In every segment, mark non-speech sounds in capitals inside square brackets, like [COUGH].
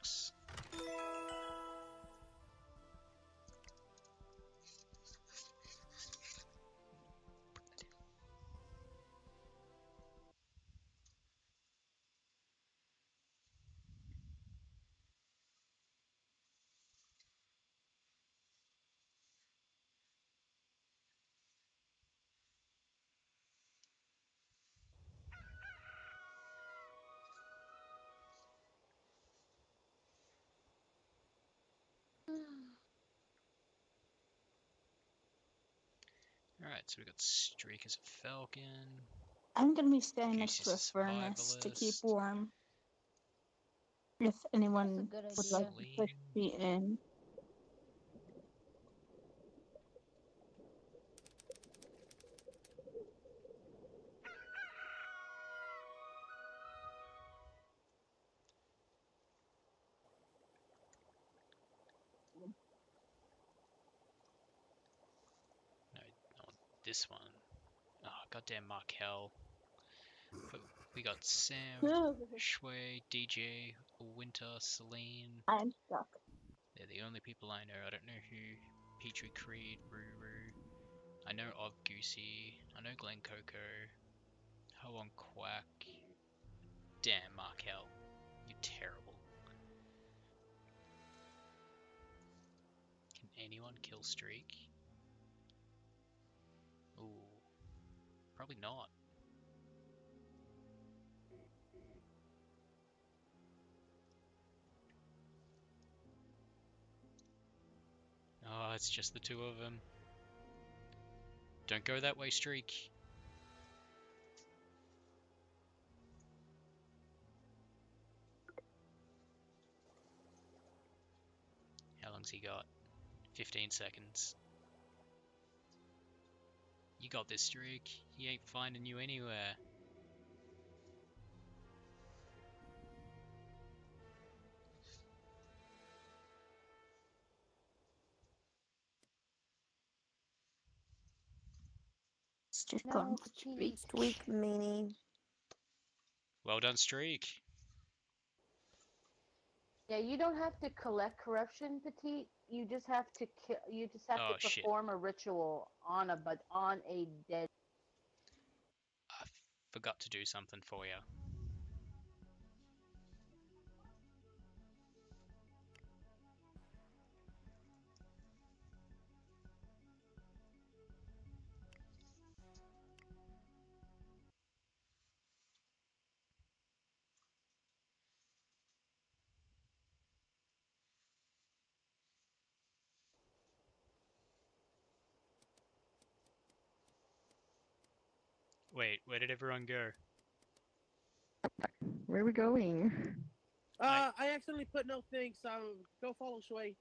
box. Alright, so we got Streak as a Falcon. I'm gonna be staying next to a Goose is furnace to keep warm. If anyone would like to push me in. This one. Oh, goddamn Markel. We got Sam, [LAUGHS] Shui, DJ, Winter, Celine. I'm stuck. They're the only people I know. I don't know who. Petrie Creed, Ruru. I know of Goosey. I know Glen Coco. Ho on Quack. Damn, Markel. You're terrible. Can anyone kill Streak? Probably not. Oh, it's just the two of them. Don't go that way, Streak. How long's he got? 15 seconds. You got this, Streak. He ain't finding you anywhere. Stick No, on. Petite. Weak meanie. Well done, Streak. Yeah, you don't have to collect corruption, Petite. You just have to kill. You just have Oh, to shit. perform a ritual on a but on a dead. I forgot to do something for you. Wait, where did everyone go? Where are we going? Uh, I accidentally put no thing, so go follow Shui.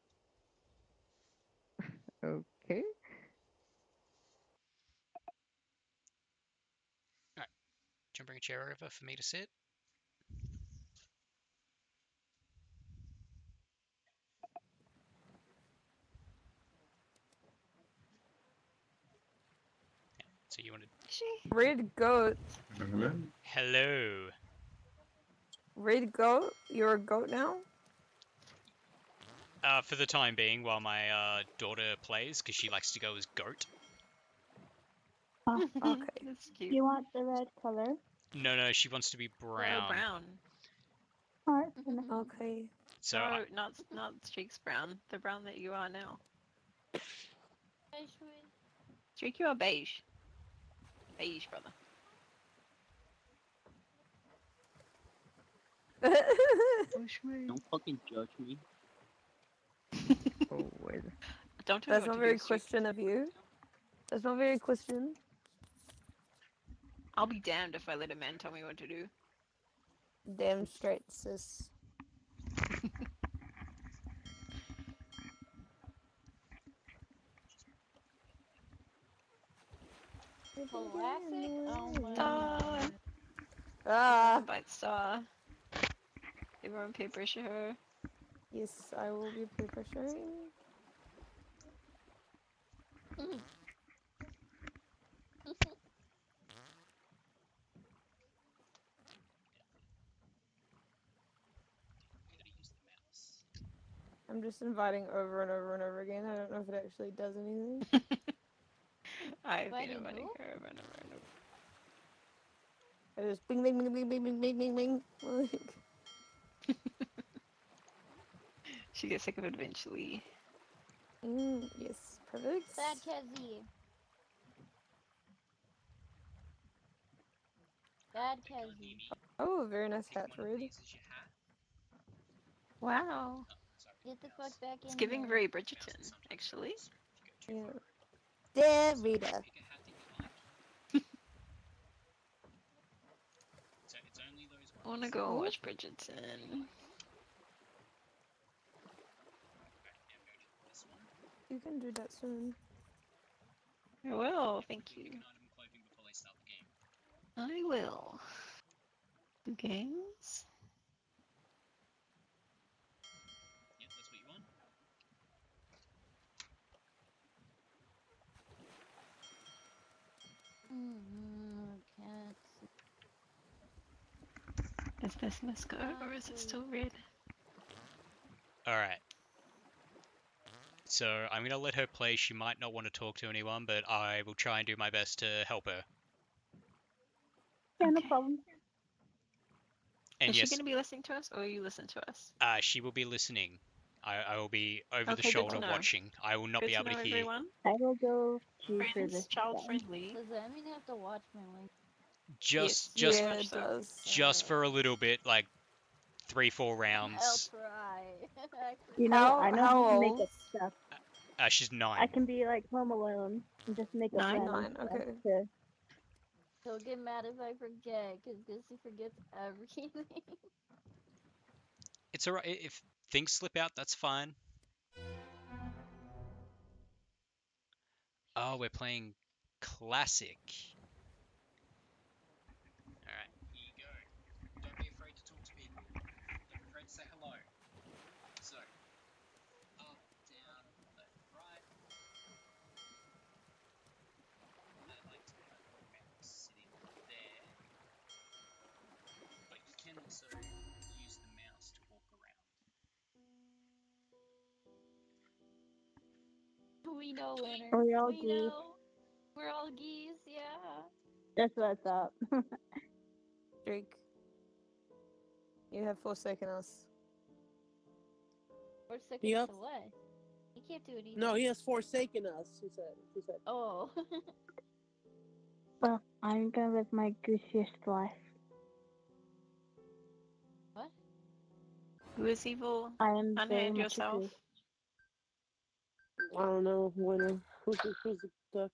[LAUGHS] Okay. Do you bring a chair over for me to sit? Yeah, So you wanted Red goat. hello. Red goat. You're a goat now. Uh, for the time being, while my uh, daughter plays, because she likes to go as goat. Oh, [LAUGHS] Okay. That's cute. you want the red color? No, no, she wants to be brown. Oh, brown. Alright, Okay. So no, I, not not Streak's brown. The brown that you are now. Streak, you are beige. Beige, brother. Don't fucking judge me. oh, wait. Don't tell That's me what not very do, Streak. Christian of you. That's not very Christian. I'll be damned if I let a man tell me what to do. Damn straight, sis. Classic. Oh my. Star. Ah, Bite star. Everyone paper her. yes, I will be paper sharing. I'm gonna use the mouse. I'm just inviting over and over and over again. I don't know if it actually does anything. [LAUGHS] I've Where been around, you running. I just bing, bing, bing, bing, bing, bing, bing, bing. bing. She gets sick of it eventually. Mm, yes, perfect. Bad cat Bad cat Oh, very nice hat, Rude. Wow. Get the fuck back in. It's giving very Bridgerton, actually. Yeah. There, reader. [LAUGHS] I wanna go watch Bridgerton. You can do that soon. I will, thank you. I will. Games? Yep, that's what you want. Mm, cats. Is this Musco or is it still red? Alright. So I'm gonna let her play. She might not want to talk to anyone, but I will try and do my best to help her. Yeah, no Okay. problem. And Is yes, she gonna be listening to us or you listen to us? uh, she will be listening. I, I will be over Okay, the shoulder watching. I will not Good be to able know to hear. everyone. I will go to for Friends, this. child then. friendly. Does that mean I have to watch my link? Just, Yes, just, yeah, much it does. just for a little bit, like three, four I'll rounds. try. [LAUGHS] You know, How- I know how how to make old? up stuff. Uh, she's not. I can be like home alone and just make up Nine? random Nine, okay. to- He'll get mad if I forget, because Dizzy forgets everything. [LAUGHS] It's alright if things slip out. That's fine. Oh, we're playing classic. We know, Winner. Are we all we geese? know. We're all geese, yeah. That's what I thought. [LAUGHS] Drake. You have forsaken us. We're sick Yep. of what? He can't do anything. No, he has forsaken us. He said. He said. Oh. [LAUGHS] well, I'm gonna live my goosiest life. what? Who is evil? I am very Unhand much a yourself. Goose. I don't know. Winner. Who's the, who's the duck?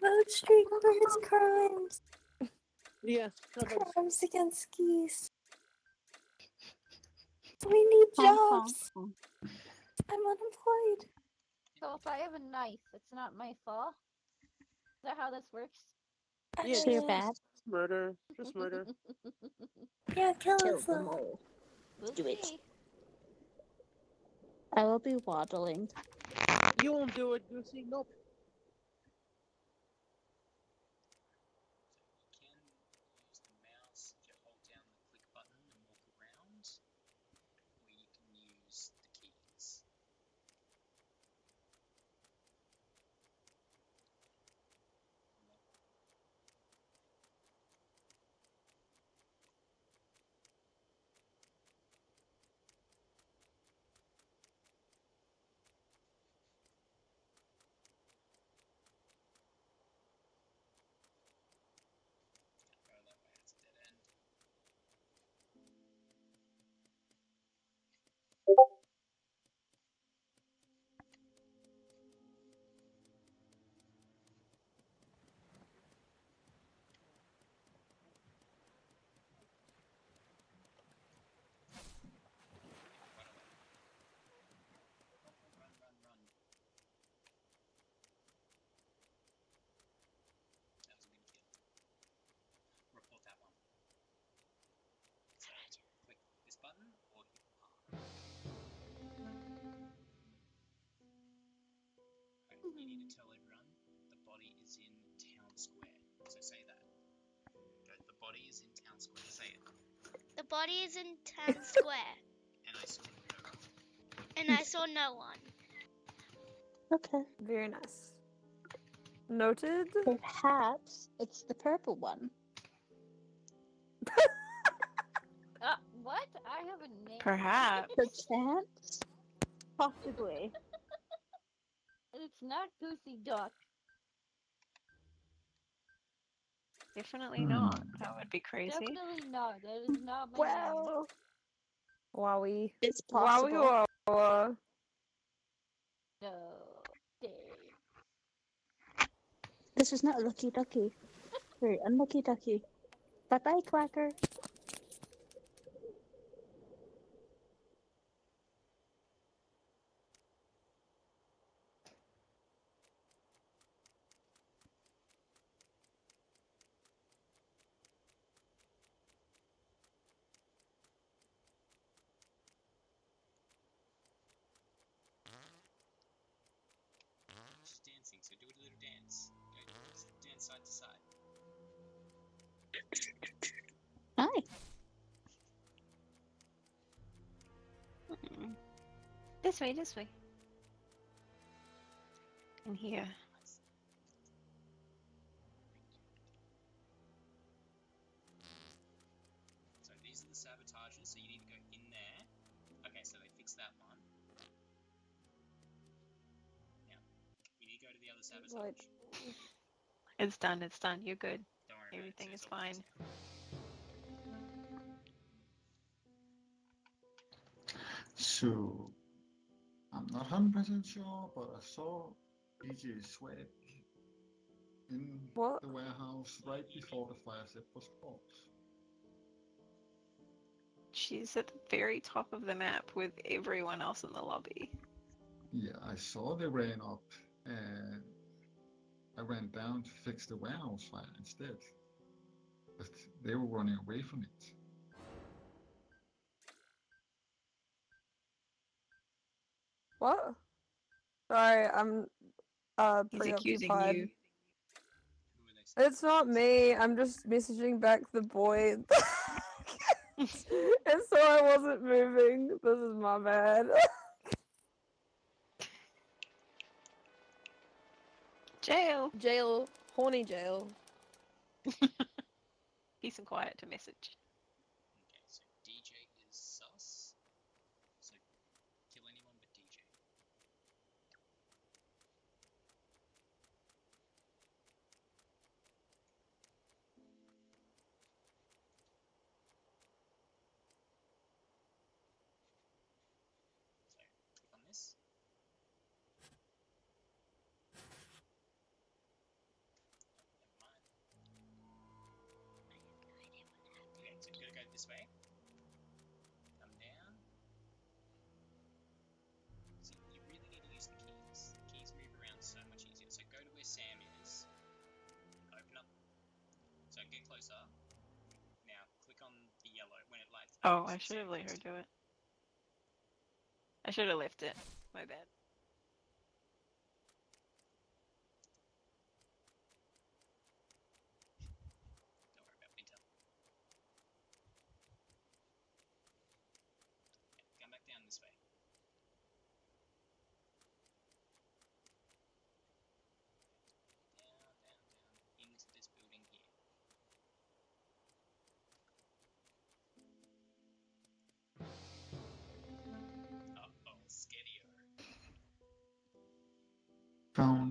Vote streak for his crimes. Yeah. Crimes against geese. We need jobs. I'm unemployed. So if I have a knife, it's not my fault? Is that how this works? Yeah, So you're bad. Murder. Just murder. Yeah, kill Kill us all. all. We'll Do it. I will be waddling. You won't do it, Goosey. Nope. Okay, you need to tell everyone the body is in town square. So say that. Go, the body is in town square. Say it. The body is in town [LAUGHS] square. And I saw it go. and I saw no one. Okay. Very nice. Noted. Perhaps it's the purple one. Uh, what? I have a name. Perhaps. Perchance? Possibly. It's not Goosey Duck. Definitely hmm. not. That would be crazy. Definitely not. That is not my name. Well, Wowie. it's Wowie possible. No. Dang. This is not Lucky Ducky. [LAUGHS] Very unlucky ducky. Bye bye, Quacker. She's dancing, so do a little dance. Go dance side to side. Hi. Mm. This way, this way. In here. So these are the sabotages, so you need to go in there. Okay, so they fixed that one. Now, you need to go to the other sabotage. It's done, it's done. You're good. Don't worry about it, Everything so is fine. So, I'm not 100% sure, but I saw DJ Swag in What? the warehouse right before the fire zip was closed. She's at the very top of the map with everyone else in the lobby. Yeah, I saw they ran up and I ran down to fix the warehouse fire instead. But they were running away from it. What? Sorry, I'm uh He's accusing preoccupied. you. Who are they saying? It's not me. I'm just messaging back the boy. [LAUGHS] and so I wasn't moving. This is my bad. Jail. jail. Horny jail. [LAUGHS] Peace and quiet to message. I should have let her do it. I should have left it. My bad.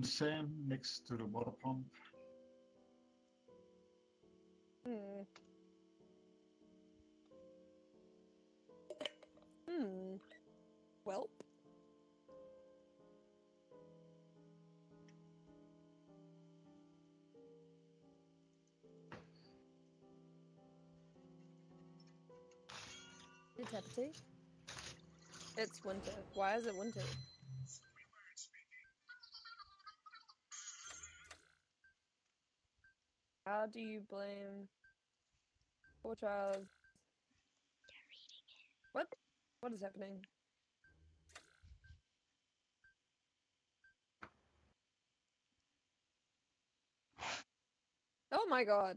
Sam next to the water pump. Hmm. Hmm. Welp. It's empty. It's winter. Why is it winter? How do you blame poor child? What? What is happening? Oh my god.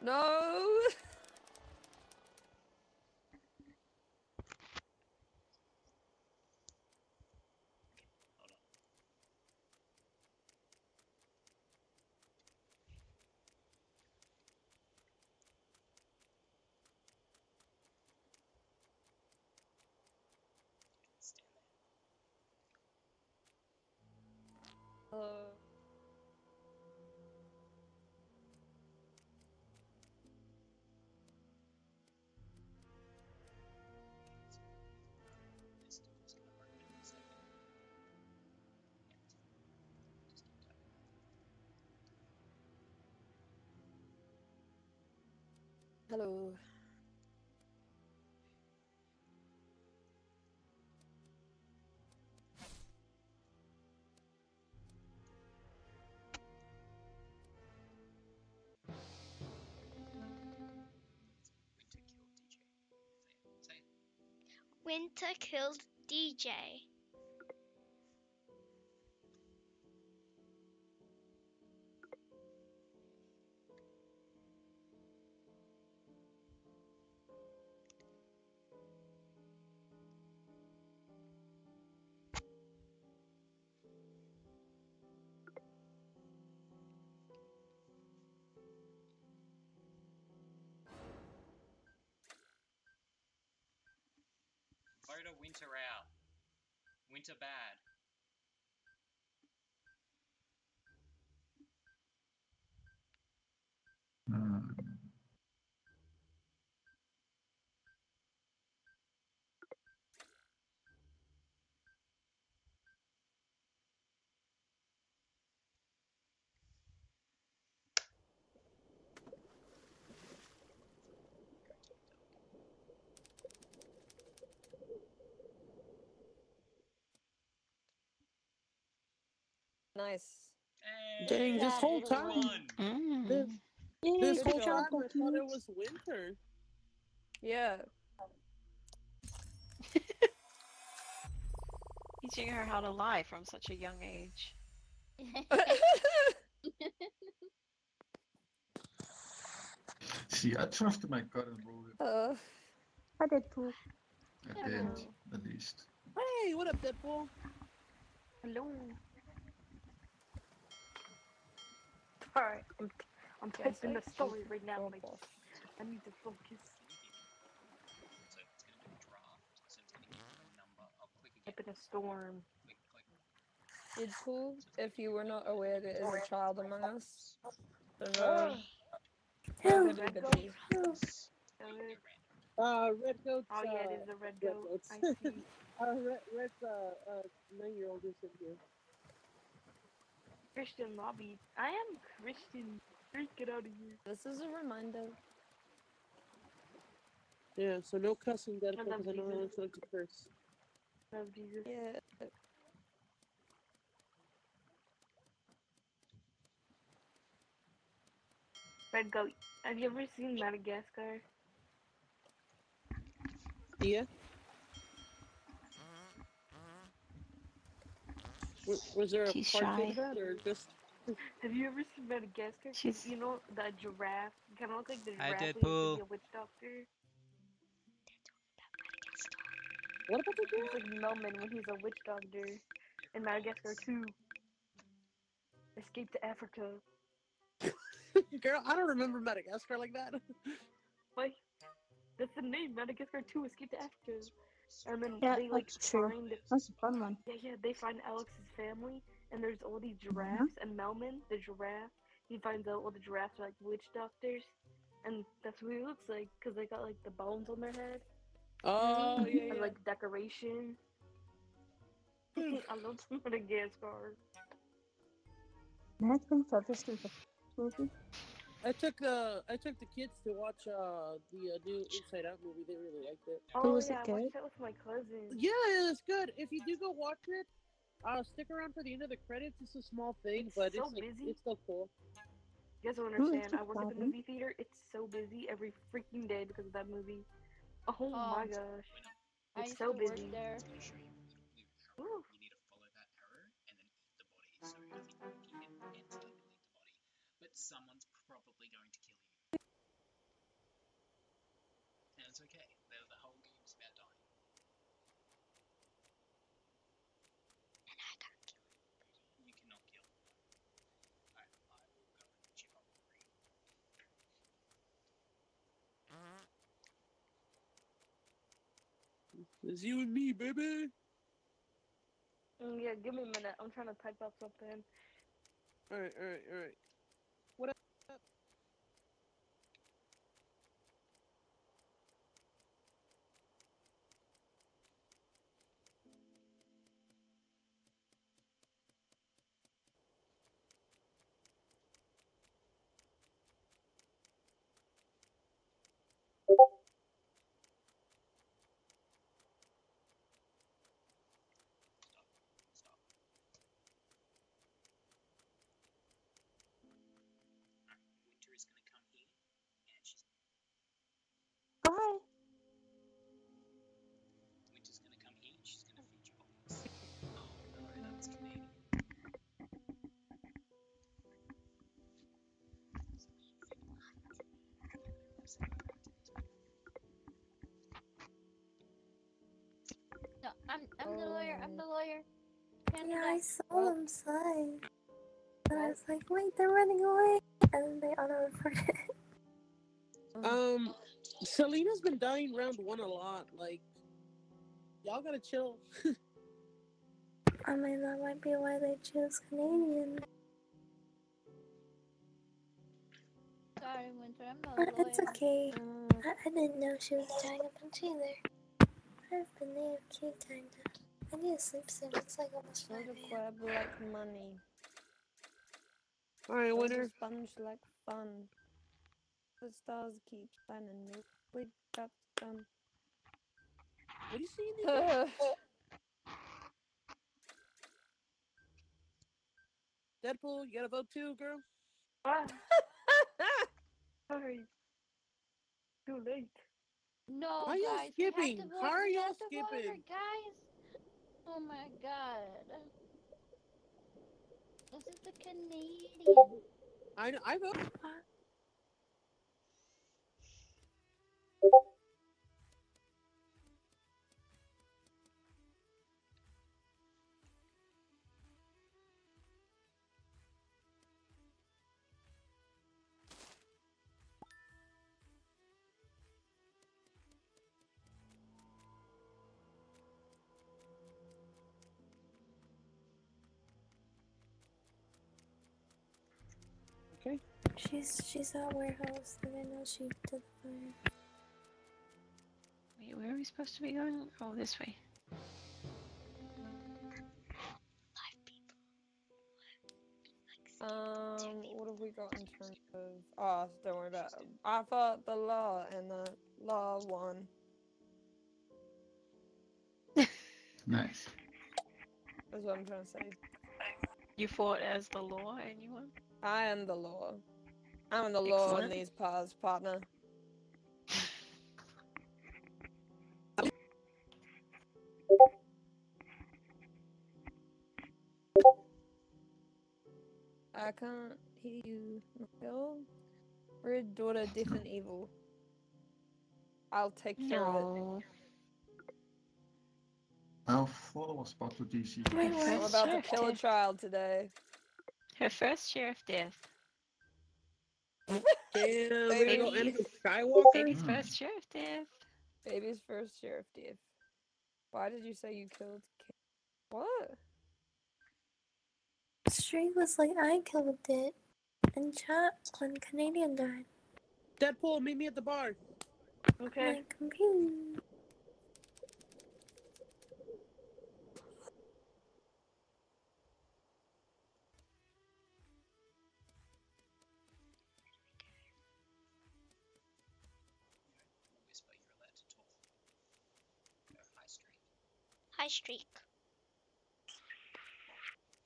No! [LAUGHS] hello. Winter killed DJ. Winter bad. Nice. Dang, this whole time, Mm. this, Yay, this whole time I thought it was winter. Yeah. [LAUGHS] Teaching her how to lie from such a young age. [LAUGHS] [LAUGHS] See, I trusted my gut and rolled it. uh, I did too. I did, at least. Hey, what up, Deadpool? Hello. Alright, I'm, I'm Yes, typing I the story right now. Like, I need to focus. So it's gonna do draft. So it's gonna give a number. I'll click again. Typing a storm. Click, click. You'd cool if you were not aware there is a child among us. There's Oh. a Who? goody bitty. Uh, Uh, Red Goat's, oh yeah, uh, it is a red Red goat. Goats. I [LAUGHS] see. uh, Red, Red's, uh, uh, nine-year-old is in here. Christian lobby. I am Christian. Freak, Get out of here. This is a reminder. Yeah, so no cussing, Deadpool, love because I know Jesus. Alex likes to curse. Love Jesus. Yeah. Red goat. Have you ever seen Madagascar? Yeah? W- was there a She's part shy. to that, or just... Have you ever seen Madagascar? She's- You know the giraffe. Kind of look like the Hi, giraffe. when you Deadpool. see a witch doctor. What about the It's like Melman when he's a witch doctor in Madagascar 2. Escape to Africa. [LAUGHS] Girl, I don't remember Madagascar like that. [LAUGHS] Like, that's the name, Madagascar 2, Escape to Africa. And then Yeah, they like true. find That's a fun one. yeah, yeah, they find Alex's family and there's all these mm-hmm. giraffes and Melman, the giraffe, he finds out all the giraffes are like witch doctors. And that's what he looks like, because they got like the bones on their head Oh, mm-hmm. yeah, and yeah. like decoration. Hmm. [LAUGHS] I love some of Madagascar. Next thing for this is a movie. I took uh I took the kids to watch uh the uh, new Inside Out movie. They really liked it. Oh was it yeah, I good? watched it with my cousin. Yeah, it's good. If you do go watch it, uh, stick around for the end of the credits. It's a small thing, It's but so it's like, busy. it's still cool. You guys don't Who is understand. I the work at the movie theater. It's so busy every freaking day because of that movie. Oh my Um, gosh. I It's used so to work busy. there. It's gonna show you a little blue arrow. Woo. You need to follow that arrow and then eat the body. So if you think you can enter, delete the body. But someone's probably going to kill you. And it's okay. The, the whole game's about dying. And I can't kill You cannot kill. I, I will go and get you up free. It's you and me, baby. Mm, yeah, give me a minute. I'm trying to type up something. Alright, alright, alright. What up? Winter Yeah, I that. saw them sigh. And I was like, wait, they're running away. And they auto reported. [LAUGHS] Um, Selena's been dying round one a lot. Like, y'all gotta chill. [LAUGHS] I mean, that might be why they chose Canadian. Sorry, Winter. I'm But it's okay. I, I didn't know she was dying a bunch either. I've been AFK kinda. I need a sleep soon. It's like almost 5 Soda a.m. Quab like money. Alright, Soda winner. Sponge like fun. The stars keep shining. me. We got done. What do you see in these? [LAUGHS] Deadpool, you gotta vote too, girl. Ah. [LAUGHS] Sorry. Too late. No, Why are y'all guys. we have to skipping? vote- How are y'all have to vote skipping? guys. Oh my god. This is the Canadian. I I vote. She's she's at warehouse, and I know she did the fire. Wait, where are we supposed to be going? Oh, this way. Um, what have we got in terms of? Oh, don't worry about. It. I fought the law, and the law won. Nice. That's what I'm trying to say. You fought as the law, and you won. I am the law. I'm on the law in these paths, partner. I can't hear you, Michael. Red daughter, deaf and evil. I'll take care of it. No. Our father was about to DC. Wait, I'm about to kill a child today. Her first sheriff death. Damn, we're go Anakin Skywalker. Baby's Hmm. first sheriff death. Baby's first sheriff death. Why did you say you killed? Ki- What? Streak was like, I killed it. And chat when Canadian died. Deadpool, meet me at the bar. Okay. My computer. High streak.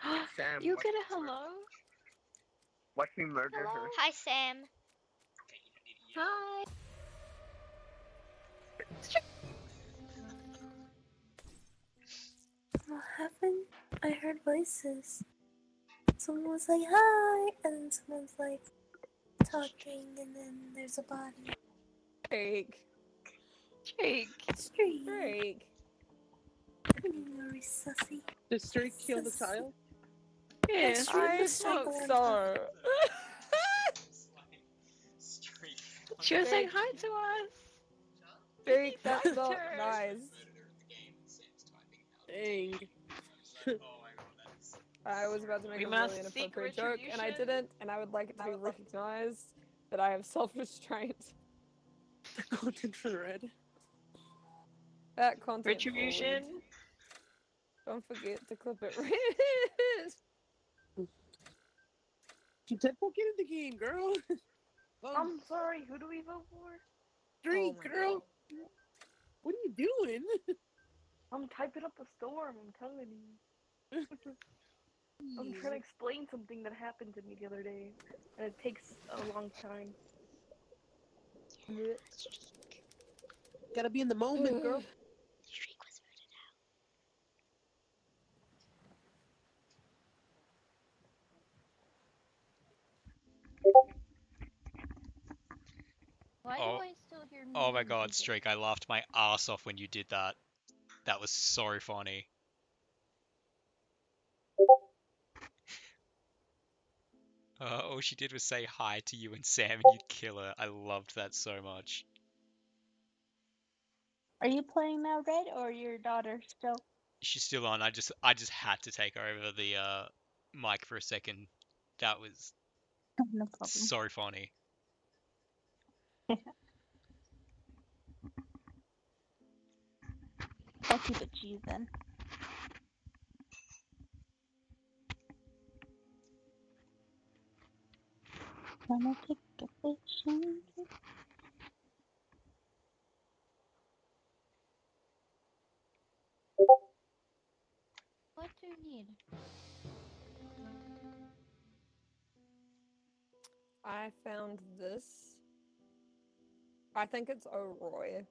[GASPS] Sam, you get a hello? Watch me murder her. Hi, Sam. Okay, you don't need to yell. Hi. What happened? I heard voices. Someone was like, hi! And then someone's like, talking, and then there's a body. Drake. Jake. Streak. Drake. You very sussy. Did Streak kill the child? [LAUGHS] Yeah. I the cycle think on so. It's. She was saying hi to us. Drake, that's [LAUGHS] Nice not nice. Murdered her in the game. Sam's typing out. Dang. I was like, my god, that's I was about to make We a must really inappropriate joke, and I didn't, and I would like it to be recognized that I have self-restraint. [LAUGHS] Content for the red. That content Retribution. Forward. Don't forget to clip it. [LAUGHS] red. Deadpool, get in the game, girl. [LAUGHS] I'm sorry. Who do we vote for? Drink, Oh my girl. What are you doing? [LAUGHS] I'm typing up a storm. I'm telling you. I'm trying to explain something that happened to me the other day, and it takes a long time. Gotta be in the moment, girl. Shriek was voted out. Why Oh. do I still hear Oh my music? god, Streak, I laughed my ass off when you did that. That was so funny. Uh, all she did was say hi to you and Sam and you'd kill her. I loved that so much. Are you playing now, Red, or your daughter still? She's still on. I just I just had to take her over the uh mic for a second. That was [LAUGHS] no problem. so funny. [LAUGHS] I'll keep it cheese then. Gonna take a picture. What do you need? I found this. I think it's O'Roy.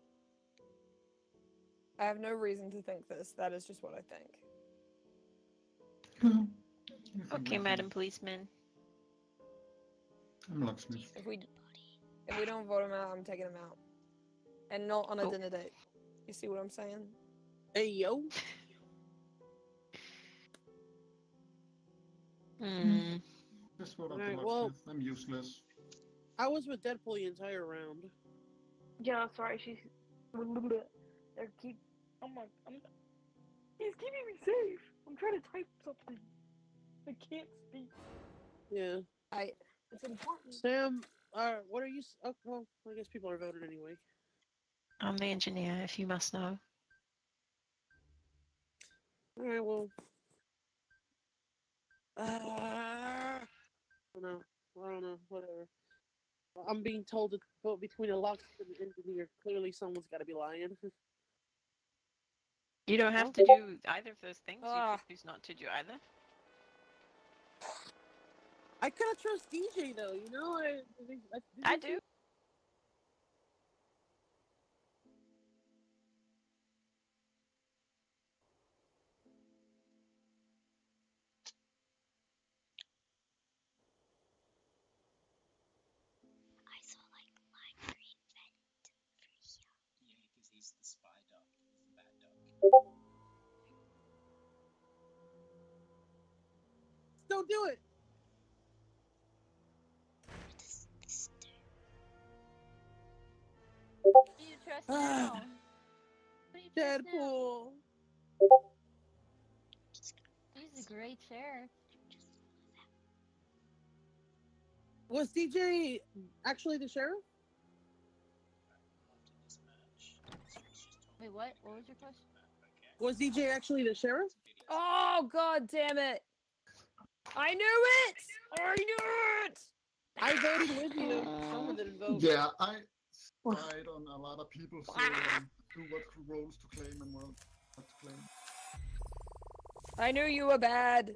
I have no reason to think this. That is just what I think. Okay, Madam Policeman. I'm locksmith. If we if we don't vote him out, I'm taking him out, and not on a Oh. dinner date. You see what I'm saying? Hey, yo. Hmm. Just vote out Alright, well- locksmith. I'm useless. I was with Deadpool the entire round. Yeah, sorry. She's. They're keep. I'm like, I'm. He's keeping me safe. I'm trying to type something. I can't speak. Yeah. I It's important. Sam, uh, what are you? Oh, well, I guess people are voting anyway. I'm the engineer, if you must know. All right, well. Uh, I don't know. I don't know. Whatever. I'm being told to vote between a locksmith and an engineer. Clearly, someone's got to be lying. [LAUGHS] You don't have to do either of those things. You Ah. choose not to do either. I kind of trust DJ though. You know, I, I, I do. Deadpool. He's a great sheriff. Was DJ actually the sheriff? After this match, Streak's just talking Wait, what? What was your question? Was DJ actually the sheriff? Oh god damn it! I knew it! I knew it! I voted with you. Someone didn't uh, vote. Yeah, I spied on a lot of people ah. saying um, who what roles to claim and what not to claim. I knew you were bad.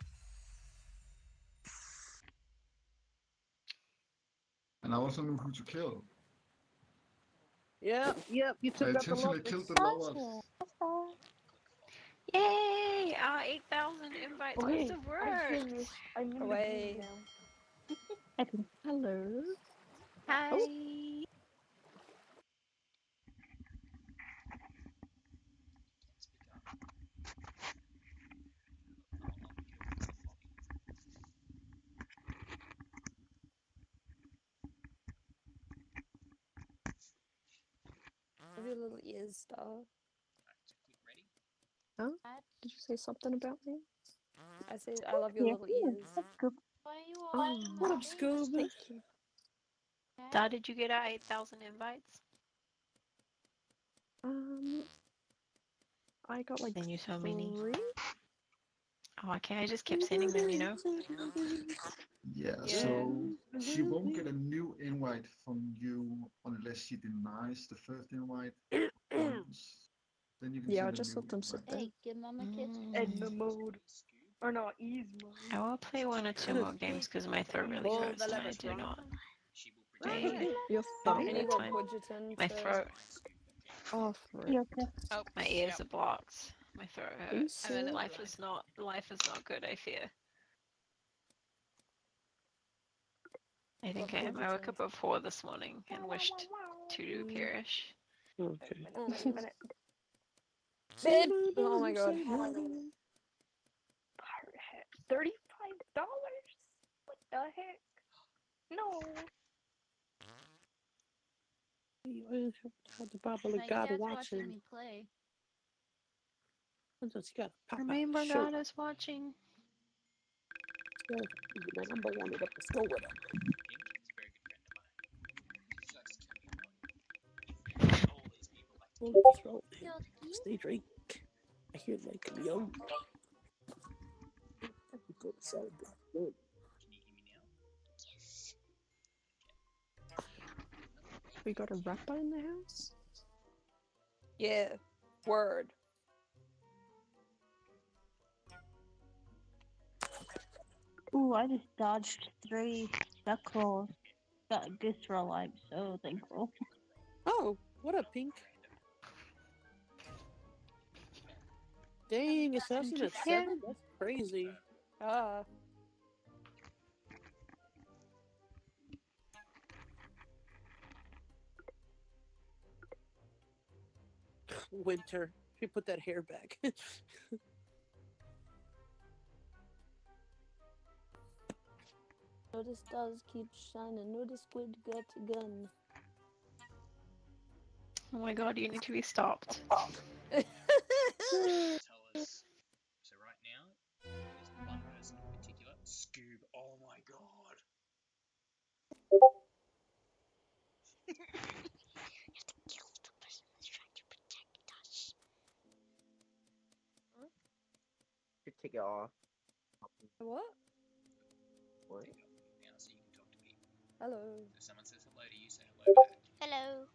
And I also knew who to kill. Yep, yep. You I took out the intentionally lowest. killed the lowest. Yay! Uh, Our 8,000 invites Okay, must have I I'm in Away. the game now. Hello. Oh. Hi. Your little ears star. Ready? Huh? Did you say something about me? I said I love your Yeah, little ears. that's good. Why are you Oh, What up, Scoob? Thank you. Dad, did you get our 8,000 invites? Um, I got like Send you so many. Three. Oh, okay. I just kept sending them, you know. Yeah, Yeah. so she mm-hmm. won't get a new invite from you unless she denies the first invite once. Then you can Yeah, send I'll a just new let them sit invite. there. Hey, give mama a kiss. Edna mode. Or no, ease mode. I will play one or two more games because my throat really Pull hurts the and I levers, do Ron. not. She will Hey, pretend. Your Give thumb me or that what time. Bridgerton My throat, Oh, frick. You okay? Oh, my ears yep. are blocked. My throat Are you hurts. serious? Life is not, life is not good. I fear. I think I am. I woke up at four this morning and wished to do perish. Okay. Bed. Oh my god. Thirty-five dollars? What the heck? No. You have the Bible of God watching watching. play. Sometimes you gotta pop Remember, out. God is watching. Show. The number one at the store with him. Is a very good friend of mine. She likes to tell me what all these people like to Holy throat, Yo. Stay drink. I hear like a young. Go to South Block Road. Can you hear me now? Yes. We got a rapper in the house? Yeah. Word. Ooh, I just dodged three duck claws. Got a roll. I'm so thankful. Oh, what up, Pink? Dang, assassin at seven? That's crazy. Ah. Winter. She put that hair back. [LAUGHS] Notice stars keep shining. Notice squid got a gun. Oh my God, you need to be stopped. [LAUGHS] Tell us. [LAUGHS] So right now, there's one person in particular. Scoob. Oh my god. You have to kill the person that's trying to protect us. You take it off. What? What? Hello. If someone says hello to you, say hello back. Hello.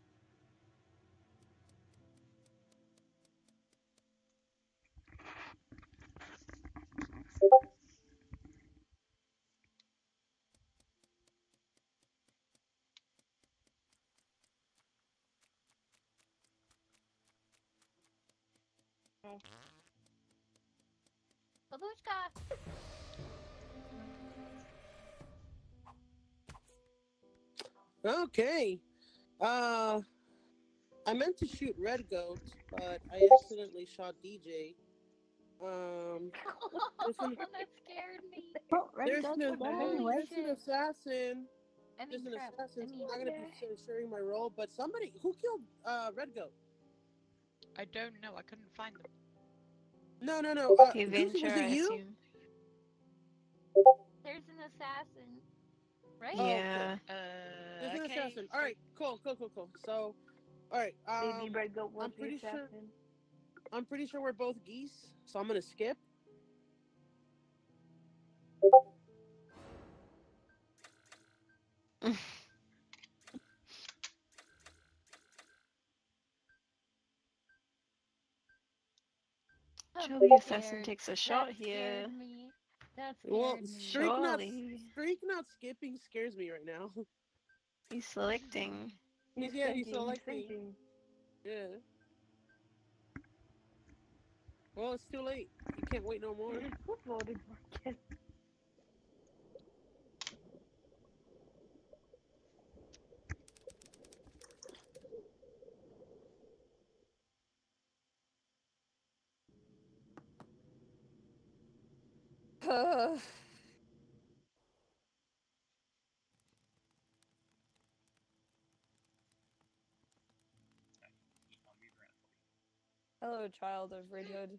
Babushka. Okay. Uh, I meant to shoot Red Goat, but I accidentally shot DJ. Um, Listen. [LAUGHS] that scared me. Oh, red there's goats an, are dead Holy anyway. there's an assassin. I There's an crap. assassin. I so mean, I'm not gonna be sh- sharing my role, but somebody who killed uh Red Goat. I don't know. I couldn't find them. No, no, no. Uh, Hey, Goosey, was it you? assume. there's an assassin, right? Oh, Yeah. Uh, There's an okay. assassin. All right, cool, cool, cool, cool. So, all right. Um, Baby Red Goat was I'm the pretty sure- I'm pretty sure we're both geese, so I'm gonna skip. [SIGHS] I'm Surely assassin takes a shot here. me. That Well, scared me. streak not Surely. streak not skipping scares me right now. [LAUGHS] He's selecting. He's, yeah, he's thinking, selecting. thinking. Yeah. Well, it's too late. You can't wait no more. Who voted Marquez? Hello, child of Red Hood.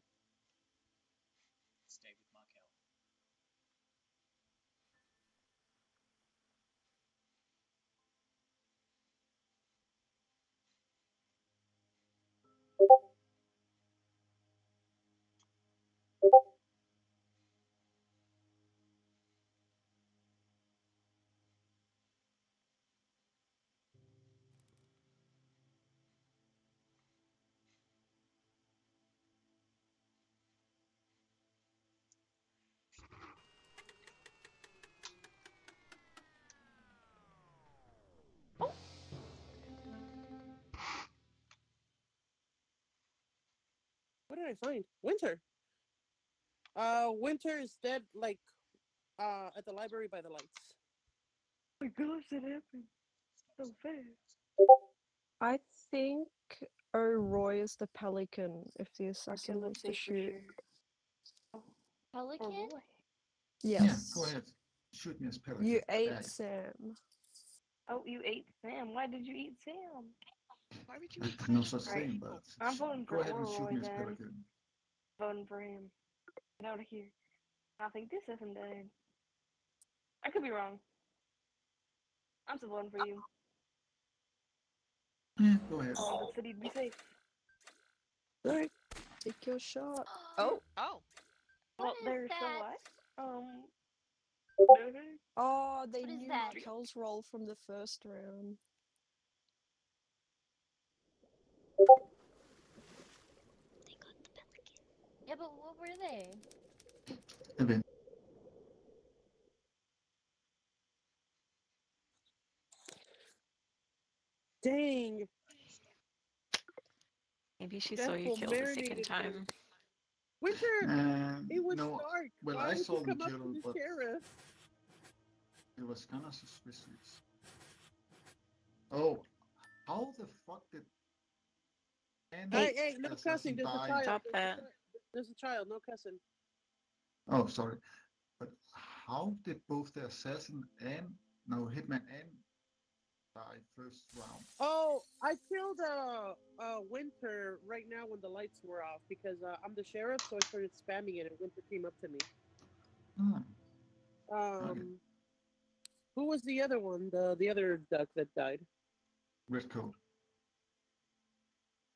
Did I find? Winter. Uh, Winter is dead, like, uh, at the library by the lights. Oh my gosh, that happened so fast. I think O'Roy is the pelican if the assassin let's wants to see for shoot. Pelican? Yeah, Yes. go ahead. Shoot me as pelican. You ate Sam. Oh, you ate Sam. Why did you eat Sam? Why would you There's no such Right. thing, but I'm sh- voting go for ahead and shoot Leroy me as then. pelican. Voting for him. Get out of here. I think this isn't dead. I could be wrong. I'm still voting for you. Yeah, go ahead. I want the city be safe. Alright, take your shot. Oh, Oh, Well, What is there's so that? what? Um. oh, they What is knew that? Kel's roll from the first round. They got the pelican. Yeah, but what were they? Event. Dang. Maybe she That saw you kill the second time. Winter, Um, it was no, dark. well, Why I saw you them come up kill him, the but sheriff? it was kind of suspicious. Oh, how the fuck did? And Hey, hey, no assassin cussing. There's a die? child. Stop that. There's a child. No cussing. Oh, sorry. But how did both the assassin and no hitman and die first round? Oh, I killed uh, uh Winter right now when the lights were off because uh, I'm the sheriff, so I started spamming it, and Winter came up to me. Hmm. Um, who was the other one? The the other duck that died. Red coat.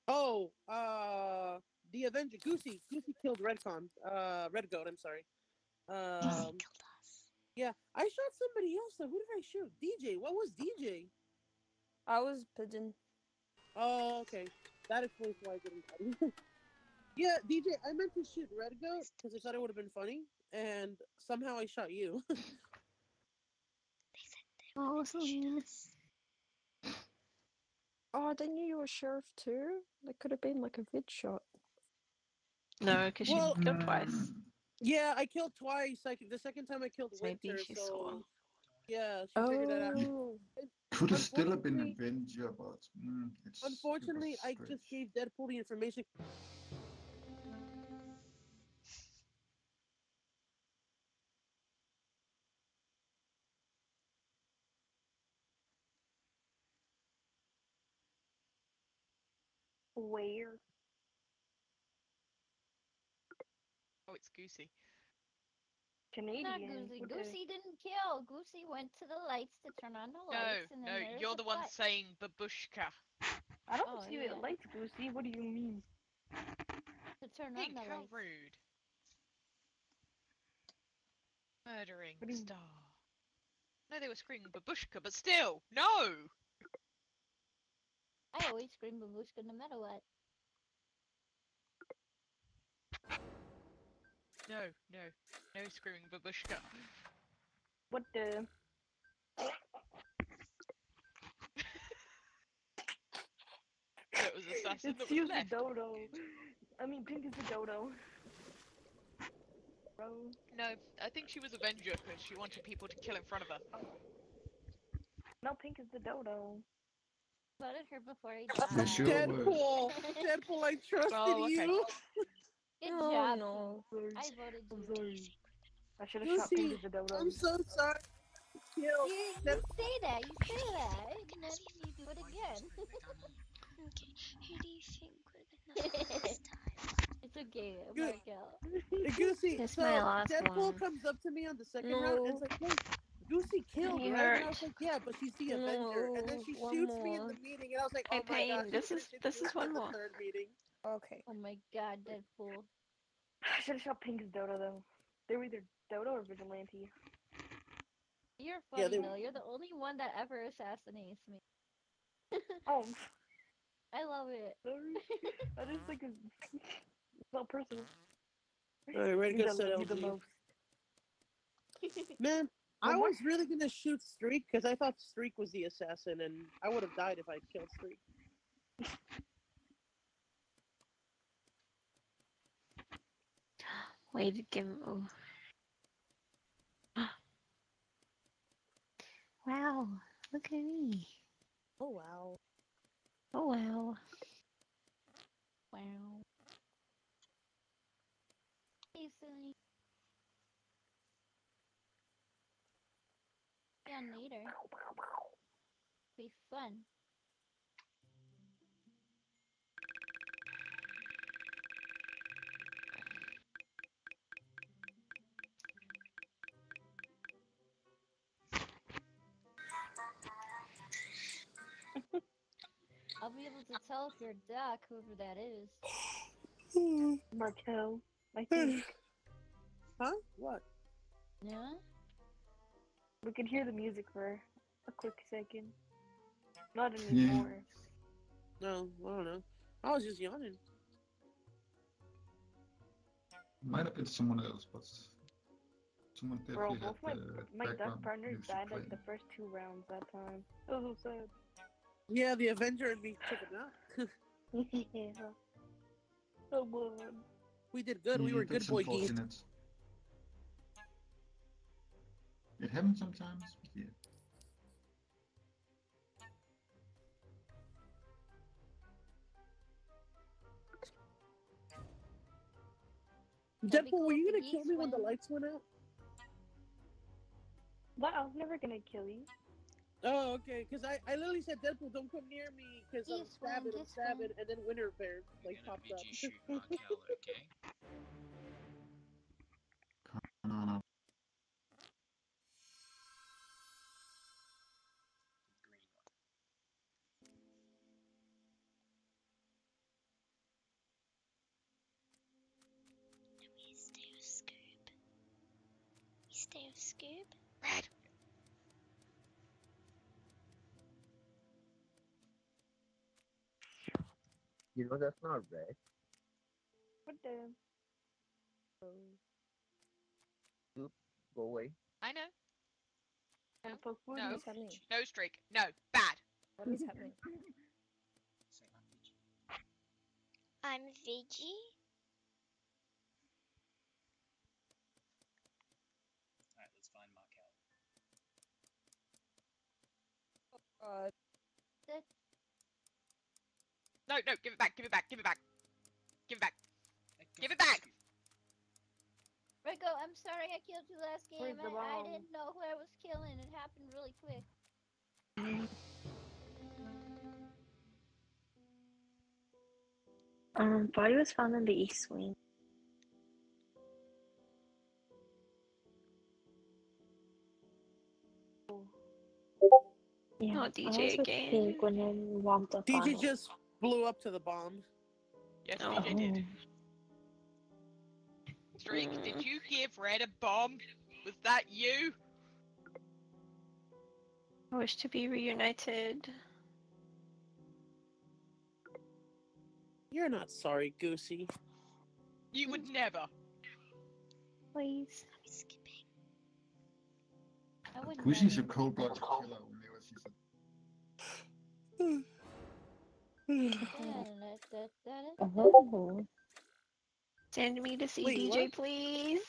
Oh, uh, the Avenger Goosey. Goosey killed Redcon. Uh, Red Goat. I'm sorry. Um, killed us. yeah, I shot somebody else. Though. Who did I shoot? DJ. What was DJ? I was pigeon. Oh, okay. That explains why I didn't die. [LAUGHS] yeah, DJ, I meant to shoot Red Goat because I thought it would have been funny, and somehow I shot you. [LAUGHS] They said they were gonna shoot us. Oh, they knew you were sheriff too? That could have been like a vid shot. No, [CLEARS THROAT] because Well- she killed twice. Mm, yeah, I killed twice. Like the second time I killed So maybe she so saw. yeah, she figured that out. Oh, Could have still have been Unfortunately- Avenger, but mm, it's. Unfortunately, I just gave Deadpool the information. Where? It's Goosey. Not Canadian. Goosey. Goosey didn't kill. Goosey went to the lights to turn on the No, lights. and then no, you're a the one fight. saying babushka. [LAUGHS] I don't Oh, see yeah. the lights, Goosey. What do you mean? to turn Pink, on the how lights. rude. Murdering you- star. No, they were screaming babushka, but still, no! I always scream babushka no matter what. No, no, no screaming babushka. What the? That was assassin It's that was usually dodo. I mean, pink is a dodo. Bro. No, I think she was Avenger because she wanted people to kill in front of her. No, pink is the dodo. Voted her before I died. sure. Deadpool, Deadpool, I trusted Oh, okay. you. Good Oh, job. no. I voted I'm you. sorry. I should have shot pink Lucy, as a dodo. I'm so sorry. You, you That- say that, you say that, and then you do it again. Okay, who do you think would have been the last [LAUGHS] time? it's okay, Good. Markel. Hey, Goosey, It's so my last Deadpool one. comes up to me on the second round and it's like, hey, Goosey killed, You right? And I was like, yeah, but she's the Avenger. And then she one shoots me in the meeting, and I was like, Hey, oh my gosh. Payne, this is- this is [LAUGHS] one in the more. Third meeting. Okay. Oh my god, Deadpool. [SIGHS] I should have shot pink as dodo though. They were either dodo or vigilante. You're Yeah, funny they- though. You're the only one that ever assassinates me. [LAUGHS] Oh, I love it. sorry. I just think it's, it's personal. Alright, ready to go the, set you the most. [LAUGHS] Man, I was really gonna shoot Streak because I thought Streak was the assassin, and I would have died if I killed Streak. [LAUGHS] Wait, give him. Oh. [GASPS] wow, look at me. Oh wow. Oh wow. Wow. Hey, silly. You later. Be fun. I'll be able to tell if you're Doc, whoever that is. Martel, I think. Huh? What? Yeah? we could hear the music for a quick second. Not Yeah. anymore. No, I don't know. I was just yawning. Might have been someone else, but someone Bro, definitely had my the my duck background partners music died like the first two rounds that time. That was so Yeah, the Avenger and me took a nap. sad. [LAUGHS] yeah. Oh, Come on. we did good. We Yeah, were good boy geese. It happens sometimes, but yeah. Deadpool, were you gonna kill me when the lights went out? But I was never gonna kill you. Oh, okay. Because I, I literally said Deadpool, don't come near me because I'm Geese stabbing, win, I'm stabbing, and then Winter Bear like You're popped up. BG shoot Markel, okay? [LAUGHS] You know that's not red. What the? Oops, go away. I know. And what No. is happening? No streak. No. Bad. What is happening? I'm BG. Veggie. Alright, let's find Markel. Oh, God. No, no. Give it back. Give it back. Give it back. Give it back. Let Give it back. Rico, I'm sorry I killed you last game. I, I didn't know who I was killing. It happened really quick. Um, body was found in the east wing. Yeah, Oh, I DJ was with again. Pink when I warmed up on DJ it. just blew up to the bomb. Yes, No. DJ did. Oh. Streak, Mm. did you give Red a bomb? Was that you? I wish to be reunited. You're not sorry, Goosey. You would never. Please. I'm skipping. I wouldn't Goosey's a cold-blooded killer whenever she's a Yeah, that, that, that is Oh. Send me to see Wait, DJ, what? please.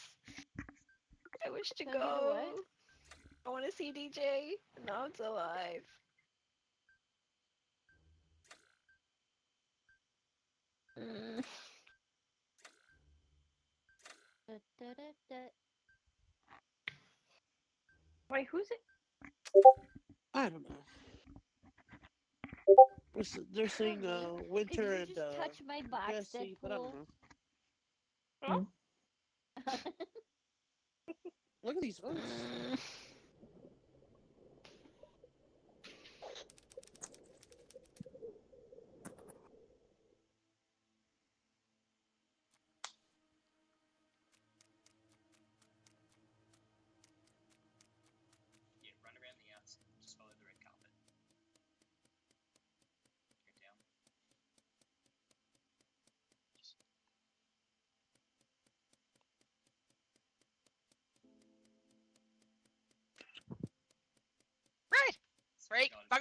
I wish to Send you to go. I want to see DJ. Now it's alive. Mm. Wait, who's it? I don't know. They're, s- they're saying uh, [LAUGHS] Did you Winter and just uh, touch my box, Jesse, but I don't Deadpool? know. [LAUGHS] Look at these [LAUGHS] oats.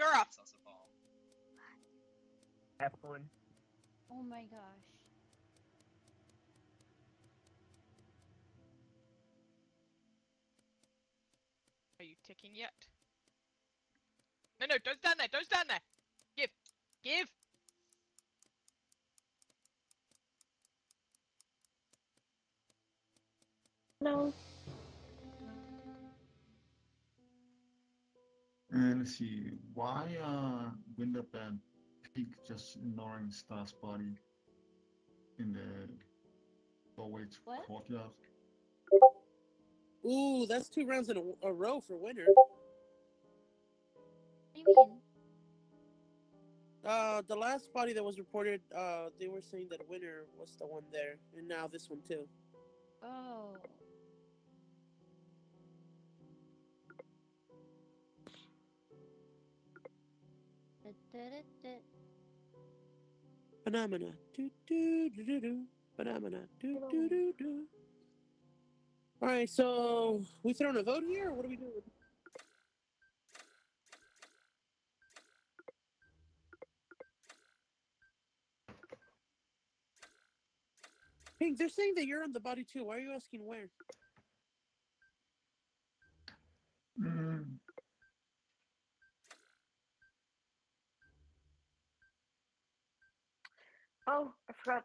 Orop's also bald. Have fun. Oh my gosh. Are you ticking yet? No, no, don't stand there, don't stand there! Give! Give! No. And let's see, why uh Windup and Peak just ignoring Star's body in the doorway to What? courtyard? Ooh, that's two rounds in a, a row for winner. Do you mean? Uh, the last body that was reported, uh, they were saying that winner was the one there, and now this one too. Oh. Phenomena. Do do do do. Phenomena. Do do do do. All right, so we throwing a vote here, or what are we doing? Pink, they're saying that you're on the body too. Why are you asking where? Mm, Oh, I forgot.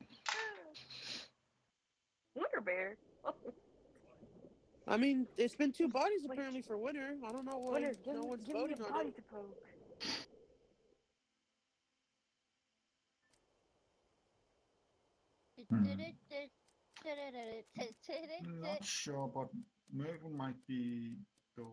[GASPS] Winter bear. I mean, it's been two bodies Wait. apparently for winter. I don't know why winter, no give, one's give voting me a on body it. To poke. I'm hmm. [LAUGHS] not sure, but Mervin might be the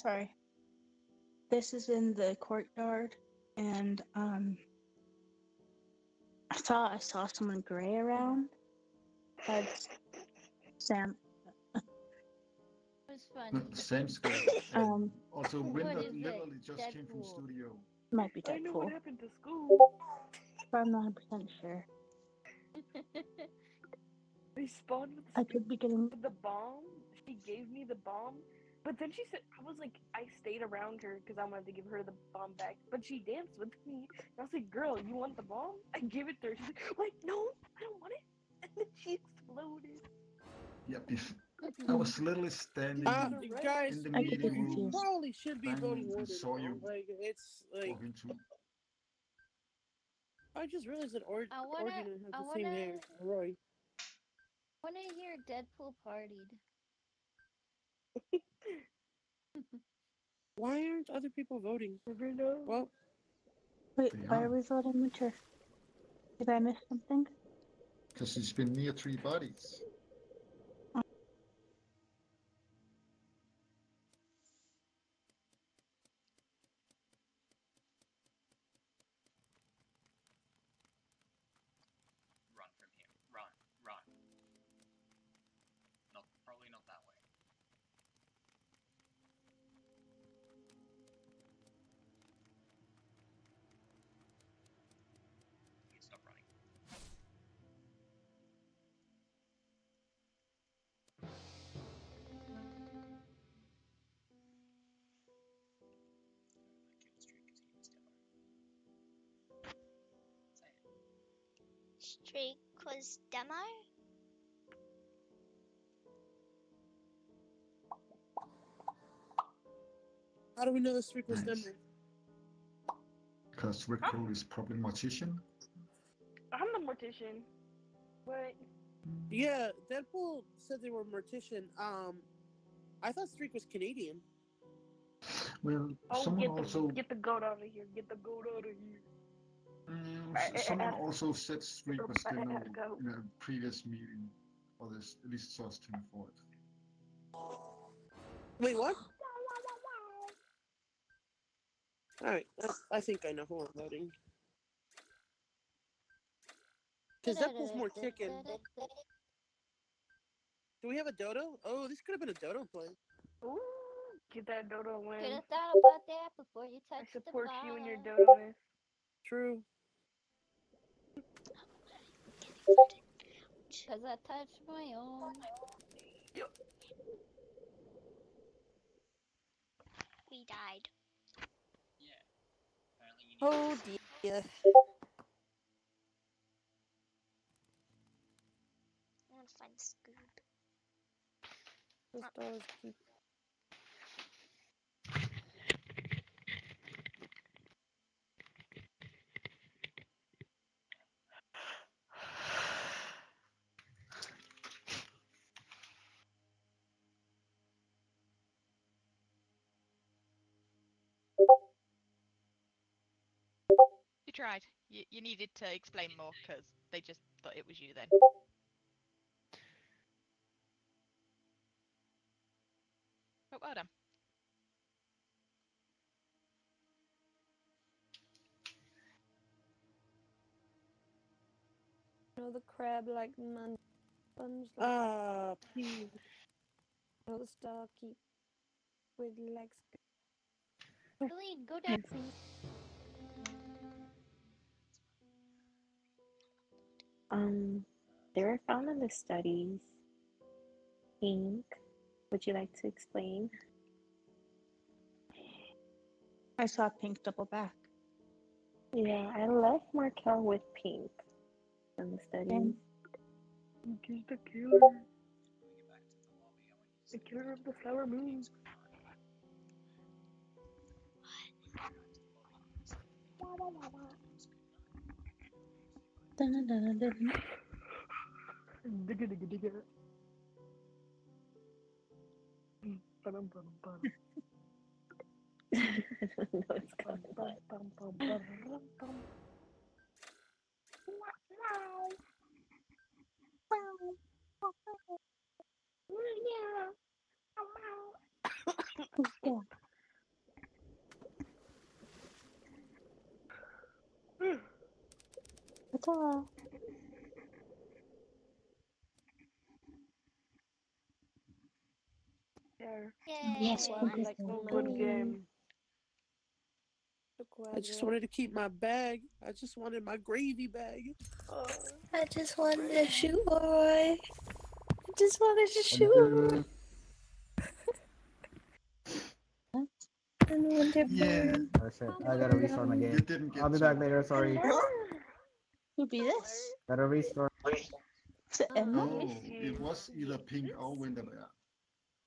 Sorry. This is in the courtyard, and um, I thought I saw someone gray around. That's Sam. It was fun. Sam's good. [LAUGHS] Um, Also, What Windup is it? literally just came from Deadpool. studio. might be Deadpool. I know what happened to school. but I'm not 100% sure. They spawned with, I could be getting. the bomb. She gave me the bomb, but then she said, I was like, I stayed around her because I wanted to give her the bomb back. But she danced with me. And I was like, girl, you want the bomb? [LAUGHS] I give it to her. She's like, like no, I don't want it. [LAUGHS] And then she exploded. Yep. If I was literally standing Uh, Right. guys, in the I could be meeting room, confused. probably should be Simon voting and saw you Like it's like to I just realized that Or- I wanna- Organ has I the same wanna- hair. as Roy. When I hear Deadpool partied. [LAUGHS] Why aren't other people voting? Never know. Well, Wait, They why are. are we voting Winter? Did I miss something? because he's been near three bodies. Streak was demo? how do we know the streak was Nice. demo? Because Rick Roll is probably mortician. I'm the mortician. What? Yeah, Deadpool said they were mortician. Um, I thought Streak was Canadian. Well, Oh, someone get the also get the goat out of here. Get the goat out of here. Mm, I- I- s- someone I- also said Streak was I- I- I demo go. in a previous meeting, or this at least source team for it. Wait, what? All right, I, I think I know who I'm voting. Because that pulls more chicken. Do we have a dodo? Oh, this could have been a dodo play. Ooh, get that dodo win. Could have thought about that before you I touched the support you and your dodo-ness. True. Cause I touched my own. We died. Oh dear. I want to find Scoob. Those doors keep. Tried. You, you needed to explain more because they just thought it was you then. But well done. Know the crab like man sponge like Ah, please. know the star keep with legs. Celine, go down, please. Um, they were found in the studies. Pink, would you like to explain? I saw pink double back. Yeah, I left Markel with Pink in the studies. He's the killer. The killer of the flower moon. Dun, tanah pam pam pam Yeah. Bum. What's up? There. Yes, Yay. Pink is Like the good game. I just wanted to keep my bag. I just wanted my gravy bag. Oh. I just wanted to shoot Roy. I just wanted to shoot Roy. And Wonder Yeah. Boy. Oh shit, I gotta restart my game. You didn't get I'll be back later, sorry. Who be this? Gotta restart. Is it oh, Emma? Oh, it was either pink or Winterberg.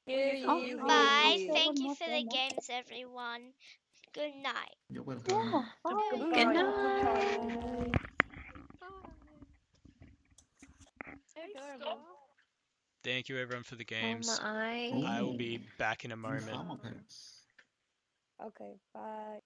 Oh, Bye. Thank you for the games, everyone. Good night. You're welcome. Good night. Adorable. Thank you everyone for the Oh games. my. I will oh, be back in a moment. Okay, bye.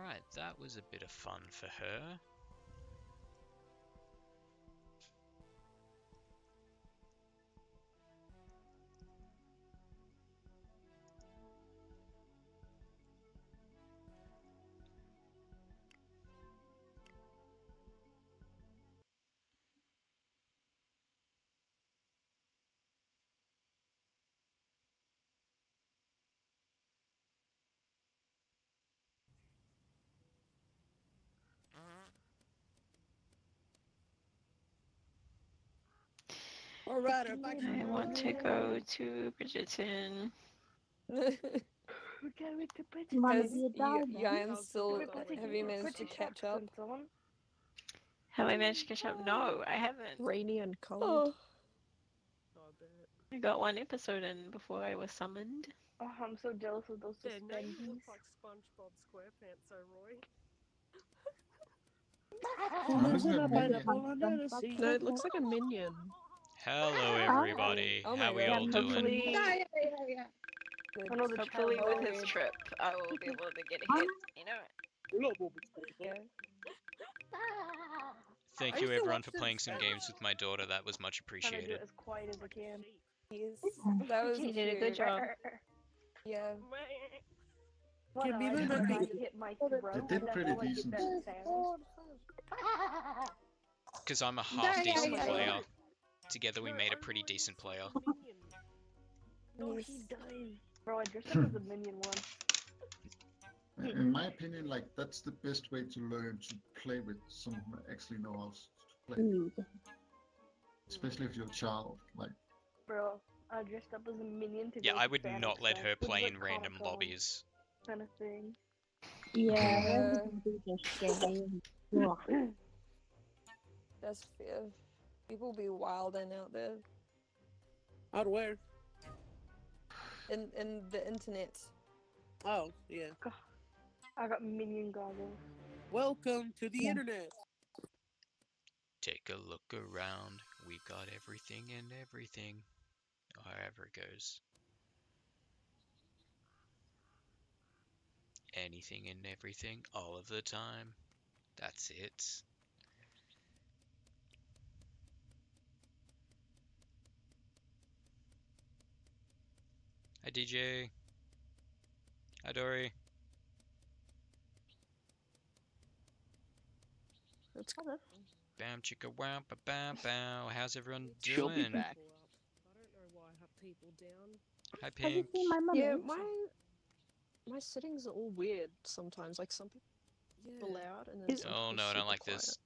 Alright, that was a bit of fun for her. All right, I'm. I want to go to Bridgerton. We're going to put Wanna Has be a y- diamond? Yan still We're have you managed to catch up? on. Have I managed to catch up? No, I haven't. Rainy and cold. Oh. I got one episode in before I was summoned. Oh, I'm so jealous of those Their names suspensions. look like SpongeBob SquarePants, so Roy. [LAUGHS] isn't it minion? No, it looks like a minion. Hello, everybody. Oh my How we God, all doing? Hopefully, Good. I know the hopefully channel with his trip, I will be able to get [LAUGHS] a hit. You know. Yeah. [LAUGHS] Thank you, everyone, for playing some games with my daughter. That was much Trying to do appreciated. as quiet as I can. Yes, that was You did a good job. Yeah. What, Give me I the just money. tried to hit my throat, They did pretty how I get decent. Because [LAUGHS] I'm a half decent player. Yeah. Together, we made a pretty decent player. [LAUGHS] No, he does. Bro, I dressed up as a minion once. [CLEARS THROAT] In my opinion, like that's the best way to learn to play with someone who actually knows how to play, Ooh. especially if you're a child. Like, Bro, I dressed up as a minion to Yeah, I would not let her play in random lobbies. Kind of thing. Yeah, Yeah. everything do just scary. Ugh. That's fair. People be wilding out there Out where? in in the internet. Oh, yeah. I got minion goggles. Welcome to the Yeah. internet. Take a look around. We've got everything and everything. However it goes. Anything and everything all of the time. That's it. Hi DJ. Hi Dory. That's Bam chicka wow ba bam bow. How's everyone doing? She'll be back. I don't know why I have people down. Hi Have you Pink. seen my mummy? Yeah, my my settings are all weird sometimes. Like some people are Yeah. loud and then Oh no, I don't like quiet. this.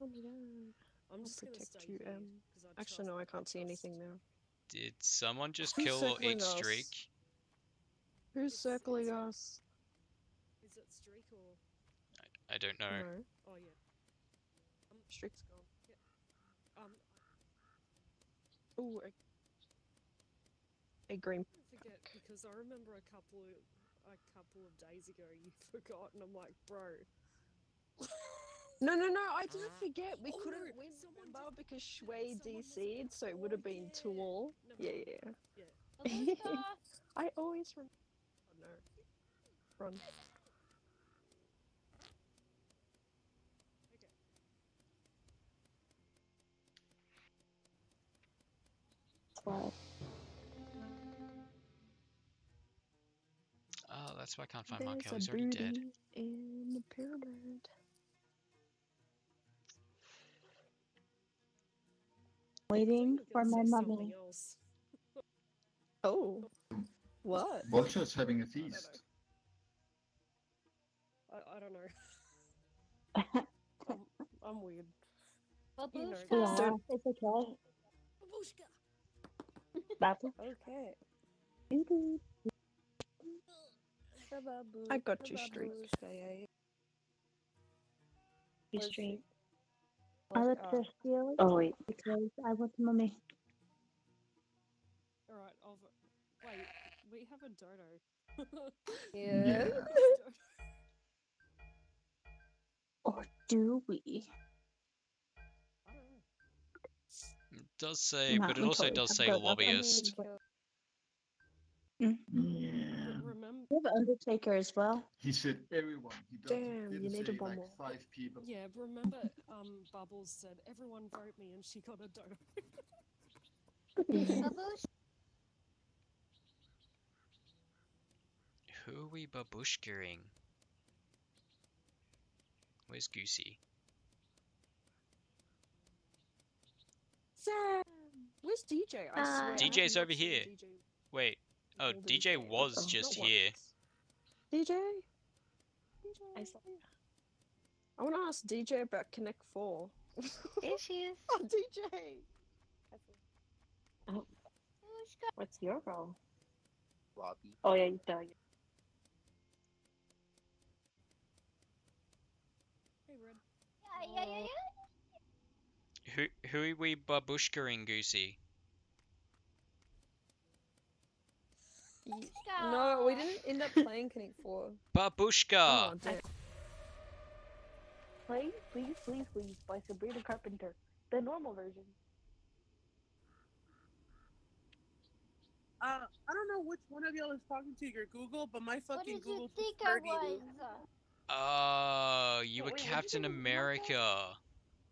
Oh my god. I'm I'll just gonna protect you, here, Em. 'cause I Actually, no, I can't see anything now. Did someone just Who's kill circling Eat us? Streak? Who's It's- circling us? Is it streak or? I don't know. No, Oh yeah. Um, Streak's gone. um, Oh, a, a green. I forget because I remember a couple of, a couple of days ago you [LAUGHS] forgot, and I'm like, bro. [LAUGHS] No, no, no! I didn't [GASPS] forget. We Oh, couldn't win, someone remember, did- because no, Shui someone DC'd, so it would have been two yeah. all. Never Yeah, mind. yeah. Yeah. [LAUGHS] [LAUGHS] I always remember. Oh no. Run. Oh, that's why I can't find Marco. There's He's a already dead. in the pyramid. Waiting I for was gonna my say mummy. something else. [LAUGHS] Oh. What? Vulture's having a I don't feast. know. I, I don't know. [LAUGHS] I'm, I'm weird. You know Yeah, this. It's okay. Babushka. Babu. Okay. Doo-doo. I got you, Streak. You Let's straight. See. I Like, let uh, her steal it Oh wait. because I want the mummy. All right. I'll, v- wait. We have a dodo. [LAUGHS] Yeah. Or do we? I don't know. It does say, Not but it also does say the level lobbyist. Yeah. But We have Undertaker as well. He said everyone. He doesn't, Damn, you didn't need say a like bumble. five people. yeah, but remember, um, Bubbles said everyone vote me, and she got a dodo. [LAUGHS] Babush, Who are we babushkering? Where's Goosey? Sam! Where's DJ? I Uh, swear. DJ's have over here. DJ Wait. Oh, DJ was Oh, just here. once. DJ? I saw. I want to ask DJ about Connect Four. There [LAUGHS] she is. Oh, DJ. Oh. oh what's your role? Robbie. Oh yeah, you tell you. Hey, Red. Yeah, yeah, yeah, yeah. Who who are we babushkaing, Goosey? Y- No, we didn't end up playing Connect Four. Babushka. Oh, damn. Play, please, please, please, by Sabrina Carpenter, the normal version. Uh, I don't know which one of y'all is talking to your Google, but my What fucking did you Google's think I dirty, was? Oh, you were wait, what'd you Captain? America.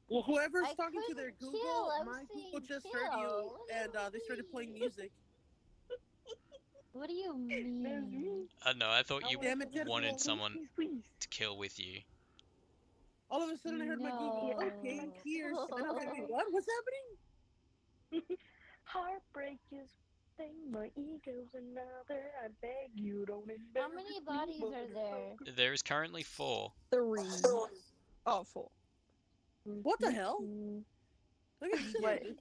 Well, whoever's I talking to their Google, kill, my Google saying just heard you, kill. What do and uh, they started playing music. What do you mean? Uh, no, I thought you Damn it, Jennifer, wanted please, someone please, please. to kill with you. All of a sudden, I heard my Google. Okay, No. Pierce, and I was like, wait, what? What's happening? [LAUGHS] Heartbreak is thing, my ego's another. I beg you, don't How many bodies are there? There is currently four. Three. Oh, four. What the hell? Look at this.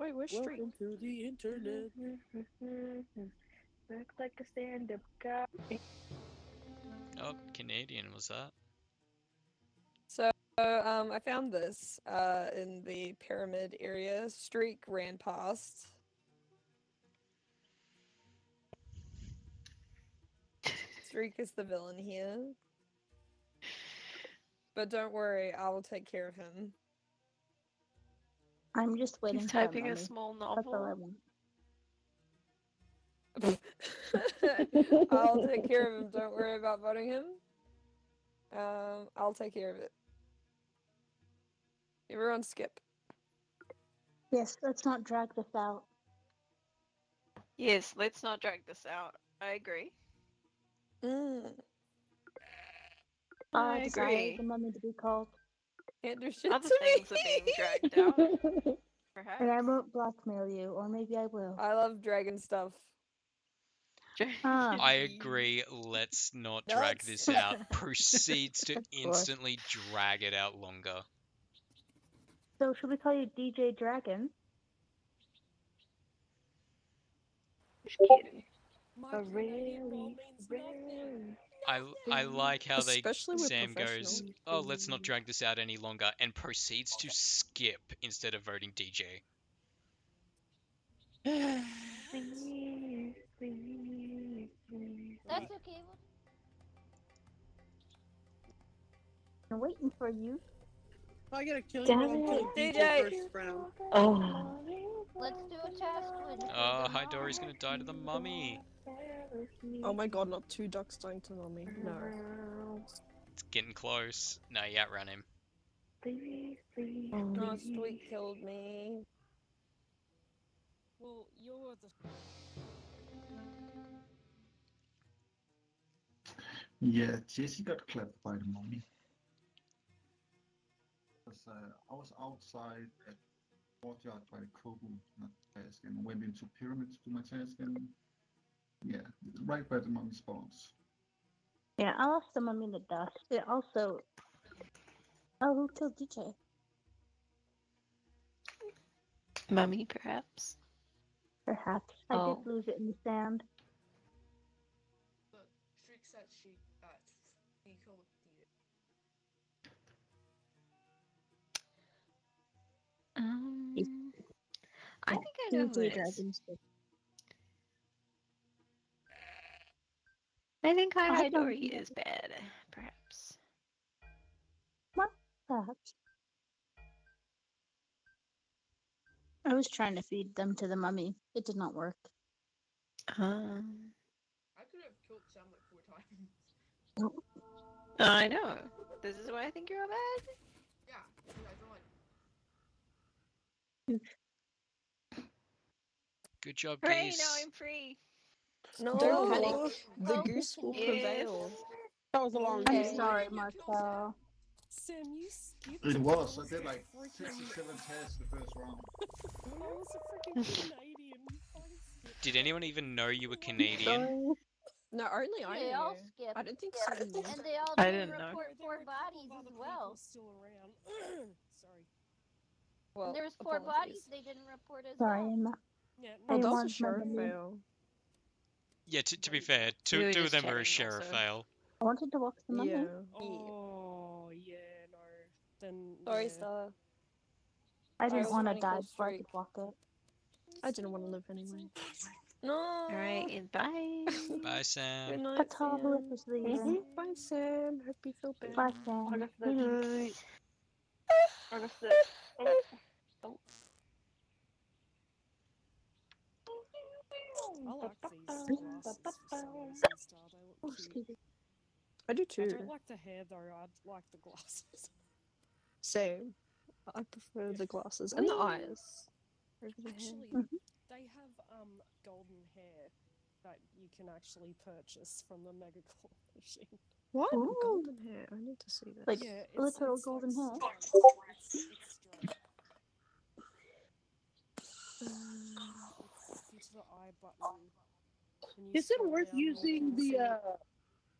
What? shit. Wait, where's Streak? Welcome to the internet. [LAUGHS] Looks like a stand-up guy. Oh, Canadian was that? So um, I found this uh, in the pyramid area. Streak ran past. [LAUGHS] Streak is the villain here. But don't worry, I will take care of him. I'm just waiting He's for typing a mummy. small That's all I novel. want. [LAUGHS] I'll [LAUGHS] take care of him. Don't worry about voting him. Um, I'll take care of it. Everyone skip. Yes, let's not drag this out. Yes, let's not drag this out. I agree. Mm. I I desire agree. the mummy to be called. Andrew shit Other to things me. are being dragged [LAUGHS] out. Perhaps. And I won't blackmail you, or maybe I will. I love dragon stuff. Ah. I agree. Let's not drag That's- this [LAUGHS] out. Proceeds to Of course. instantly drag it out longer. So should we call you DJ Dragon? A really, really. I I like how they Especially with Sam goes, "Oh, let's not drag this out any longer," and proceeds to skip instead of voting DJ. [SIGHS] That's okay. I'm waiting for you. I gotta kill you I'm killing DJ. DJ first round. Oh. Let's do a task with. Uh, oh, hi Dory's gonna die to the mummy. Oh my god, not two ducks dying to mummy. No. It's getting close. No, you outrun him. Please, please, Oh, please. Sweet killed me. Well, you're the. Yeah, Jesse got clapped by the mummy. 'Cause, uh, I was outside at courtyard by the Kobu, not task, and went into pyramid to do my task, and yeah, right where the mummy spawns. Yeah, I lost the mummy in the dust. It also. Oh, who killed DJ? Mummy, perhaps. Perhaps. I Oh. did lose it in the sand. But Shriek said she. Uh, he killed DJ. Um, I think I know who it is. Dragon's the- I think Hi I Hi don't Dory know. is bad, perhaps. What? Perhaps. I was trying to feed them to the mummy. It did not work. Um, I could have killed Sam like four times. [LAUGHS] I know. This is why I think you're all bad. Yeah, you guys. Good job, Hooray, Geese. now I'm free. No, Don't panic. The oh, goose will yes. prevail. That was a long I'm day. sorry, Marcel. Sam, you skipped. It was, I did a like freaking- 67 tests the first round. [LAUGHS] I was a freaking Canadian. I skipped. Did anyone even know you were Canadian? Sorry. No, only I They all knew. skipped. I don't think so. knew. And they all I didn't didn't know. report four bodies as well. Still around. [CLEARS THROAT] Sorry. Well, there was four apologies. bodies they didn't report as Sorry, well. Emma. Yeah, Well, I that was a want sheriff remember me. fail. Yeah, to, to be fair, two, We two of them were a checking sheriff also. fail. I wanted to walk the money. Yeah. Oh yeah, no. Then Sorry, yeah. Star. I I didn't was want to die before I could walk it. I didn't want to live anyway. No. Alright, and bye. [LAUGHS] Bye, Good Sam. night, Pata, who Sam. is leaving? Mm-hmm. Bye, Sam. Hope you feel better. Bye, Sam. August Good 13th. night. I like these glasses for some reason, Star. They Oh, look cute. excuse me. I do too. I don't like the hair though. I like the glasses. Same. I prefer the glasses and the eyes. over the hair. Actually, Mhm. they have um golden hair that you can actually purchase from the Mega Claw [LAUGHS] machine. What? Ooh. Golden hair. I need to see this. Like yeah, it's, literal it's golden like hair. stripes. It's, it's striped. into [SIGHS] [LAUGHS] the eye button. Is it worth using the uh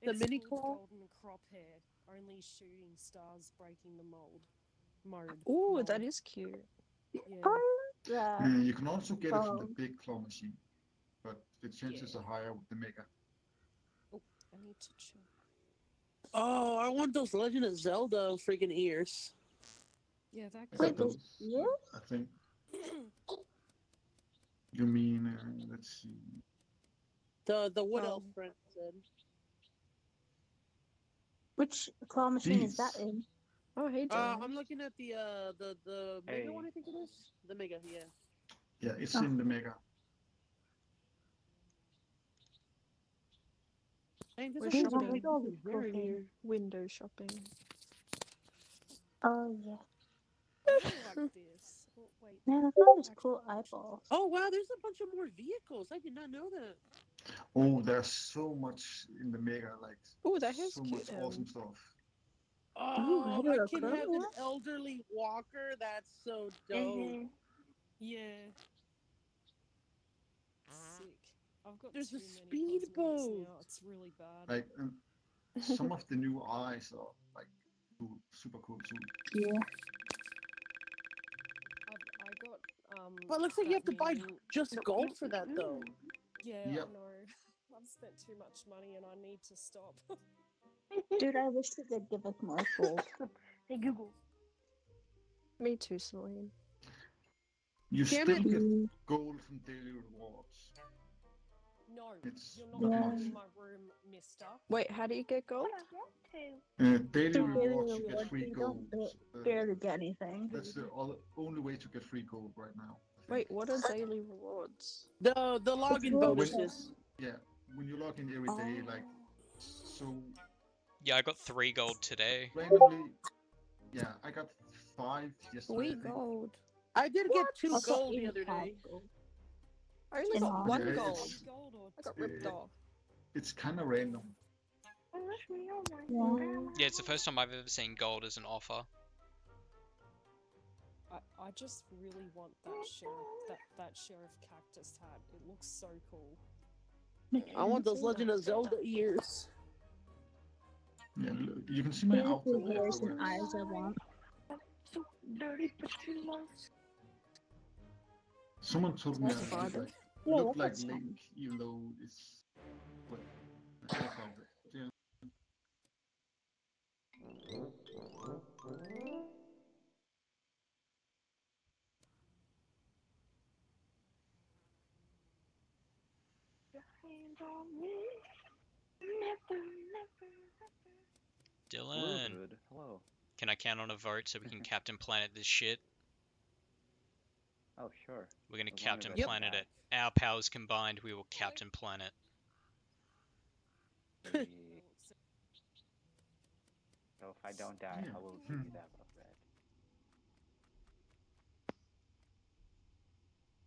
the mini called claw? Golden crop hair. Only shooting stars breaking the mold. Mode. Ooh, that is cute. Yeah. Yeah. Uh, you can also get it from the Um, big claw machine, but the chances are higher with the mega. Oh, I need to check. Oh, I want those Legend of Zelda freaking ears. Yeah, that could. Wait, got those those. I think. [CLEARS THROAT] [CLEARS THROAT] You mean, uh, let's see. The the wood elf friend said. Which claw machine is that in? Oh, hey, Uh, John. I'm looking at the uh the the mega Hey. one. I think it is the mega. Yeah. Yeah, it's Oh. in the mega. Dang, there's We're a bunch shopping. big golden hair Shopping. here. Window shopping. Oh yeah. I like this. Oh. Man, I found this cool eyeball. Oh wow, there's a bunch of more vehicles. I did not know that. Oh, there's so much in the mega, like oh, that has so cute. much awesome stuff. Oh, I I do can have an elderly walker. That's so dope. Yeah. Sick. I've got There's a speedboat. cosmetics. It's really bad. Like um, some of the new eyes are like super cool too. [LAUGHS] Yeah. I've, I got um. But it looks like you have to buy just gold for that though. Yeah, Yep. I know. [LAUGHS] I've spent too much money and I need to stop. Dude, I wish that they'd give us more gold. [LAUGHS] Hey Google. Me too, Celine. You Damn still it. get gold from daily rewards. No, It's you're not not in my room, mister. Wait, how do you get gold? I want to. Uh, daily Through daily rewards, you get free you gold. don't Uh, barely get anything. that's the only way to get free gold right now. Wait, what are daily rewards? The the login When- bonuses. Yeah, when you log in every day, like so Yeah, I got three gold today. randomly. Yeah, I got five yesterday. Three gold. I did get two I gold the other day. gold. I only got one Yeah, gold. it's- Gold or I got ripped Yeah. off. It's kind of random. That's me. My Yeah. Yeah, it's the first time I've ever seen gold as an offer. I, I just really want that sheriff that, that sheriff cactus hat. It looks so cool. I want those Legend of Zelda ears. Yeah, look, you can see my Here's the outfit ears and eyes I want. So dirty, but you love. Someone told me I That's look like, Yeah, look like looks fun. Link, even though it's what I half of it. Yeah. Your hand on me. Never, never, Dylan, Good. Hello. can I count on a vote so we can [LAUGHS] Captain Planet this shit? Oh, sure. We're gonna As long as Captain I Yep. Planet it. Our powers combined, we will Captain Planet. [LAUGHS] So if I don't die, Yeah. I will give you that buffet.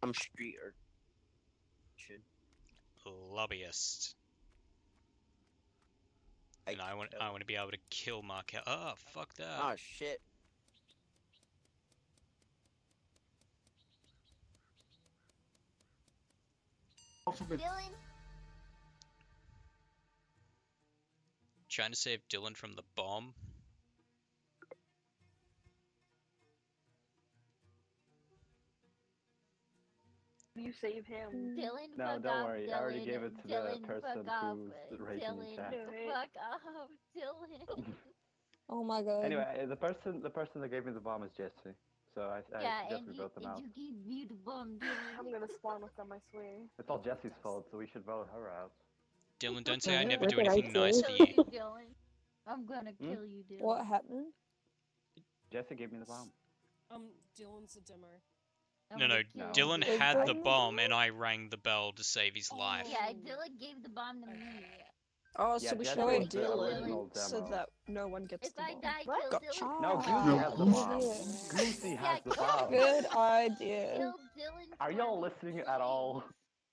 I'm street urchin. Lobbyist. And I want. I want to be able to kill Markel. Oh, fuck that. Oh shit. Also, Dylan, trying to save Dylan from the bomb. You save him. Dylan, No, don't off, worry. I already gave it to Dylan, the person fuck off, who's raising Dylan, the chat. fuck off, Dylan. [LAUGHS] Oh my god. Anyway, the person the person that gave me the bomb is Jesse. So I, I yeah, suggest and we you, vote them out. you me the bomb, I'm gonna spawn with them, I swear. It's all Jesse's fault, so we should vote her out. Dylan, don't say I never do anything nice for you. you, Dylan. I'm gonna Hmm? kill you, Dylan. What happened? Jesse gave me the bomb. Um, Dylan's a demo. I'm No, no, Dylan had the bomb and I rang the bell to save his life. Yeah, Dylan gave the bomb to me. Oh, Yeah, so we Jesse should was wait the Dylan original so demo. that no one gets If the I bomb. die, kill Gotcha. Dylan. No, Goosey has the bomb. yeah. Goosey has the bomb. Good idea. Kill Dylan. Are y'all listening at all?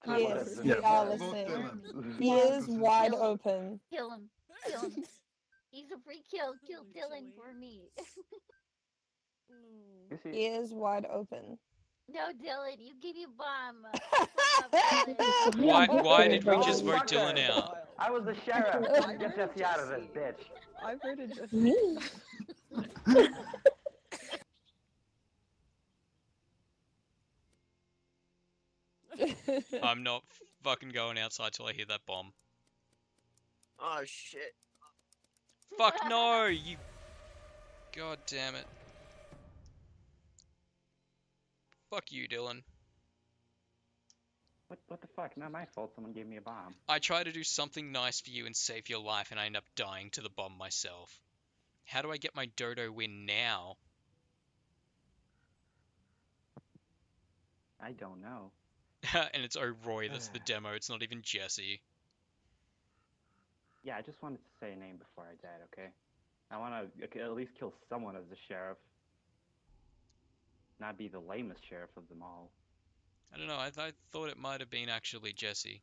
to Yes, what has been we said? are listening. He is wide open. Kill him. Kill him. He's a free kill. Kill Dylan for me. Goosey, He is wide open. No, Dylan, you give me bomb. Fuck off, Dylan. Why, why did we just vote Dylan out? I was the sheriff. [LAUGHS] Get Jesse out of this, bitch. I voted Jesse. Me? [LAUGHS] I'm not fucking going outside till I hear that bomb. Oh shit. Fuck no, [LAUGHS] you. God damn it. Fuck you, Dylan. What, what the fuck? Not my fault. Someone gave me a bomb. I try to do something nice for you and save your life, and I end up dying to the bomb myself. How do I get my dodo win now? I don't know. [LAUGHS] and it's O'Roy that's the [SIGHS] demo, it's not even Jesse. Yeah, I just wanted to say a name before I died, okay? I want to at least kill someone as the sheriff. Not be the lamest sheriff of them all. I don't know, I, th- I thought it might have been actually Jesse.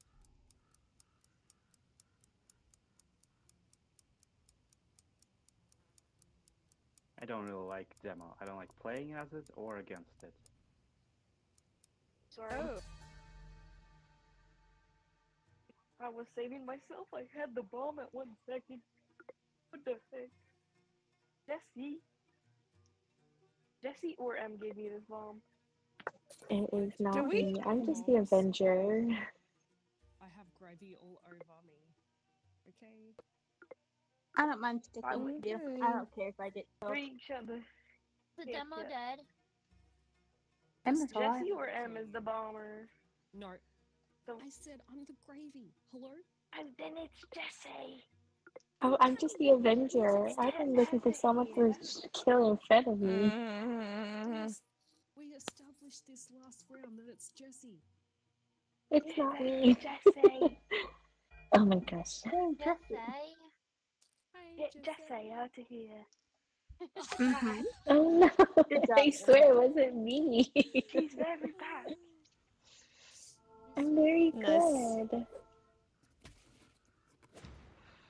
I don't really like demo. I don't like playing as it or against it. Sorry. Oh. I was saving myself. I had the bomb at one second. What the heck? Jesse? Jesse or M gave me this bomb. It is not we- me. I'm just the Avenger. I have gravy all over me. Okay. I don't mind sticking I'm with you. I don't care if I get killed. Three each other. The Yeah, demo yeah. dead. Emma's alive. Jesse or M is the bomber. No. So, I said I'm the gravy. Hello? and then it's Jesse. Oh, I'm just the Avenger. I've been looking for someone to kill in front of me. We established this last round that it's Jesse. It's not me. Jesse. [LAUGHS] Oh my gosh. Jesse. Get Jesse out of here. Mhm. Oh no. Good [LAUGHS] I swear it wasn't me. She's very bad. I'm very Nice.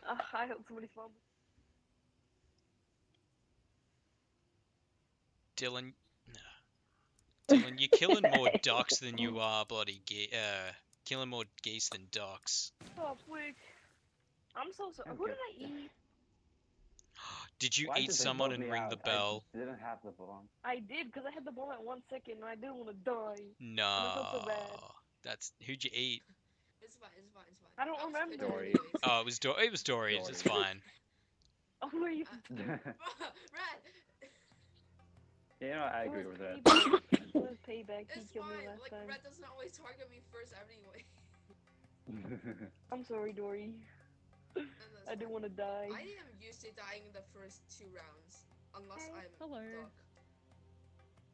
Good. Uh, I hope somebody's bomb. Dylan. Dylan, you're killing more [LAUGHS] ducks than you are bloody ge- uh, killing more geese than ducks. Oh, quick. I'm so sorry. Who did I eat? [GASPS] Did you Why eat did they someone vote and me ring out? the bell? I didn't have the bomb. I did because I had the bomb at one second and I didn't want to die. No. I felt so bad. That's who'd you eat? It's fine, it's fine, it's fine. I don't I'll remember. Dory. Oh, it was Do- it was Dory. It's fine. [LAUGHS] Oh, who are you? Rat! you know, I It agree was with that. payback. It was [LAUGHS] payback. It's killed me fine, last like, time. Rat doesn't always target me first anyway. [LAUGHS] I'm sorry, Dory. And that's I didn't want to die. I am used to dying in the first two rounds. Unless I'm Hello. duck.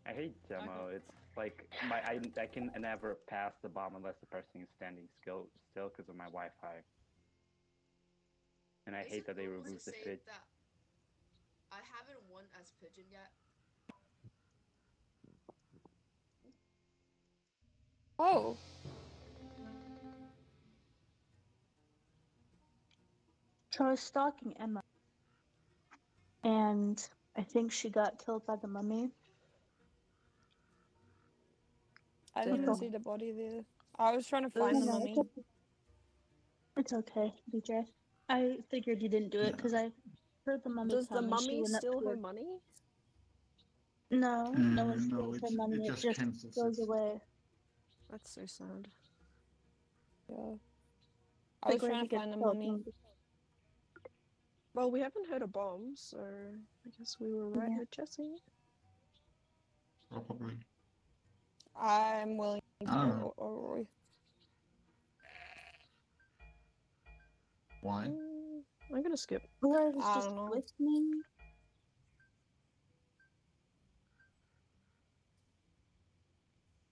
I hate demo. It's like my I, I can never pass the bomb unless the person is standing still still because of my Wi-Fi. And I Is hate it that they cool to removed the say fit. that I haven't won as pigeon yet. Oh. So I was stalking Emma. And I think she got killed by the mummy. I Didn't didn't see the body there. I was trying to find the mummy. It's okay, it's DJ. I figured you didn't do it because I heard the mummy. Does the come and she mummy went up steal to her money? No, no one Mm, no, steals her it's- money. it It just just cancels goes it. away. That's so sad. Yeah. I was Like where trying he to gets find the killed, mummy. Well, we haven't heard a bomb, so I guess we were right Yeah. with Jesse. Probably. I'm willing to I don't go know. Oroy. Why? Mm, I'm gonna skip. Or I was I just don't know. listening.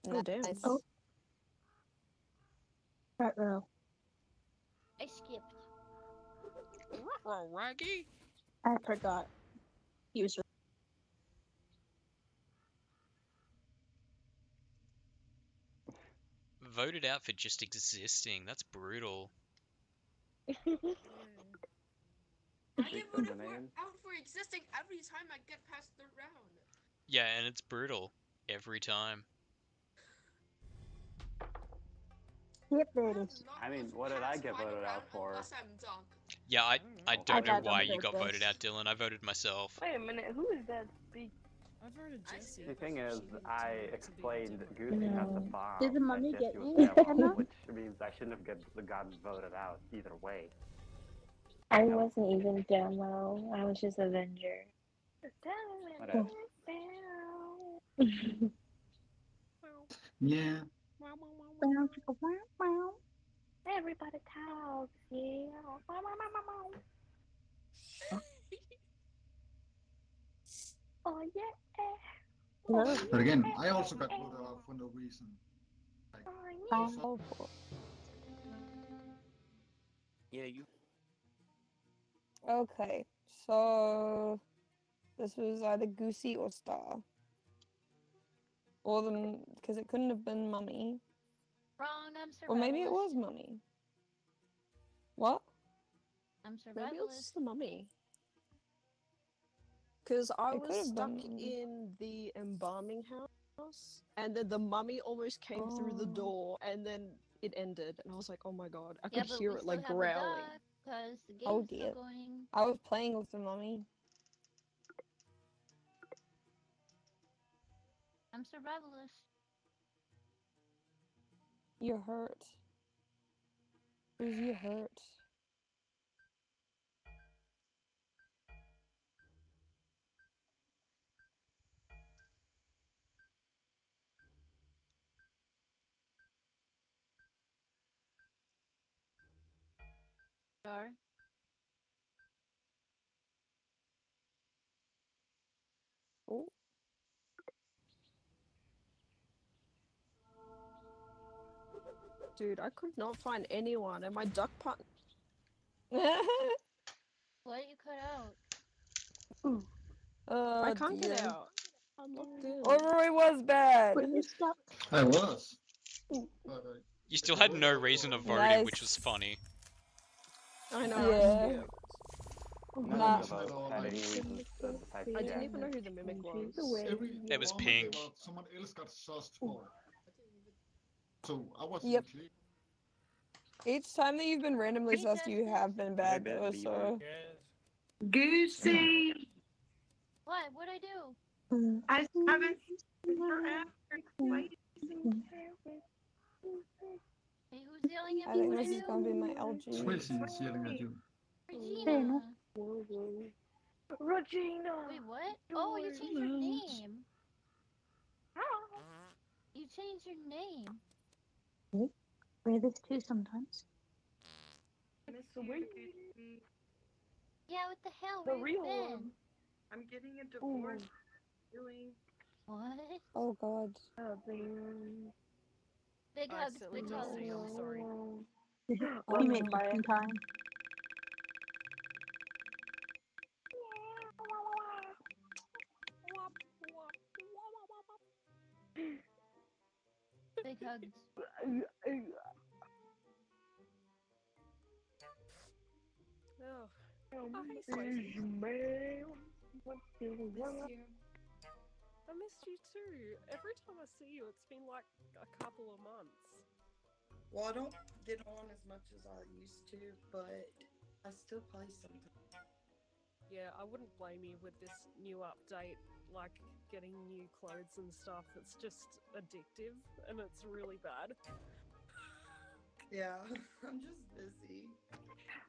Oh damn. Nice. Oh. Right row. I skipped. Ruh-roh, Raggy. I forgot. He was. Voted out for just existing. That's brutal. [LAUGHS] I get voted for, out for existing every time I get past the round. Yeah, and it's brutal every time. Yep, there it is. I mean, what did I get voted out for? I'm drunk. Yeah, I I Oh, don't know why you got voted out, Dylan. I voted myself. Wait a minute, who is that speak? I voted Jesse. The thing is, I to- to be explained different. Goosey had the bomb. Did the and mummy get was you, there, Emma? which means I shouldn't have get, gotten voted out either way. I wasn't even demo. I was just Avenger. Whatever. [LAUGHS] Yeah. Bow, chicka, wow, wow. Everybody talks, yeah. [LAUGHS] Oh yeah. Hello. Oh, but again, I also got voted out for no reason. Like, oh, oh. oh, Yeah, you. Okay, so this was either Goosey or Star. Or the because it couldn't have been Mummy. Wrong, I'm survivalist. Or maybe it was Mummy. What? I'm Maybe it was just the mummy. Because I It was could've stuck been- in the embalming house, and then the mummy almost came through the Oh. door, and then it ended, and I was like, oh my god, I Yeah, could but hear we it like have a growling. duck, Cause the oh, game's Oh still dear. going. I was playing with the Mummy. I'm survivalist. You're hurt. Who's you hurt? Star. Oh. Dude, I could not find anyone, and my duck part. [LAUGHS] What you cut out? Oh, I can't get dear. out. I'm locked in. Oroy was bad. Wait, you stuck. I was. But, uh, You still had no reason of voting, which was funny. I know. Yeah. yeah. None Nah. of us had any reason to decide I didn't even know who the mimic was. every It was pink. Someone else got sussed for. So I was Yep. clear. Each time that you've been randomly sus, you have been bad bet though, so. Goosey, What? What'd I do? I haven't seen you forever. Hey, who's yelling at I me? think What this is gonna be my LG. Swayze is yelling at you. Regina. Regina. Wait, what? Oh, you changed your name. You changed your name. Wear this too sometimes. Yeah, what the hell? The Where you real been? one. I'm getting a divorce. Doing. What? Oh god. Oh, Big I hugs, silly big Jesse, hugs. I'm sorry. You made it in time. Big hugs. Oh. I missed you too. Every time I see you, it's been like a couple of months. Well, I don't get on as much as I used to, but I still play sometimes. Yeah, I wouldn't blame you with this new update, like getting new clothes and stuff. It's just addictive and it's really bad. Yeah, [LAUGHS] I'm just busy.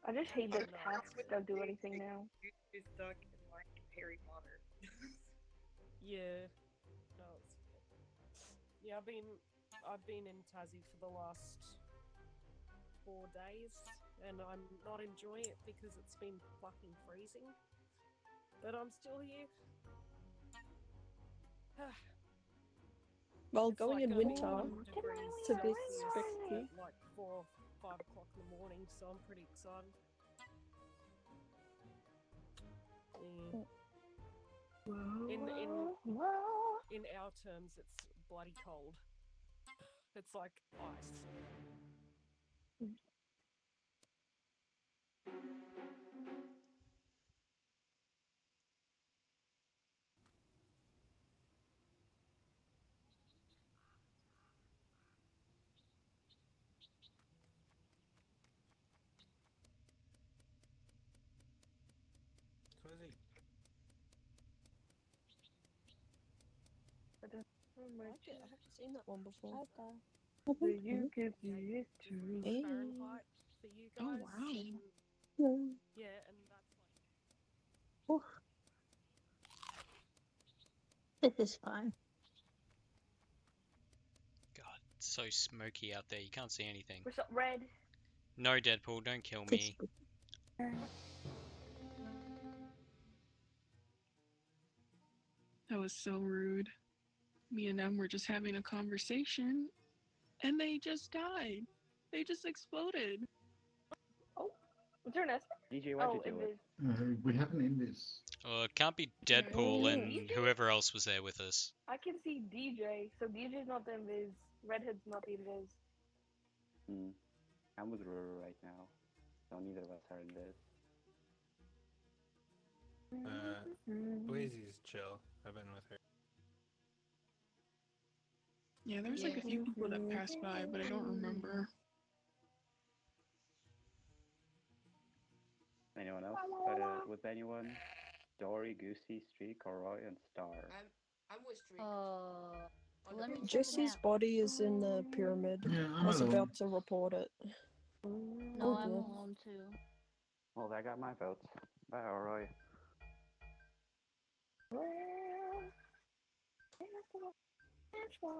I just hate that No, tasks don't do anything now. You're stuck in like Harry Potter. Yeah. No, it's yeah. I've been I've been in Tassie for the last four days, and I'm not enjoying it because it's been fucking freezing. But I'm still here. Well, It's going like in winter, to Celsius like four, or five o'clock in the morning, so I'm pretty excited. Yeah. Mm. In in in our terms, it's bloody cold. [SIGHS] It's like ice. Oh my I haven't seen that one before. So you get the history. Hey. Fahrenheit for you Oh, wow. and- Yeah. Yeah, and that's like This is fine. God, it's so smoky out there. You can't see anything. What's up, Red? No, Deadpool, don't kill me. That was so rude. Me and them were just having a conversation and they just died. They just exploded. Was there an S? DJ, why'd Oh, you do it? Uh, we have an this. Oh, it can't be Deadpool Oh. and whoever else was there with us. I can see DJ, so DJ's not the Invis. Redhead's not the Invis. Hmm. I'm with Ruru right now. So neither of us are in this. Uh, Boise's chill. I've been with her. Yeah, there's like a few people that passed by, but I don't remember. Anyone else? Uh, with anyone? Dory, Goosey, Streak, Roy, and Star. I'm I'm with Streak. Uh, let me Jesse's body is in the pyramid. Yeah, I I'm was alone. about to report it. No, I'm dear. alone too. Well, that got my votes. Bye, Roy. Interesting.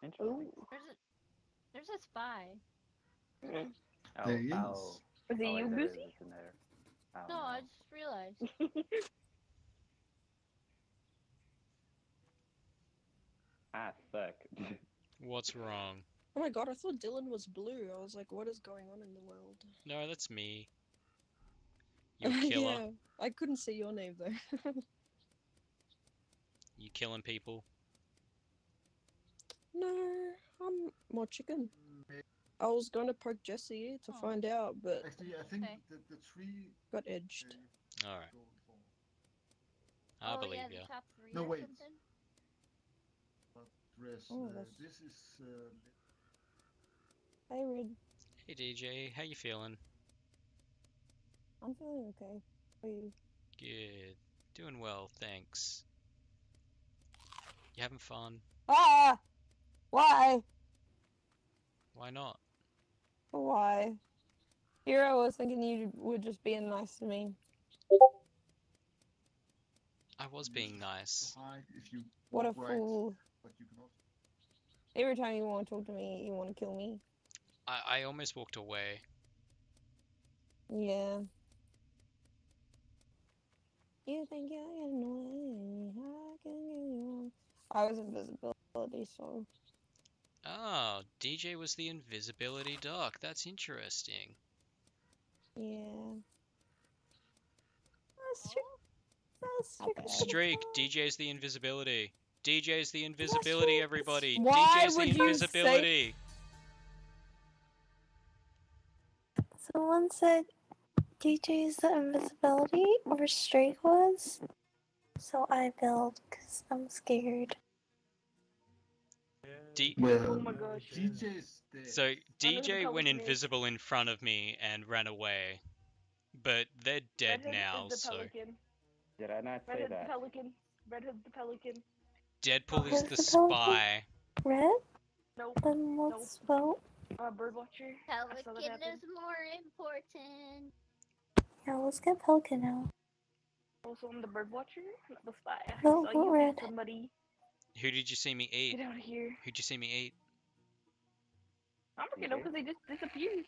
There's a there's a spy. Oh, There he oh. is. Is it oh, you, wait, Goosey? this in there. No, I just realized. [LAUGHS] Ah, fuck. What's wrong? Oh my god, I thought Dylan was blue. I was like, what is going on in the world? No, that's me. You [LAUGHS] killer. yeah, I couldn't see your name though. [LAUGHS] You killing people. no, I'm more chicken. I was going to poke Jesse to find out, but Actually, I think Okay. the, the tree. got edged. Alright. I oh believe yeah, ya. the top three No, wait. something. But dress. Oh, uh, this is. Uh, Hey, Red. Hey DJ, how you feeling? I'm feeling okay. How are you? Good. Doing well, thanks. You having fun? Ah! Why? Why not? Why? Hero was thinking you were just being nice to me. I was being nice. hide if you. What a walk right, fool. But you can also. Every time you want to talk to me, you want to kill me. I, I almost walked away. Yeah. You think you're getting away? How can you? I was invisibility, so. Oh, DJ was the invisibility doc. That's interesting. Yeah. That's true. That's true. Streak, DJ's the invisibility. DJ's the invisibility, everybody. Why DJ's the would you say- invisibility. Someone said DJ's the invisibility or Streak was. So I build because I'm scared. D- Well, Oh my gosh. DJ's. So DJ went invisible in front of me and ran away, but they're dead Redhead now. is the So pelican. Did I not say Redhead the that? pelican. Redhead the pelican. Deadpool is the the spy. Red? Nope. Then what's vote? Uh, Birdwatcher. I saw that Pelican is more important. Yeah, let's get Pelican now. Also, I'm the Birdwatcher, not the spy. I No, saw you red? somebody. Who did you see me eat? Get out of here. Who'd you see me eat? I'm looking up because they just disappeared.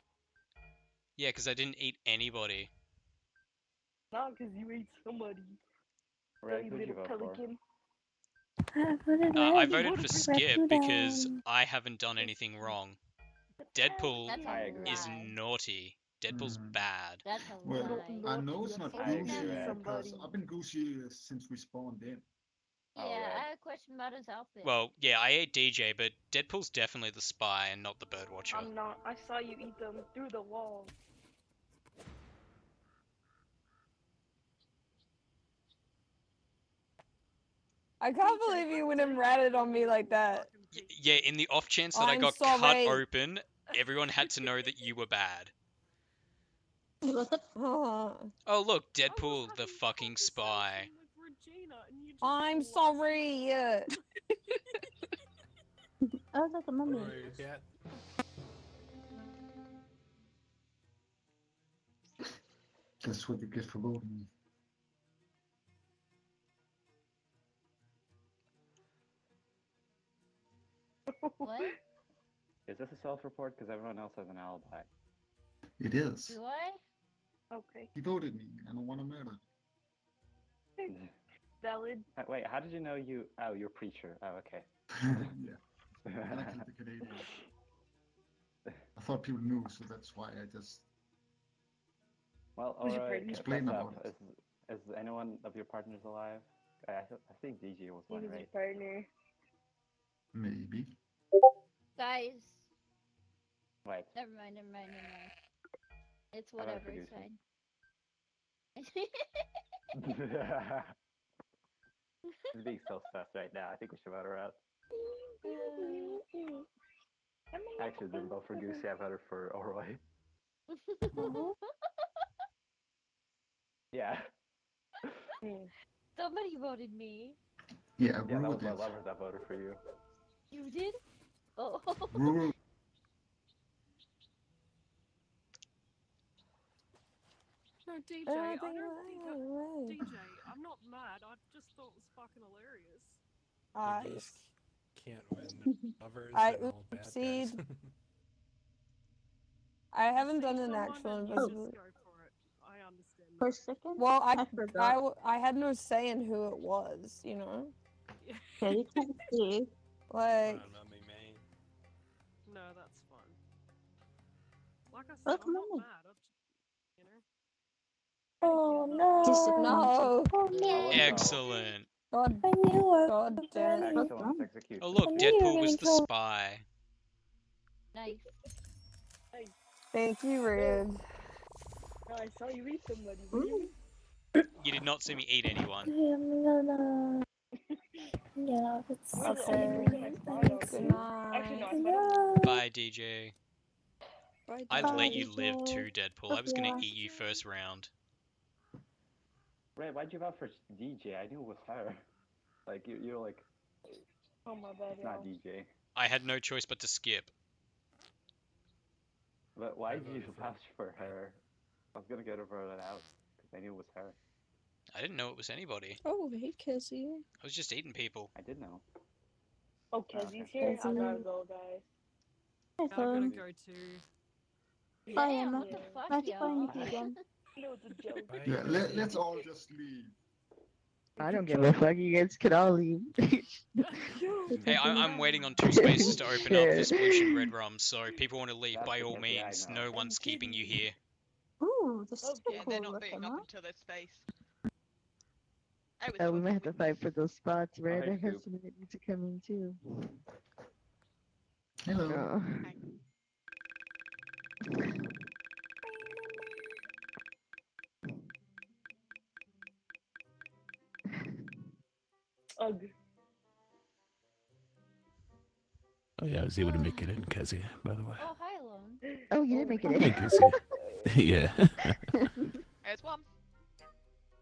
Yeah, because I didn't eat anybody. Not because you ate somebody. Red, you you little vote for? Pelican. I voted Uh, I voted for Skip because? I haven't done anything wrong. Deadpool That's a I agree. is lie. naughty. Deadpool's Mhm. bad. That's a Well, lie. I know it's not I Gucci because I've been Gucci since we spawned in. Yeah, Alright. I had a question about his outfit. Well, yeah, I ate DJ, but Deadpool's definitely the spy and not the birdwatcher. I'm not. I saw you eat them through the wall. I can't believe you went and ratted on me like that. Y- yeah, in the off chance that i I'm got sorry. cut open, [LAUGHS] everyone had to know that you were bad. [LAUGHS] Oh look, Deadpool, the fucking spy. I'm sorry. [LAUGHS] I was like a mummy. cat. That's what you get for voting What? Is this a self-report? Because everyone else has an alibi. It is. Do I? Okay. He voted me. I don't want to murder. [LAUGHS] Valid. Uh, Wait, how did you know you? Oh, you're preacher. Oh, okay. [LAUGHS] yeah. And I keep the Canadian. I thought people knew, so that's why I just. Well, Who's your alright. partner? Explain about up? Is, is anyone of your partners alive? I, I think DJ was one, He's right? your partner. Maybe. Guys, Wait. never mind, never mind, never mind. It's How about whatever, it's fine. [LAUGHS] He's being so [LAUGHS] sus right now. I think we should vote her out. I actually didn't vote for Goosey. I voted for Oroy. Yeah. Somebody voted me. Yeah, Yeah, that Rue was my did. lovers that voted for you. You did? [LAUGHS] Oh. No, DJ, Uh, I they don't think ran I, away. DJ, I'm not mad. I just thought it was fucking hilarious. I, You just can't win [LAUGHS] lovers I and all bad guys. oopsied. [LAUGHS] I haven't done an Someone actual and invisible. just go for it. I understand. For a second, Well, I, I I, forgot. w- I had no say in who it was, you know? Yeah, you can't see. Like, Mummy man. Oh, I said, Look, I'm not mad. I just, you know. Oh no! no! Oh no! Excellent. God, I knew it. God damn it. Excellent oh, execution. Oh look, I knew you were Deadpool was the spy. Nice. Thank you, Red. No, I saw you eat somebody. You? Mm. You did not see me eat anyone. I'm gonna get off. It's Okay. only person I spotted on? Good Actually, night. no, I spotted him. Bye, DJ. I'd Bye, let you live DJ. too, Deadpool. I was gonna eat you first round. Ray, why'd you vote for DJ? I knew it was her. [LAUGHS] Like you, you're like, Oh my bad, it's not. DJ. I had no choice but to skip. But why did you voted [LAUGHS] for- vouch for her? I was gonna get her voted out because I knew it was her. I didn't know it was anybody. Oh, hey, Cassie. I was just eating people. I did know. Oh, oh Kezi's here. I gotta go, guys. Hi, I gotta go too. Bye, Damn, Emma. what the fuck, Nice y'all? playing you [LAUGHS] again. No, it's a joke. Bye, Yeah, let, let's all just leave. I don't give a fuck. You guys could all leave. [LAUGHS] [LAUGHS] Hey, I'm, I'm waiting on two spaces to open up for Shit. Sploosh Red Rum, so if people want to leave, That's by all okay, means, no one's keeping you here. Ooh, this is Yeah, cool they're not looking, beating huh? up into their space. I was Uh, we might have to fight for those spots, Oh, right? hey, I have Scoob. somebody that needs to come in too. Hello. Oh. Ugh. Oh yeah, I was able to make it in, Kezia, by the way. Oh hi, alone. Oh, you did make it in. Hey, Kezia. [LAUGHS] yeah. [LAUGHS] it's one.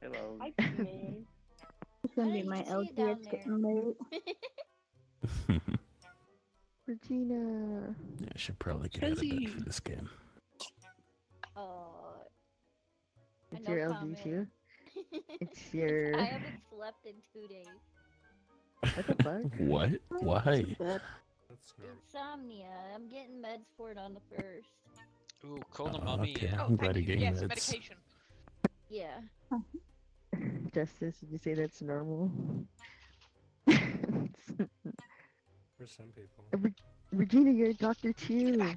Hello. Hi, It's gonna be my LDS getting. [LAUGHS] Regina. Yeah, I should probably get out of bed for this game. Oh. It's no your LG comment. too. [LAUGHS] It's your. I haven't slept in two days. What the fuck? [LAUGHS] What? Why? Insomnia. I'm getting meds for it on the first. Ooh, call the Oh, mummy okay, in. I'm glad you're getting Yes, meds. medication. Yeah. [LAUGHS] Justice, did you say that's normal? For some people. Re- Regina, you're a doctor too. I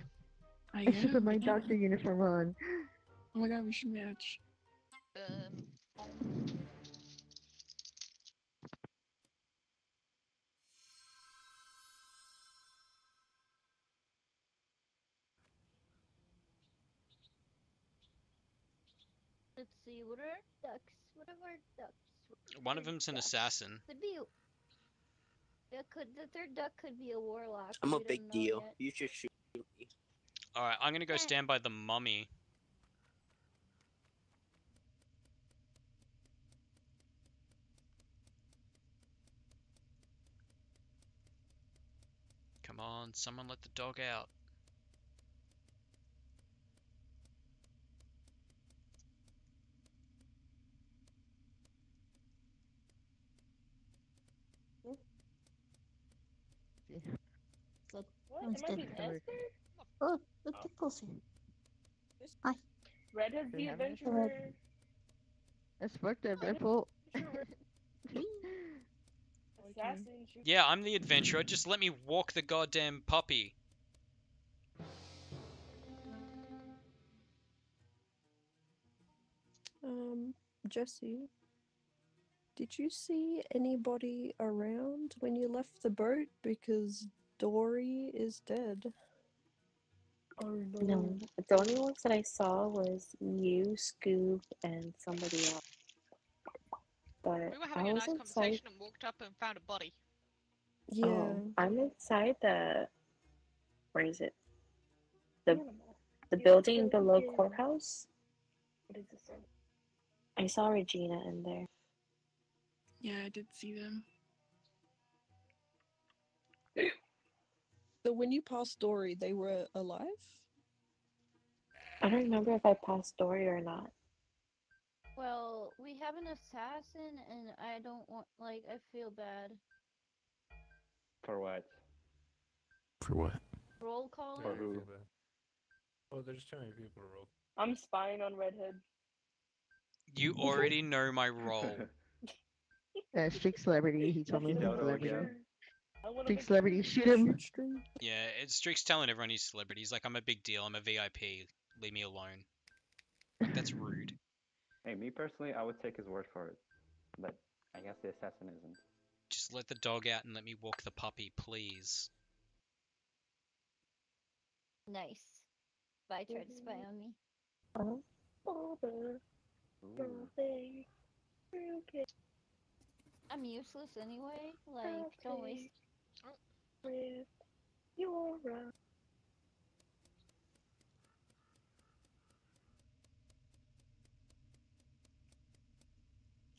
I should put my yeah. doctor uniform on. Oh my god, we should match. Um, Let's see. What are our ducks? What are our ducks? What are One of our them's an assassin. Could be. It could. The third duck could be a warlock. I'm a we big deal. yet. You should shoot me. Alright, I'm gonna go eh. stand by the mummy. Come on, someone let the dog out. Look, What? I'm I still being covered. Esther? Oh, look at Pussy. Hi. Red has the you have adventurer. That's fucked up, Red Bull. [LAUGHS] Yeah, I'm the adventurer. Just let me walk the goddamn puppy. Um, Jesse, did you see anybody around when you left the boat? Because Dory is dead. Oh No, the only ones that I saw was you, Scoob, and somebody else. But we were I having a was nice inside. conversation and walked up and found a body. Oh, yeah. Oh, I'm inside the. Where is it? The Animal. the Yeah, building below building. courthouse. What is this? one? I saw Regina in there. Yeah, I did see them. So when you passed Dory, they were alive? I don't remember if I passed Dory or not. Well, we have an assassin, and I don't want. Like, I feel bad. For what? For what? Roll call. For who? Oh, there's too many people to roll. I'm spying on Redhead. You [LAUGHS] already know my role. [LAUGHS] Uh, streak celebrity. He told me he's a celebrity. again. I wanna Streak celebrity. Shoot him. Yeah, it's Streak's telling everyone he's celebrity. He's Like, I'm a big deal. I'm a VIP. Leave me alone. Like, that's [LAUGHS] rude. Hey, me personally, I would take his word for it. But I guess the assassin isn't. Just let the dog out and let me walk the puppy, please. Nice. Spy tried to spy on me. Oh. Bother. Birthday. Okay. I'm useless anyway. Like, don't waste. With your right.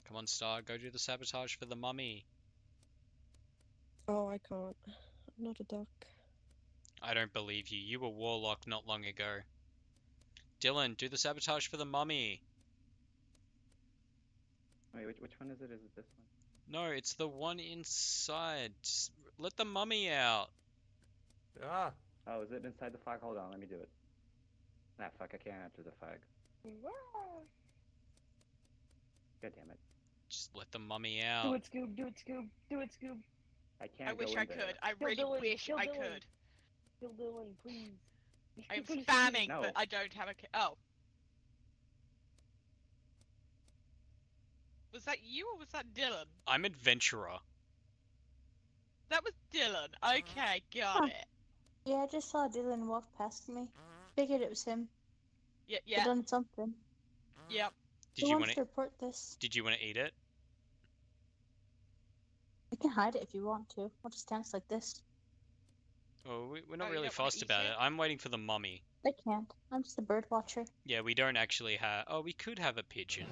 Come on, Star, go do the sabotage for the mummy. Oh, I can't. I'm not a duck. I don't believe you. You were Warlock not long ago. Dylan, do the sabotage for the mummy. Wait, which, which one is it? Is it this one? No, it's the one inside. Just let the mummy out. Ah! Oh, is it inside the flag? Hold on, let me do it. Ah, fuck, I can't enter the flag. God damn it. Just let the mummy out. Do it, Scoob. Do it, Scoob. Do it, Scoob. I can't I wish go I in there. could. I Kill really Dylan, wish kill I Dylan. could. Kill Dylan, please. I am spamming, No. but I don't have a. Oh. Was that you or was that Dylan? I'm adventurer. That was Dylan. Okay, got Huh. it. Yeah, I just saw Dylan walk past me. Figured it was him. Yeah, He yeah, done something. yep. Did Who you want to to? report this? Did you want to eat it? I can hide it if you want to. We'll just dance like this. Oh, we, we're not Oh, really don't fussed about it? it. I'm waiting for the mummy. They can't. I'm just a bird watcher. Yeah, we don't actually have. Oh, we could have a pigeon.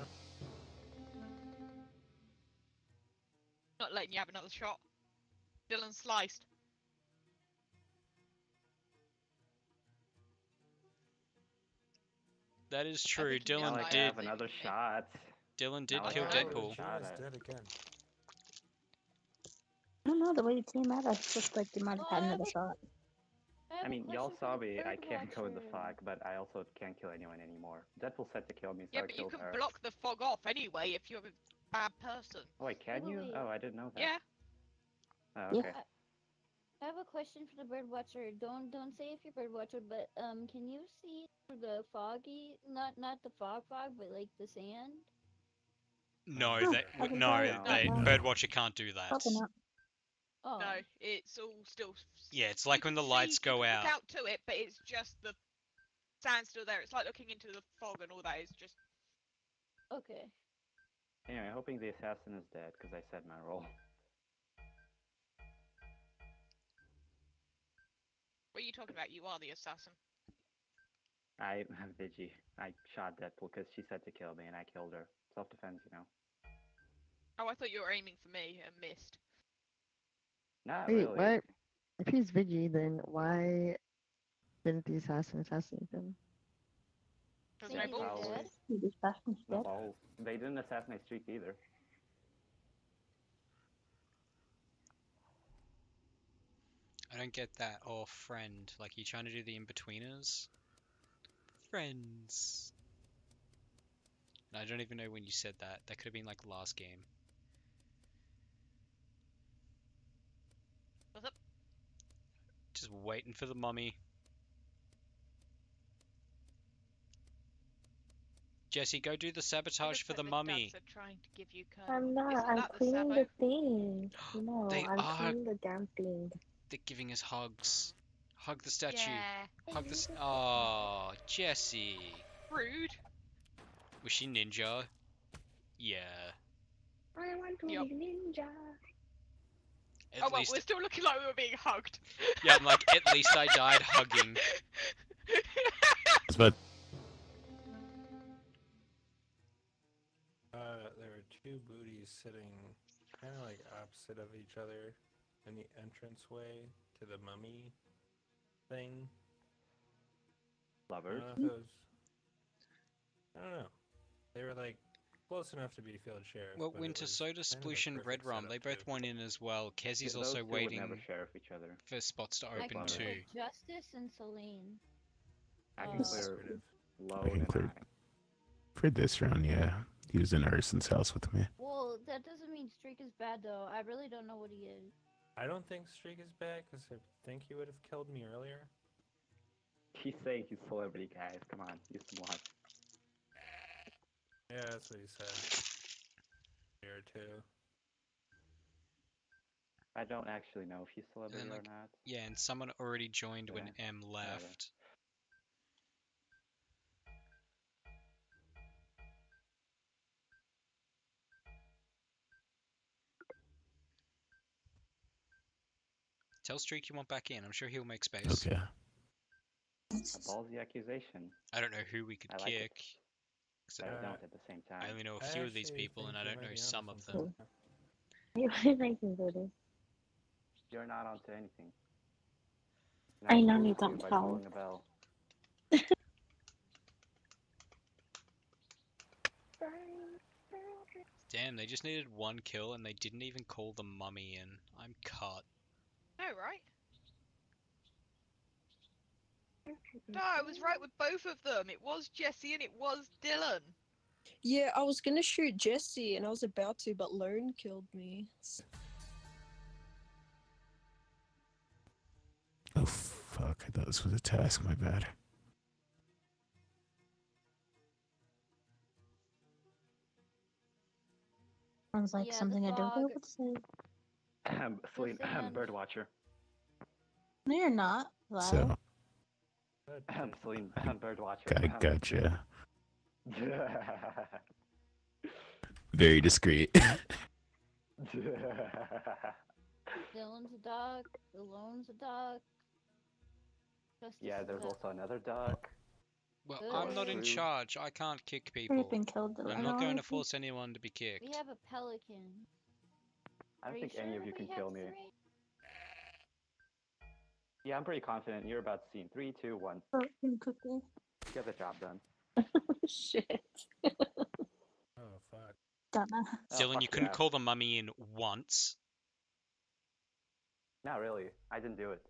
Not letting you have another shot. Dylan sliced. That is true. Dylan Now I did. have another shot. Dylan did Now kill have Deadpool. shot Dylan's at- dead again. I don't know the way you came at us. Just like you might have had another shot. I mean, y'all saw me. I can't go in the fog, but I also can't kill anyone anymore. Deadpool said to kill me, so Yeah, I but you can her. block the fog off anyway if you're a bad person. Oh, wait, can you? wait. Oh, I didn't know that. Yeah. Oh, Yeah. okay. I have a question for the bird watcher. Don't don't say if you're bird watcher, but um, can you see through the foggy? Not not the fog fog, but like the sand. No, No, they, I w- no, tell you they, that. Birdwatcher can't do that. Oh. No, it's all still. Yeah, it's like when the lights see, go out. Look out to it, but it's just the sand still there. It's like looking into the fog and all that. It's just. Okay. Anyway, hoping the assassin is dead, because I said my role. [LAUGHS] What are you talking about? You are the assassin. I, I'm Vigi. I shot Deadpool because she said to kill me, and I killed her. Self-defense, you know. Oh, I thought you were aiming for me and missed. Not Wait, really. what? If he's Vigi, then why didn't the assassin assassinate him? Because Think no he's balls. dead? The assassin's No They didn't assassinate Streak either. I don't get that. Or friend. Like, you trying to do the in-betweeners? Friends. I don't even know when you said that. That could have been like last game. What's up? Just waiting for the mummy. Jesse, go do the sabotage for the mummy. Trying to give you I'm not. Isn't I'm that the cleaning the thing. [GASPS] No, They I'm are- cleaning the damn thing. They're giving us hugs. Hug the statue. Yeah. Hug the. Oh, Jesse. Rude. Was she ninja? Yeah. I want to Yup. be ninja. At oh well, we're still looking like we were being hugged. Yeah, I'm like, at least I died [LAUGHS] hugging. [LAUGHS] But two booties sitting kind of like opposite of each other in the entranceway to the mummy thing. I Lovers. don't know was. I don't know. They were like close enough to be field sheriff. Well, but it Winter was Soda, kind of Sploosh, and Red Rum, they both too. went in as well. Kezi's Those also waiting never sheriff each other. for spots to open can too. Justice and Celine. I can oh. clear low I can and clear high. for this round, yeah, he was in Arson's house with me. Well, that doesn't mean Streak is bad though. I really don't know what he is. I don't think Streak is bad because I think he would have killed me earlier. He's saying he's celebrity, guys. Come on, use some logic. Yeah, that's what he said. Here too. I don't actually know if he's celebrity like, or not. Yeah, and someone already joined when Yeah. M yeah. left. Tell Streak you want back in. I'm sure he'll make space. Okay. A ballsy accusation. I don't know who we could I like it. kick. 'cause But I I, Uh, don't at the same time. I only know a few of these people, and I don't know some of them. [LAUGHS] You want I can go there. You're not onto anything. I know fooled you don't by tell. a bell. [LAUGHS] Damn, they just needed one kill, and they didn't even call the mummy in. I'm cut. No, right? No, I was right with both of them. It was Jesse and it was Dylan. Yeah, I was gonna shoot Jesse and I was about to, but Lone killed me. Oh fuck! I thought this was a task. My bad. Sounds like Yeah, something I don't know what to say. Ahem, Celine, ahem, sand. birdwatcher. No, you're not. Lyle. So Ahem, Celine, ahem, birdwatcher. I ahem. [COUGHS] gotcha. [COUGHS] Very discreet. [LAUGHS] Dylan's a dog. Alone's a dog. Justice yeah, there's also another duck. Well, Good. I'm not in charge. I can't kick people. been killed I'm not going to force anyone to be kicked. We have a pelican. I don't you think any sure of you can kill me. three? Yeah, I'm pretty confident. You're about scene three, two, one. Oh, Fucking cookie. Get the job done. [LAUGHS] Shit. Oh fuck. Dunno. Oh, Dylan, fuck you couldn't yeah. call the mummy in once. Not really. I didn't do it.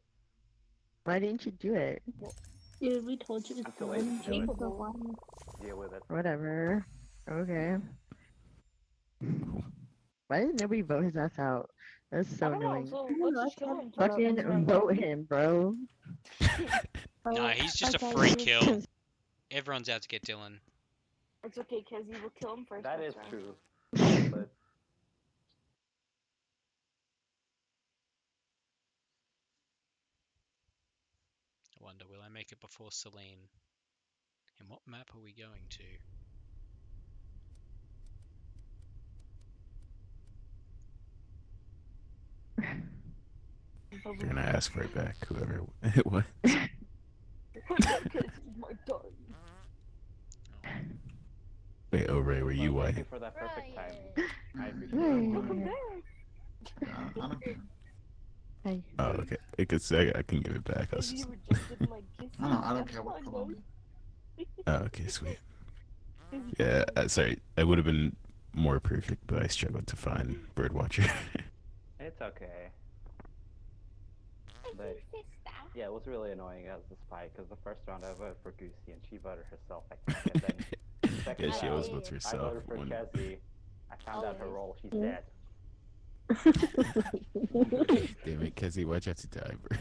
Why didn't you do it? Yeah, we told you I'm to too do it. to do it. the one. Deal with it. Whatever. Okay. [LAUGHS] Why didn't nobody vote his ass out? That's so I don't know, annoying. so I don't know, let's just I kill can't him. vote Fucking him. vote him, bro. [LAUGHS] Nah, he's just a okay, free kill. Everyone's out to get Dylan. It's okay, cause We'll kill him first. That is round. true. [LAUGHS] But I wonder, will I make it before Celine? And what map are we going to? You're gonna ask right back, whoever it [LAUGHS] was. Kezzy's [LAUGHS] my dog. Wait, oh Ray, were you white? for that perfect Ryan. time. [LAUGHS] I appreciate Hey. it. Back. Yeah, I don't care. Hey. Oh, okay. It could say I can give it back. I was just... rejected my. I don't, I don't care what fine, color. Oh, okay, sweet. Yeah, uh, sorry. I would have been more perfect, but I struggled to find Birdwatcher. It's okay. But yeah, it was really annoying as the spy because the first round I voted for Goosey and she voted herself. I think, and then [LAUGHS] second yeah, she round, always I- votes I herself. voted for When... Kezzy. I found out her role. She's Yeah. dead. [LAUGHS] Damn it, Kezzy, why'd you have to die, bro?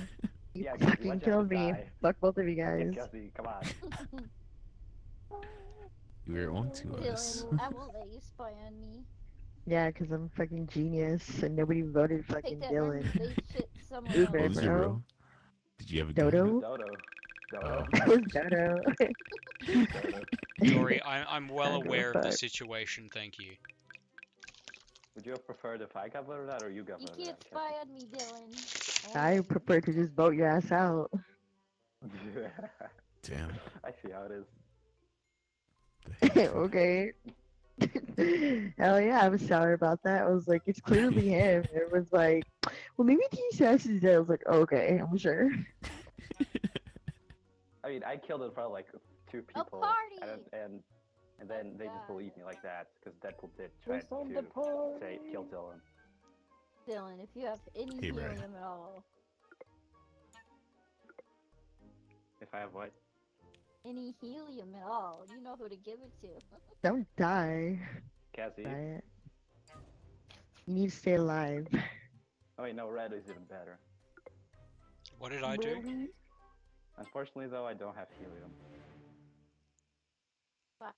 You Yeah, 'cause fucking let killed me. Fuck both of you Yeah, guys. Kezzy, come on. [LAUGHS] You were on to us. I won't let you spy on me. Yeah, because I'm fucking genius and nobody voted fucking Take that Dylan. Wednesday [LAUGHS] shit somewhere Uber, What was your bro. role? Did you have a gun? Dodo? Dodo. Oh. Dodo. That was Dodo. Dodo. [LAUGHS] Dory, I, I'm well I aware of the fuck. situation, thank you. Would you have preferred if I got voted out or you got You voted can't out? spy on me, Dylan. I Only. prefer to just vote your ass out. Kezzy? [LAUGHS] Damn. I see how it is. The hateful. okay. Hell yeah, I was sour about that. I was like, it's clearly him. It was like, well, maybe TSS is dead. I was like, okay, I'm sure. I mean, I killed in front of like two people, party! and and and then they just oh God. believed me like that because Deadpool did try Let's on the to say kill Dylan. Dylan, if you have any Hey, Ray. helium at all, If I have what? Any helium at all, you know who to give it to. [LAUGHS] Don't die. Cassie. Riot. You need to stay alive. Oh wait, no, red is even better. What did I do? Unfortunately, though, I don't have helium. Fuck.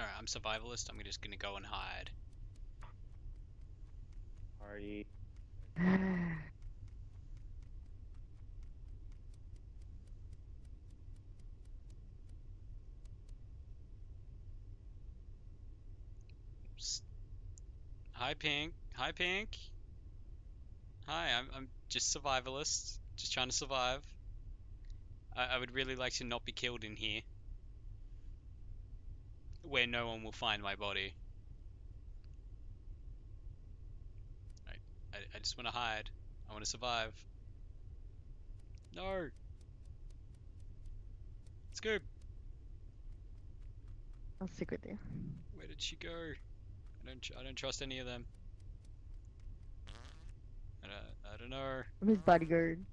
Alright, I'm survivalist. I'm just gonna go and hide. Party. [SIGHS] Hi, Pink. Hi, Pink. Hi, I'm, I'm just survivalist. Just trying to survive. I, I would really like to not be killed in here. Where no one will find my body. I, I, I just want to hide. I want to survive. No! Scoob! I'll stick with you. Where did she go? I don't. I don't trust any of them. I don't, I don't know. I'm his bodyguard.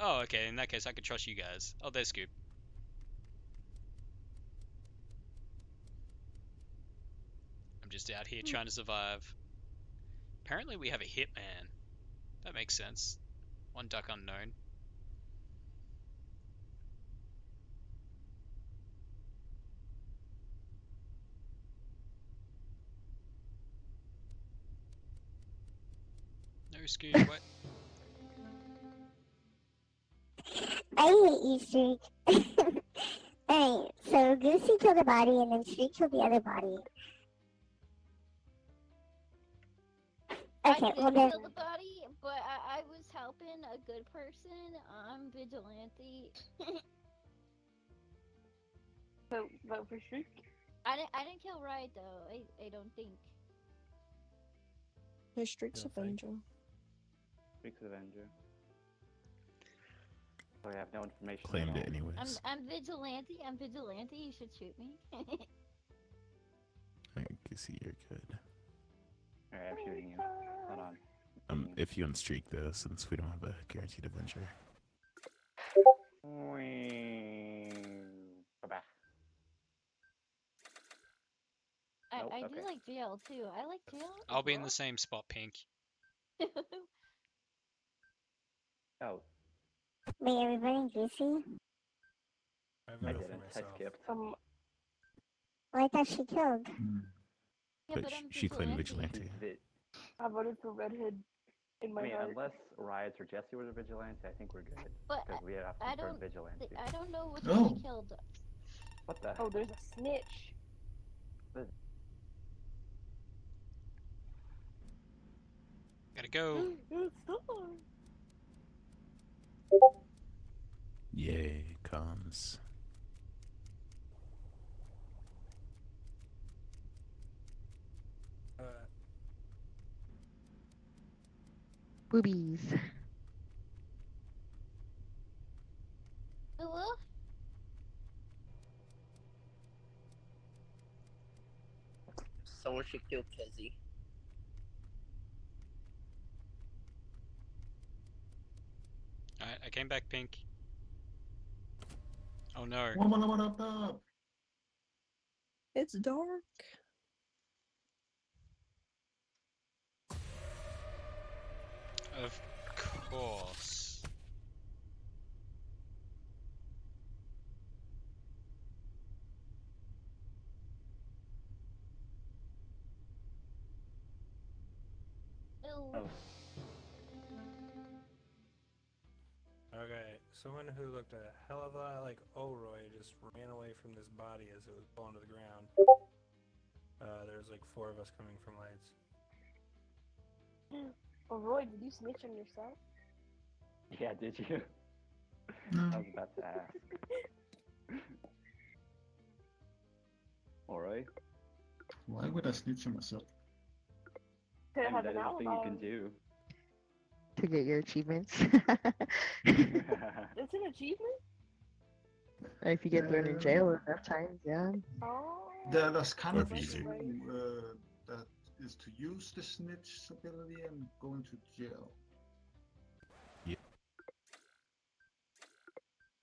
Oh, okay. In that case, I could trust you guys. Oh, there's Scoob. I'm just out here hmm. trying to survive. Apparently, we have a hitman. That makes sense. One duck unknown. No Scoob. [LAUGHS] What? I hate you, Streak. [LAUGHS] Alright, so Goosey killed a body and then Streak killed the other body. I Okay, did well kill the body, but I, I was helping a good person. I'm vigilante. [LAUGHS] Vote, vote for Streak. I didn't. I didn't kill Riot though. I. I don't think. No Streaks Avenger. Freaks Avenger. So I have no information. Claimed it anyways. I'm. I'm vigilante. I'm vigilante. You should shoot me. [LAUGHS] I can see you're good. Alright, I'm shooting you. Hold on. Um, if you unstreak though, since we don't have a guaranteed adventure. Bye-bye. I. Nope, I okay. do like jail too. I like jail. I'll be in the same spot, Pink. [LAUGHS] Oh, Wait, are we voting Goosey? I I voted for didn't. I skipped. Um, Well, I thought she killed. Yeah, But but she claimed vigilante. vigilante. I voted for Redhead in my I mean, heart. unless Riots or Jesse was a vigilante, I think we're good. But Because we have I confirmed don't. vigilante. th- I don't know which Oh. one I killed. What the? Oh, there's a snitch. Gotta go. [GASPS] It's Star. Yay, comes. Uh, Boobies. Hello? Someone should kill Kezi. Alright, I came back, Pink. Oh no. It's dark. Of course. Oh. okay, someone who looked a hell of a lot like Oroi just ran away from this body as it was falling to the ground. Uh, there's like four of us coming from lights. [GASPS] [LAUGHS] Oh, Roy, did you snitch on yourself? Yeah, did you? I was about to ask. Alright. Why would I snitch on myself? To I mean, have that an is a thing you can do. To get your achievements. It's an achievement? if you get thrown in jail enough times, yeah. Oh. There, there's kind of if you two use uh, that is to use the snitch ability and go into jail. Yeah.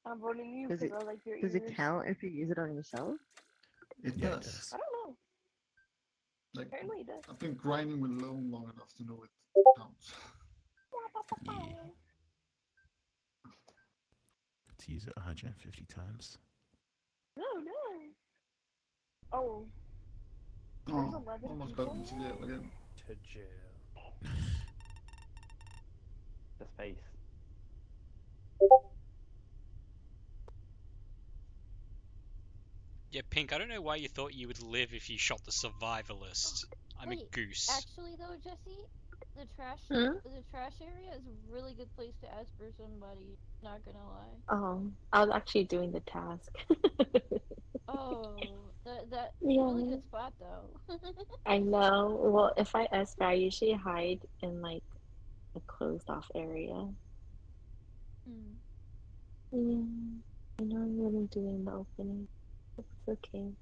I'm voting you Does because it I like your does ears. it count if you use it on yourself? It Yeah, it does. does. I don't know. Like, Apparently it does. I've been grinding with Lone long enough to know it counts. Yeah. To use it 150 times. No, no. Oh. There's Oh, almost got people? into jail again. To jail. The space. Yeah, Pink, I don't know why you thought you would live if you shot the survivalist. I'm a goose. Actually, though, Jesse, the trash Hmm? the trash area is a really good place to ask for somebody. Not gonna lie. Oh, I was actually doing the task. [LAUGHS] Oh, that that Yeah. really good spot though. [LAUGHS] I know. Well, if I esper, I usually hide in like a closed off area. Hmm. Yeah, I know I'm really doing the opening. It's okay.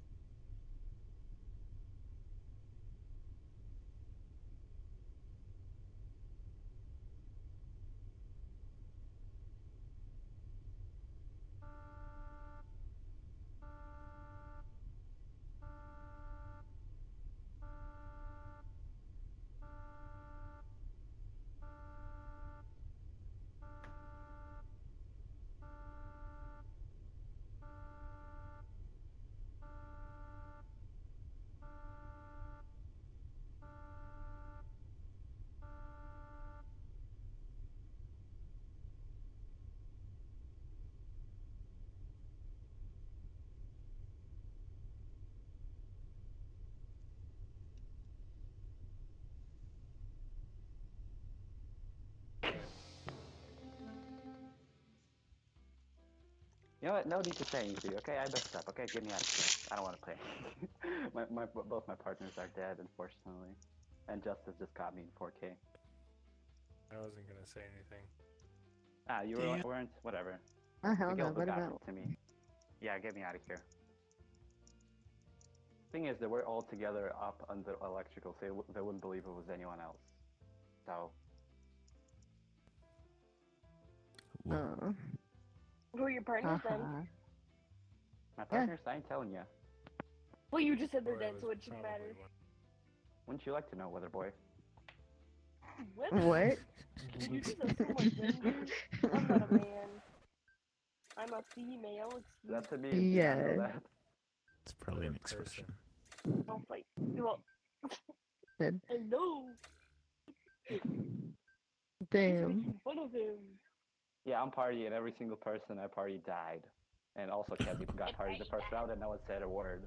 You know what? No need to say anything. Okay, I messed up. Okay, get me out of here. I don't want to play. [LAUGHS] my, my both my partners are dead, unfortunately, and Justice just got me in 4K. I wasn't gonna say anything. Ah, you Damn. were, weren't. Whatever. Oh hell The no, what about? to me. Yeah, get me out of here. Thing is, that we're all together up under electrical, so they, they wouldn't believe it was anyone else. So, Oh. Who are your partners then? Uh-huh. my partners, I ain't telling you. Well, you just said they're dead, so was it shouldn't matter. one. Wouldn't you like to know, Weather Boy? What? What? You just assume my? [LAUGHS] I'm not a man. I'm a female. Excuse That's a me. Yeah. I know that. It's probably an expression. Don't fight. Well, Good. I know. He's Damn. making fun of him. Yeah, I'm party, and every single person I party died. And also, Kevin got party the first round, and no one said a word.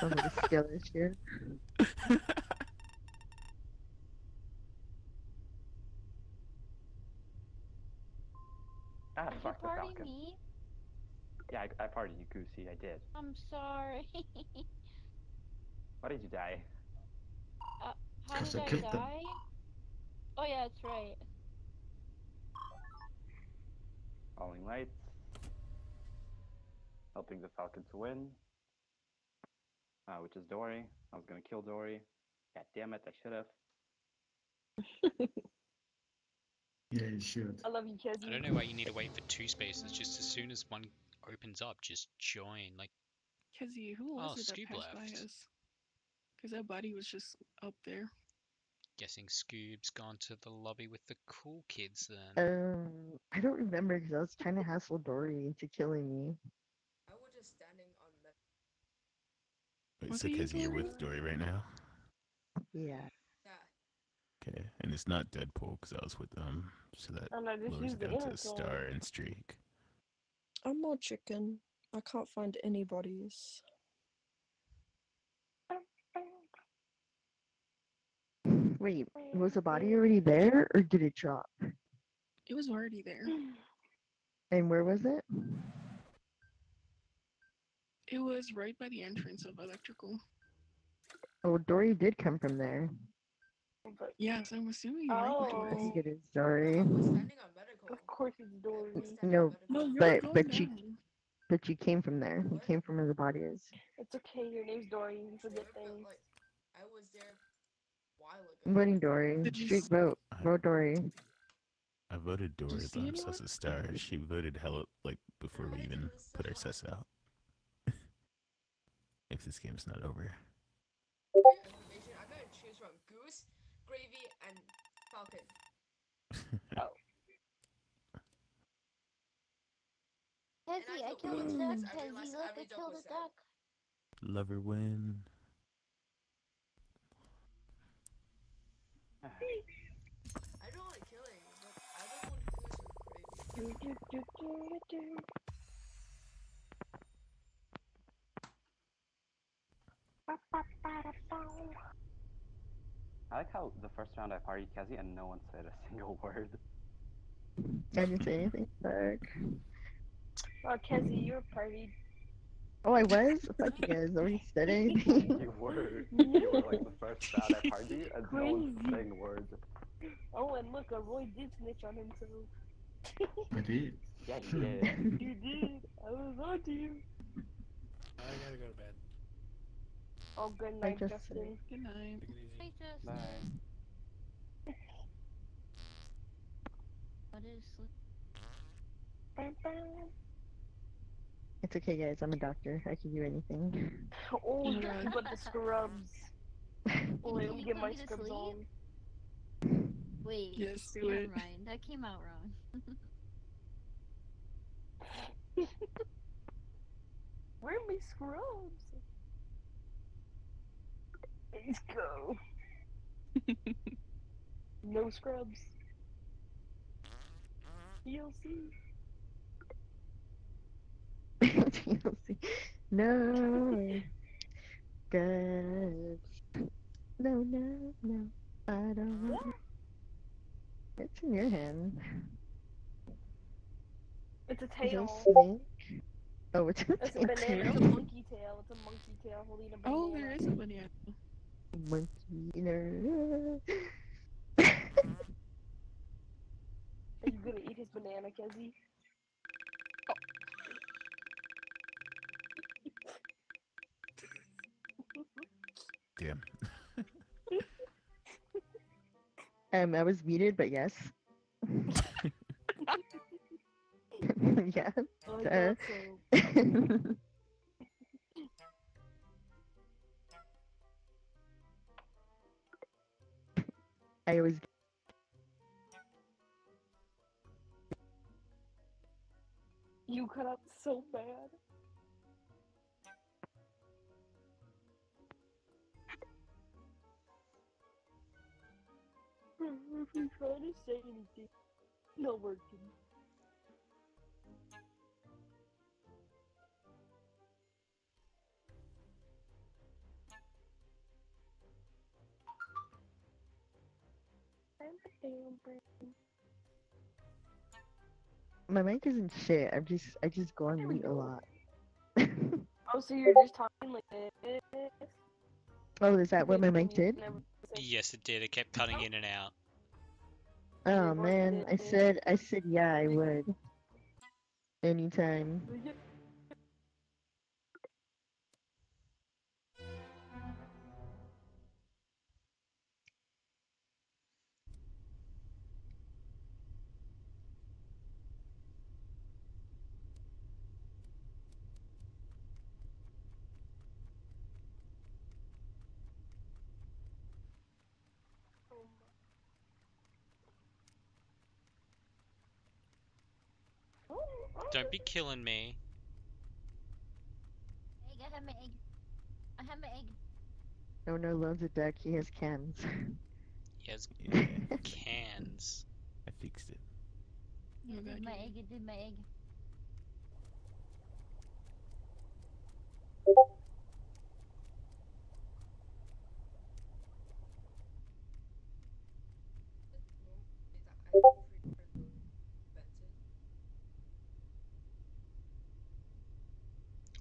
Sounds like a skill issue. Ah, Did you fuck the party Falcon. me? Yeah, I, I partied you, Goosey. I did. I'm sorry. [LAUGHS] Why did you die? uh, how did I I kicked them. die? Oh yeah, that's right. Falling lights. Helping the Falcon to win. Uh, which is Dory. I was gonna kill Dory. God damn it, I should have. [LAUGHS] Yeah, you should. I love you, I don't know why you need to wait for two spaces. Just as soon as one opens up, just join. Like, Kezzy, who Oh, was it that Scoob passed by us? Because that body was just up there. Guessing Scoob's gone to the lobby with the cool kids then. Um, I don't remember because I was trying to hassle Dory into killing me. I was just standing on that. Wait, Was so it you you're with Dory right now? Yeah. Yeah. Okay, and it's not Deadpool because I was with them, so that Oh no, just lowers it down to. Star and Streak. I'm more chicken. I can't find any bodies. Wait, was the body already there or did it drop? It was already there. And where was it? It was right by the entrance of electrical. Oh, Dory did come from there. But, Yes, I'm assuming you're right, I oh, think it is Dory. I was standing on medical. of course it's Dory. I was standing No, No, But- but going you- But you came from there. You came from where the body is. It's okay, your name's Dory. You forget Sure, but, things. like, I was there a while ago. I'm voting Dory. Did you Streak vote. Vote Dory. I voted Dory, see but I'm anyone? sus of Star. She voted hella like before we even put our sus out. [LAUGHS] if this game's not over. For your I'm gonna choose from Goose, Gravy, and Falcon. Kezzy, I killed killed the duck. because I Kezzy, realized look, I killed the duck. Lover win. I don't like killing, but I don't want Goose or Gravy. Do, do, do, do, do. I like how the first round I partied Kezi and no one said a [LAUGHS] single word. I didn't say anything back. Oh, Kezzy, you're partied. Oh, I was? Fuck you guys. are we anything. [LAUGHS] You were. You were like the first round I partied and no one's Crazy. saying words. Oh, and look, a Roy did snitch on himself. I [LAUGHS] did. Yeah, you [LAUGHS] did. You did. I was on to you. I gotta go to bed. Oh, good night, just Justin. Good night. Take it easy. Hey, Justin. Bye. What is sleep? Bam, bam. It's okay, guys. I'm a doctor. I can do anything. Oh, Yeah. nothing but the scrubs. Oh, [LAUGHS] let me get my scrubs on. Wait, Yes, do never it. mind. That came out wrong. [LAUGHS] Where are my scrubs? Let's go. [LAUGHS] no scrubs. DLC. [LAUGHS] TLC. No. Good. No, no, no. I don't want it. It's in your hand. It's a Is it a tail. snake? Oh, it's a It's a banana. It's a monkey tail. It's a monkey tail holding a oh, banana. Oh, there is a banana. monkey in. Are you gonna eat his banana, Kezzy? Damn. Um, I was muted, but yes. [LAUGHS] yeah. I uh, thought I always You cut out so bad. If you try to say anything, not working. I'm a damn brain. my mic isn't shit. I'm just I just go on mute a lot. Oh, so you're just talking like this? Oh, is that what my mic did? Yes, it did. It kept cutting in and out. Oh man, I said I said yeah I would. [LAUGHS] Anytime. Don't be killing me. Egg, I have my egg. I have my egg. No no loves a duck, he has cans. He has Yeah. cans. I fixed it. I did my egg. I did my egg.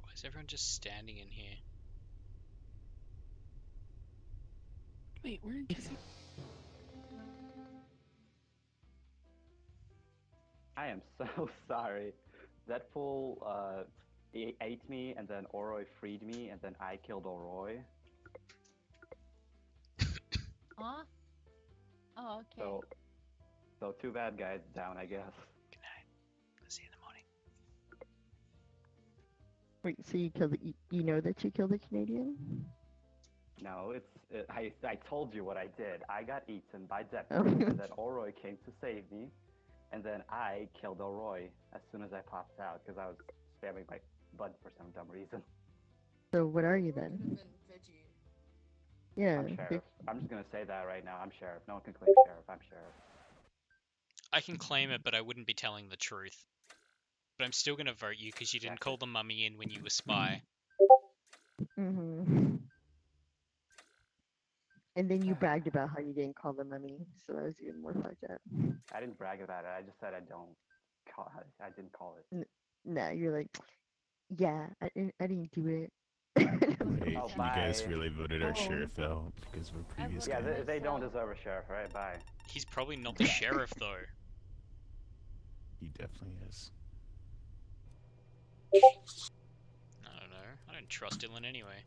Why is everyone just standing in here? Wait, where did you [LAUGHS] I am so [LAUGHS] sorry. That fool uh, ate me, and then Oroi freed me, and then I killed Oroi. Huh? Oh, okay. So, so two bad guys down, I guess. Wait, so you killed the, you, you know that you killed the Canadian? No, it's it, I. I told you what I did. I got eaten by Oh. Deputy, [LAUGHS] and then Oroi came to save me, and then I killed Oroi as soon as I popped out because I was spamming my button for some dumb reason. So what are you then? Yeah. I'm sheriff. I'm just gonna say that right now. I'm sheriff. No one can claim sheriff. I'm sheriff. I can claim it, but I wouldn't be telling the truth. But I'm still gonna vote you because you didn't call the mummy in when you were spy. Mhm. And then you bragged about how you didn't call the mummy, so that was even more fucked up. I didn't brag about it. I just said I don't call. I didn't call it. N- nah, you're like, yeah, I didn't, I didn't do it. [LAUGHS] Wait, Oh, you guys really voted our Oh. sheriff out because of a previous Yeah, guy. they, they don't deserve a sheriff, right? Bye. He's probably not the sheriff though. [LAUGHS] He definitely is. I don't know. I don't trust Dylan anyway.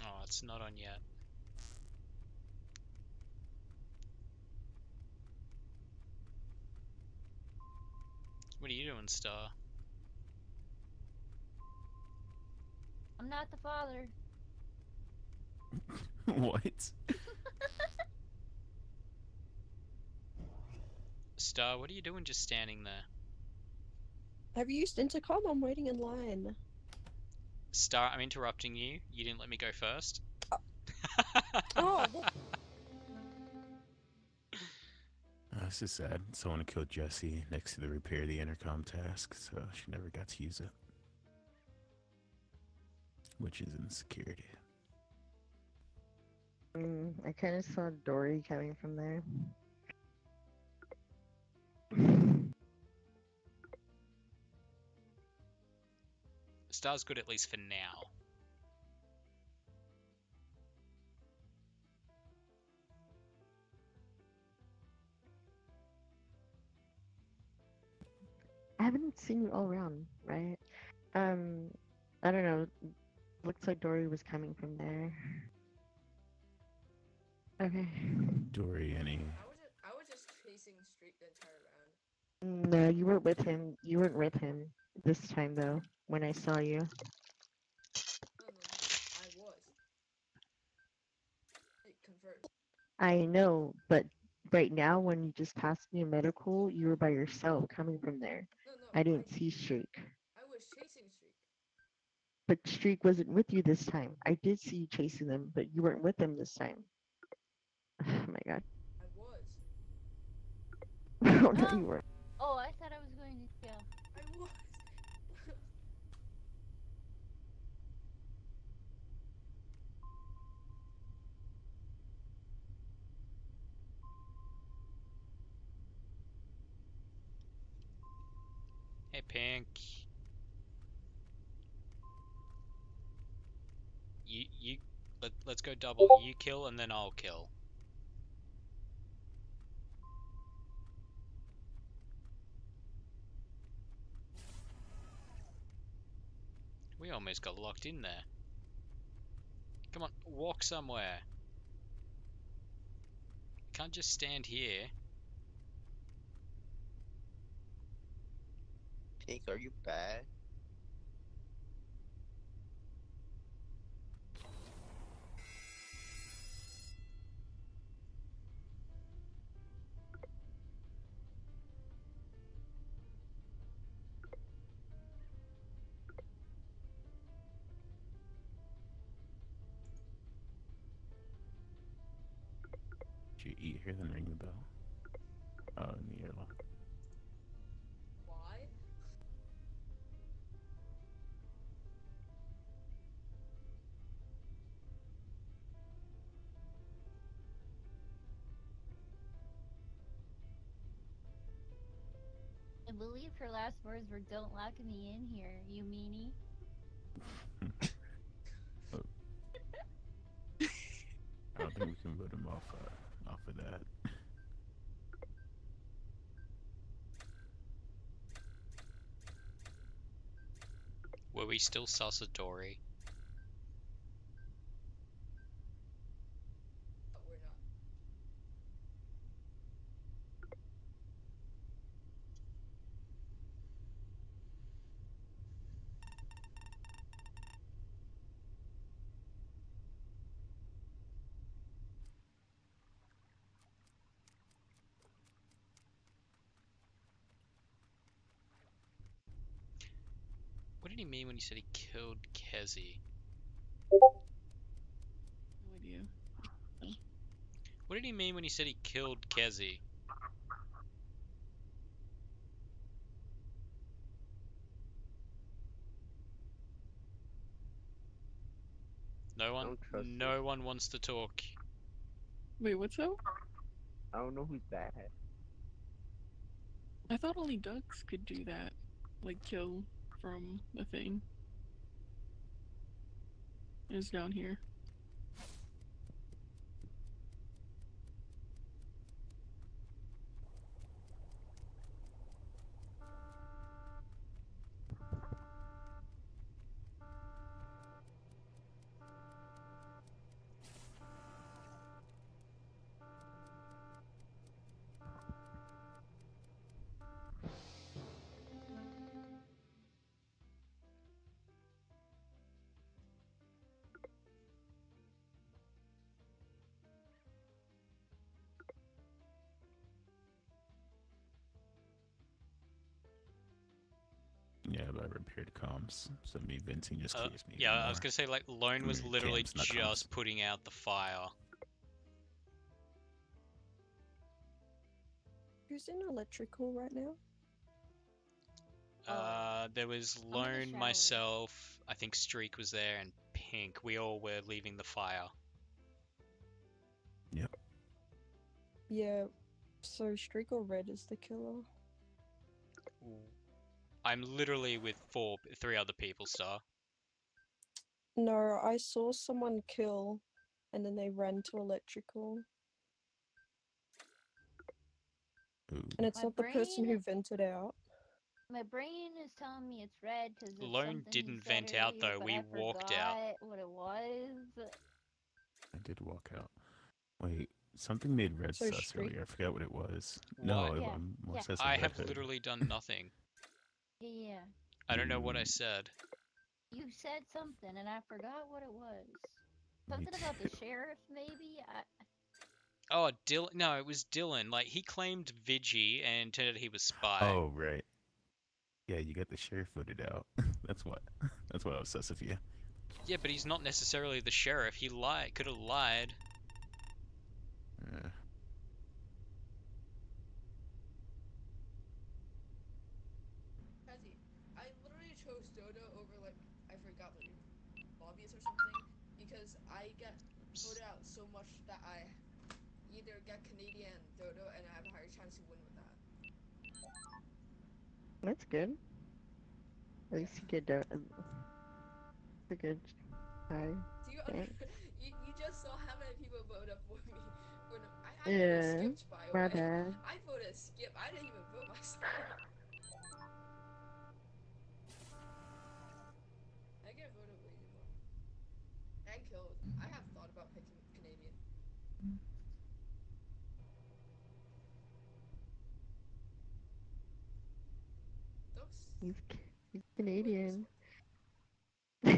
Oh, it's not on yet. What are you doing, Star? I'm not the father. [LAUGHS] what? Star, what are you doing just standing there? Have you used intercom? I'm waiting in line. Star, I'm interrupting you. You didn't let me go first. Oh, well, Uh, [LAUGHS] this is sad. Someone killed Jesse next to the repair the intercom task, so she never got to use it. Which is insecurity. Mm, I kind of saw Dory coming from there. Star's good at least for now. I haven't seen you all around, right? Um, I don't know. Looks like Dory was coming from there. Okay. Dory, any I was just, I was just chasing Streak the entire round. No, you weren't with him. You weren't with him this time though. When I saw you. I was. It confirmed. I know, but right now when you just passed me a medical, you were by yourself coming from there. No, no, I didn't see Streak. I was chasing Streak. But Streak wasn't with you this time. I did see you chasing them, but you weren't with them this time. [SIGHS] Oh my god. [LAUGHS] I was. no, you weren't. Pink. You you let let's go double. You kill and then I'll kill. We almost got locked in there. Come on, walk somewhere. Can't just stand here. Pink, are you bad? Believe her last words were, "Don't lock me in here, you meanie." [LAUGHS] I don't think we can vote him off uh, off of that. Were we still sus mean when he said he killed Kezi? No idea. What did he mean when he said he killed Kezi? No one, trust no one wants to talk. Wait, what's up? I don't know who's that. I thought only ducks could do that. Like kill from the thing. It's down here. But I repaired comms, so me venting just Uh, me. yeah, even I was gonna say like Lone was Mm, literally cams, not just putting out the fire. Who's in electrical right now? Uh, there was Lone, myself, I think Streak was there, and Pink. We all were leaving the fire. Yep. Yeah. So Streak or Red is the killer. I'm literally with four, three other people, Star. No, I saw someone kill, and then they ran to electrical. And it's My not the person who brain- vented out. My brain is telling me it's red because Lone didn't vent out though. We walked out. What it was? I did walk out. Wait, something made red So sus Streak- earlier. I forgot what it was. No, What? it, Yeah, um, well, yeah. it says I have Hood. literally done nothing. Yeah. I don't know what I said. You said something and I forgot what it was. Something about the sheriff, maybe. I, Oh, Dylan. No, it was Dylan. Like he claimed Vigi, and turned out he was spy. Oh right. Yeah, you got the sheriff voted out. [LAUGHS] that's what. That's what I was sus of you. Yeah, but he's not necessarily the sheriff. He lied. Could have lied. Yeah. Kazi, I literally chose Dodo over like I forgot what your lobby is or something because I get voted out so much that I either get Canadian Dodo and I have a higher chance to win with that. That's good. At least you get down. It's a good try. Do you, Thanks. [LAUGHS] you you just saw how many people voted for [LAUGHS] me when I, I Yeah, voted skipped by my way. bad. [LAUGHS] I voted skip. I didn't even vote myself. I get voted way too more. And killed. I have thought about picking Canadian. Those He's, c- he's Canadian. [LAUGHS]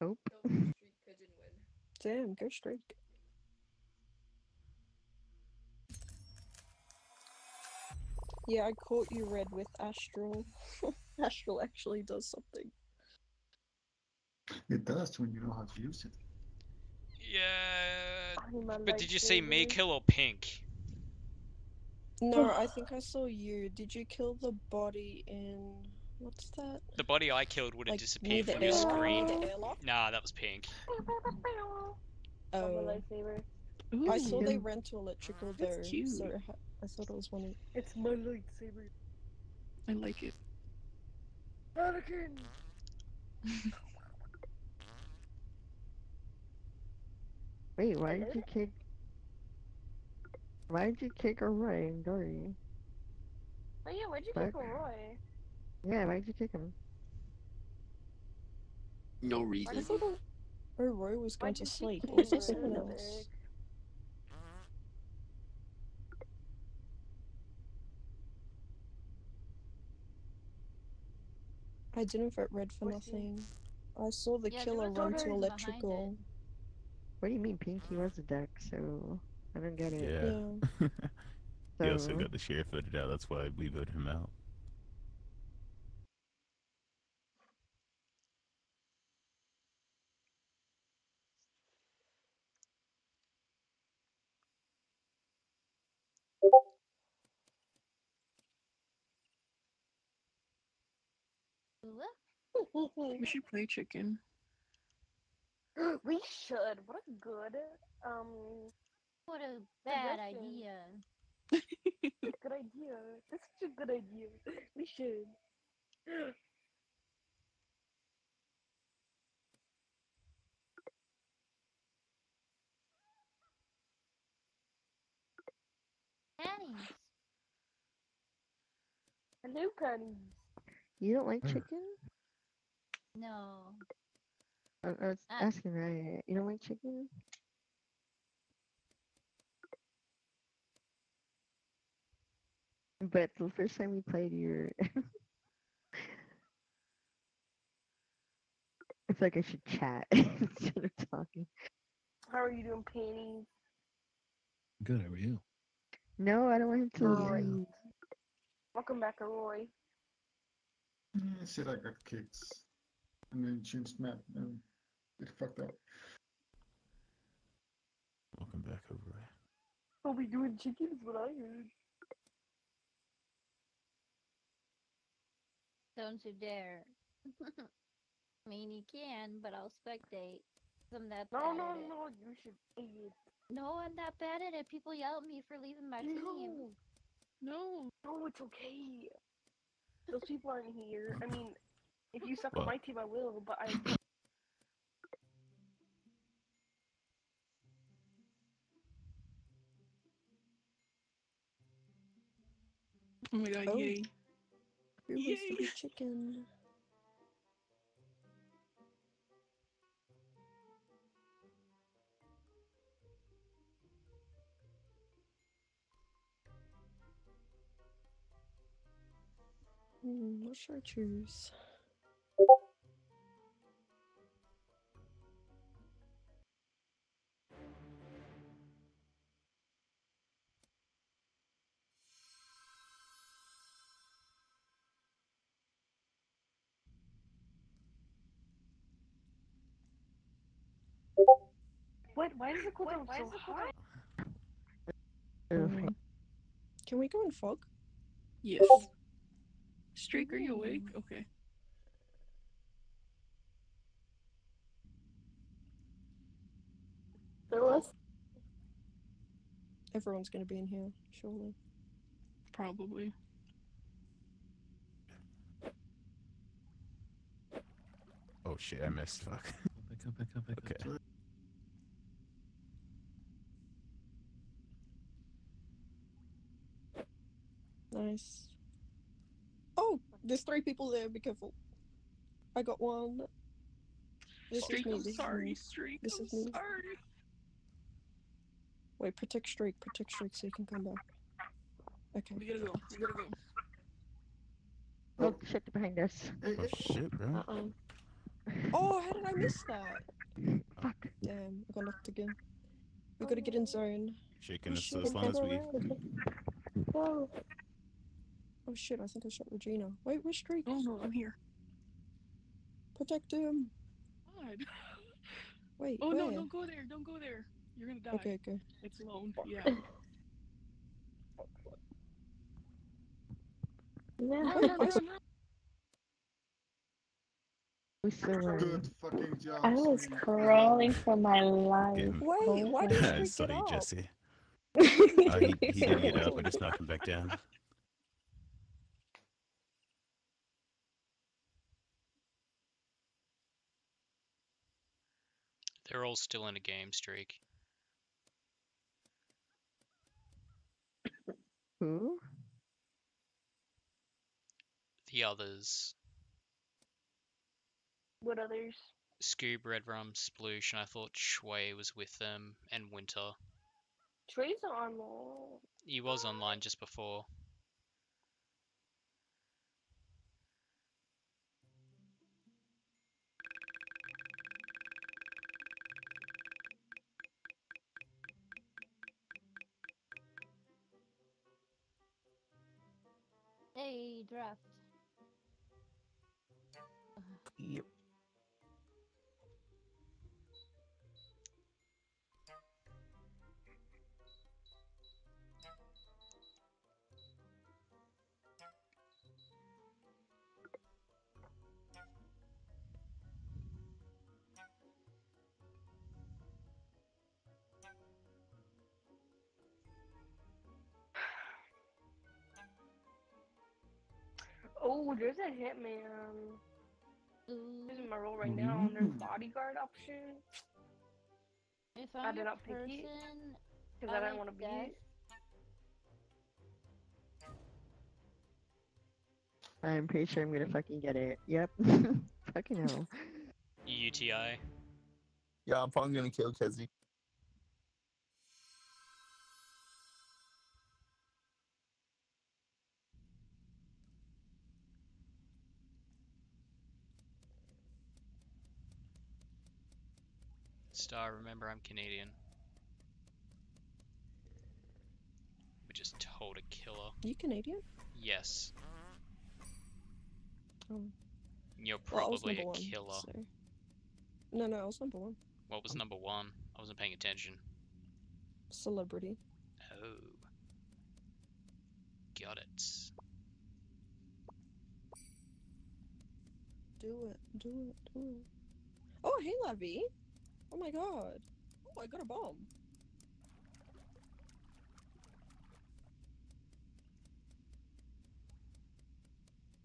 Nope. street pigeon win. Damn, go Streak. Yeah, I caught you red with Astral. [LAUGHS] Astral actually does something. It does when you know how to use it. Yeah. But did you say me kill or Pink? No, I think I saw you. Did you kill the body in what's that? The body I killed would have Like, disappeared near from the your airlock? screen. Near the? Nah, that was Pink. Oh. Oh. lightsaber. I saw they Ooh. ran to electrical That's though, cute. so I ha- I thought it was one of. It's my lightsaber. I like it. Anakin. [LAUGHS] Wait, why did you kick? Why did you kick Orion, Dory? Oh yeah, where'd you Fuck. kick Roy? Yeah, why did you kick him? No I reason. thought Oh, Roy was going to sleep. was him? someone else? I didn't vote red for nothing. I saw the Yeah, killer run to electrical. What do you mean Pinky was a duck? So I don't get it. Yeah. [LAUGHS] he also got the sheriff voted out. That's why we voted him out. We should play chicken. [GASPS] we should. What a good um. What a bad suggestion. idea. Good idea. That's such a good idea. We should. Panties. Hello, Penny. You don't like Hmm. chicken? No. I, I was Ah. asking right. You don't like chicken? But the first time we played, you were. [LAUGHS] it's like I should chat [LAUGHS] instead of talking. How are you doing, Penny? Good, how are you? No, I don't want him to Roy. leave. Welcome back, Roy. Mm, yeah, shit, I got kicked. And then changed map and it fucked up. Welcome back, over. I'll be doing chickens, what I heard. Don't you dare. I mean, you can, but I'll spectate. I'm that No, bad no, at it. no, you should play. No, I'm that bad at it. People yell at me for leaving my team. No. No. No, it's okay. Those people aren't here. I mean, if you suck on my team, I will, but I. [LAUGHS] Oh my god, Oh. yay. Was Yay. the chicken? Hmm, what should I choose? Why is the cooldown so high? Um, Can we go in fog? Yes. Streak, are you awake? Okay. Phyllis? Everyone's gonna be in here, surely. Probably. Oh shit, I missed. Fuck. Back up, back up, back up. Okay. Nice. Oh, there's three people there. Be careful. I got one. This Streak, is me. I'm This is sorry, me. Streak, This I'm is me. sorry. Wait, protect Streak, protect Streak, so you can come back. Okay. We gotta go, we gotta go. Oh, oh shit behind us. Oh shit, bro. Uh-oh. Oh, how did I miss that? Fuck. Damn, I got knocked again. We gotta get in oh. zone. Shaking Oh, us shit, as long as go we. Go. Oh shit, I think I shot Regina. Wait, where's Streak? Oh no, I'm here. Protect him. God. [LAUGHS] Wait, Oh where? no, don't go there, don't go there. You're gonna die. Okay, okay. It's lone, yeah. [LAUGHS] [LAUGHS] No, No, no, no, no. We still win. Good fucking job. I was Sweetie. crawling for my life. Wait, why did I Streak saw get you, up? Jesse. Oh, he, he didn't get up. I just knocked him back down. They're all still in a game streak. Who? The others, What others? Scoob, Red Rum, Sploosh, and I thought Shui was with them, and Winter. Trey's on wall. He was online just before. Draft. Yep. Oh, there's a hitman. This is my role right now on their mm-hmm. bodyguard option. If I I'm did not pick it because I, I didn't want to be it. I'm pretty sure I'm gonna fucking get it. Yep. [LAUGHS] fucking hell. UTI. Yeah, I'm probably gonna kill Kezi. Star, uh, remember I'm Canadian. We just hold a killer. You Canadian? Yes. Oh. You're Well, probably number a one, killer. so- No, no, I was number one. What was oh. number one? I wasn't paying attention. Celebrity. Oh. Got it. Do it, do it, do it. Oh, hey, Lavi. Oh my god. Oh, I got a bomb.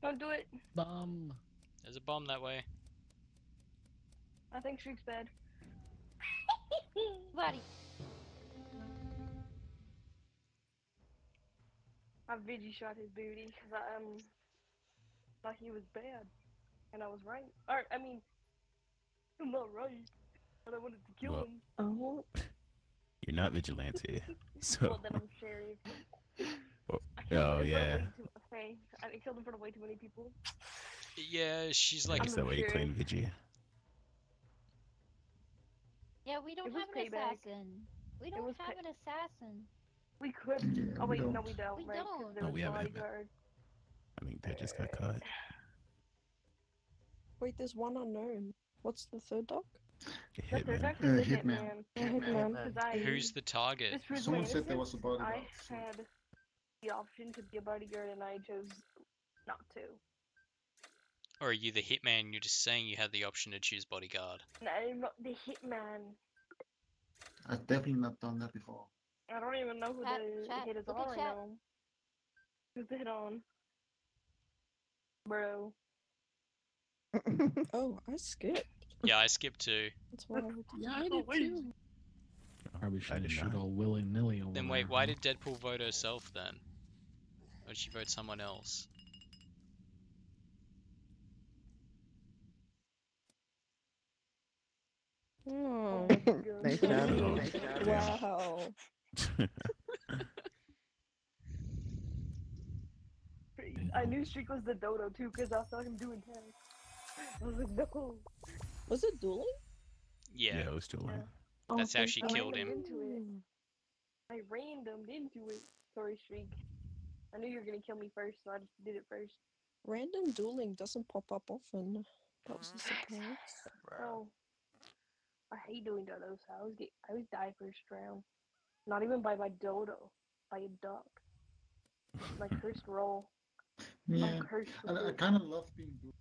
Don't do it. Bomb. There's a bomb that way. I think Streak's bad. [LAUGHS] Buddy. I Vigi shot his booty because I um thought he was bad, and I was right. Or I mean, I'm not right, but I wanted to kill Well- him. Oh. You're not vigilante, [LAUGHS] so. Well, then I'm sheriff. Oh, oh, him in front of yeah. too- Okay, I killed him in front of way too many people. Yeah, she's like. guess that way you claim Vigi. Yeah, we don't have an payback. assassin. We don't have pay- an assassin. We could. Yeah, oh we wait, no, don't. we don't. We right? 'cause don't. No, we have Emmett. bodyguard. I mean, that just got caught. [SIGHS] Wait, there's one unknown. What's the third dog? The third Hitman. Uh, is the Hitman. hitman. Hitman. I. Who's the target? Just Someone said there was a bodyguard, I so- had the option to be a bodyguard, and I chose not to. Or are you the hitman? You're just saying you had the option to choose bodyguard. No, I'm not the hitman. I've definitely not done that before. I don't even know who Chat- the chat, hitters look are at right now. Who's the hit on? Bro. [LAUGHS] oh, I skipped. [LAUGHS] Yeah, I skipped too. That's why. Yeah, I did too. Probably I should did shoot not. all willy nilly over Then wait, why did Deadpool vote herself then? Or did she vote someone else? Oh, [LAUGHS] nice job. Oh. Nice job. wow. [LAUGHS] I knew Streak was the dodo too because I saw him doing tags. I was like, no. Was it dueling? Yeah, Yeah, it was dueling. that's oh, how she I killed randomed him. Into it. I randomed into it. Sorry, Streak. I knew you were gonna kill me first, so I just did it first. Random dueling doesn't pop up often. That was a surprise. Oh. I hate doing dodos. I always get I always die first round. Not even by my dodo. By a duck. My [LAUGHS] cursed roll. Yeah, I'm cursed I, I kind of love being blue.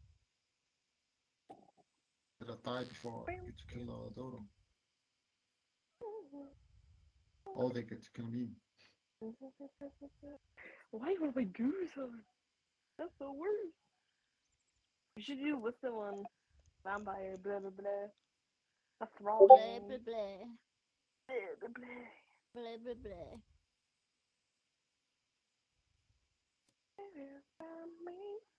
That I die before I get to kill a dodo. Or they get to kill me. Why would my goose on? That's the worst. You should do what's the one? Vampire, blah blah blah. A thrall. Blah game. blah blah. Blah blah blah. Blah blah blah. What do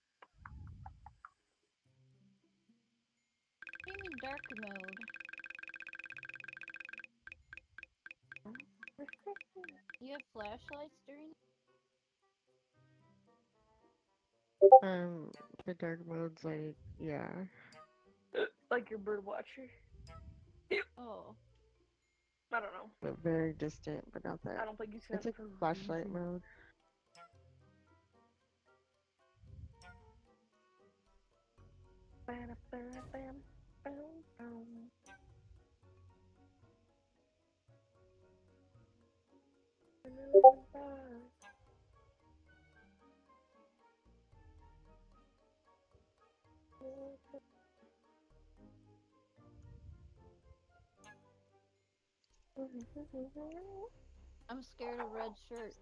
you mean dark mode? You have flashlights during Um, the dark mode's like, yeah. [GASPS] Like your bird watcher. Oh. I don't know. But very distant, but not that. I don't think you said It's like a flashlight reason. mode. Bam, bam, bam, bam, bam. I'm scared of red shirt.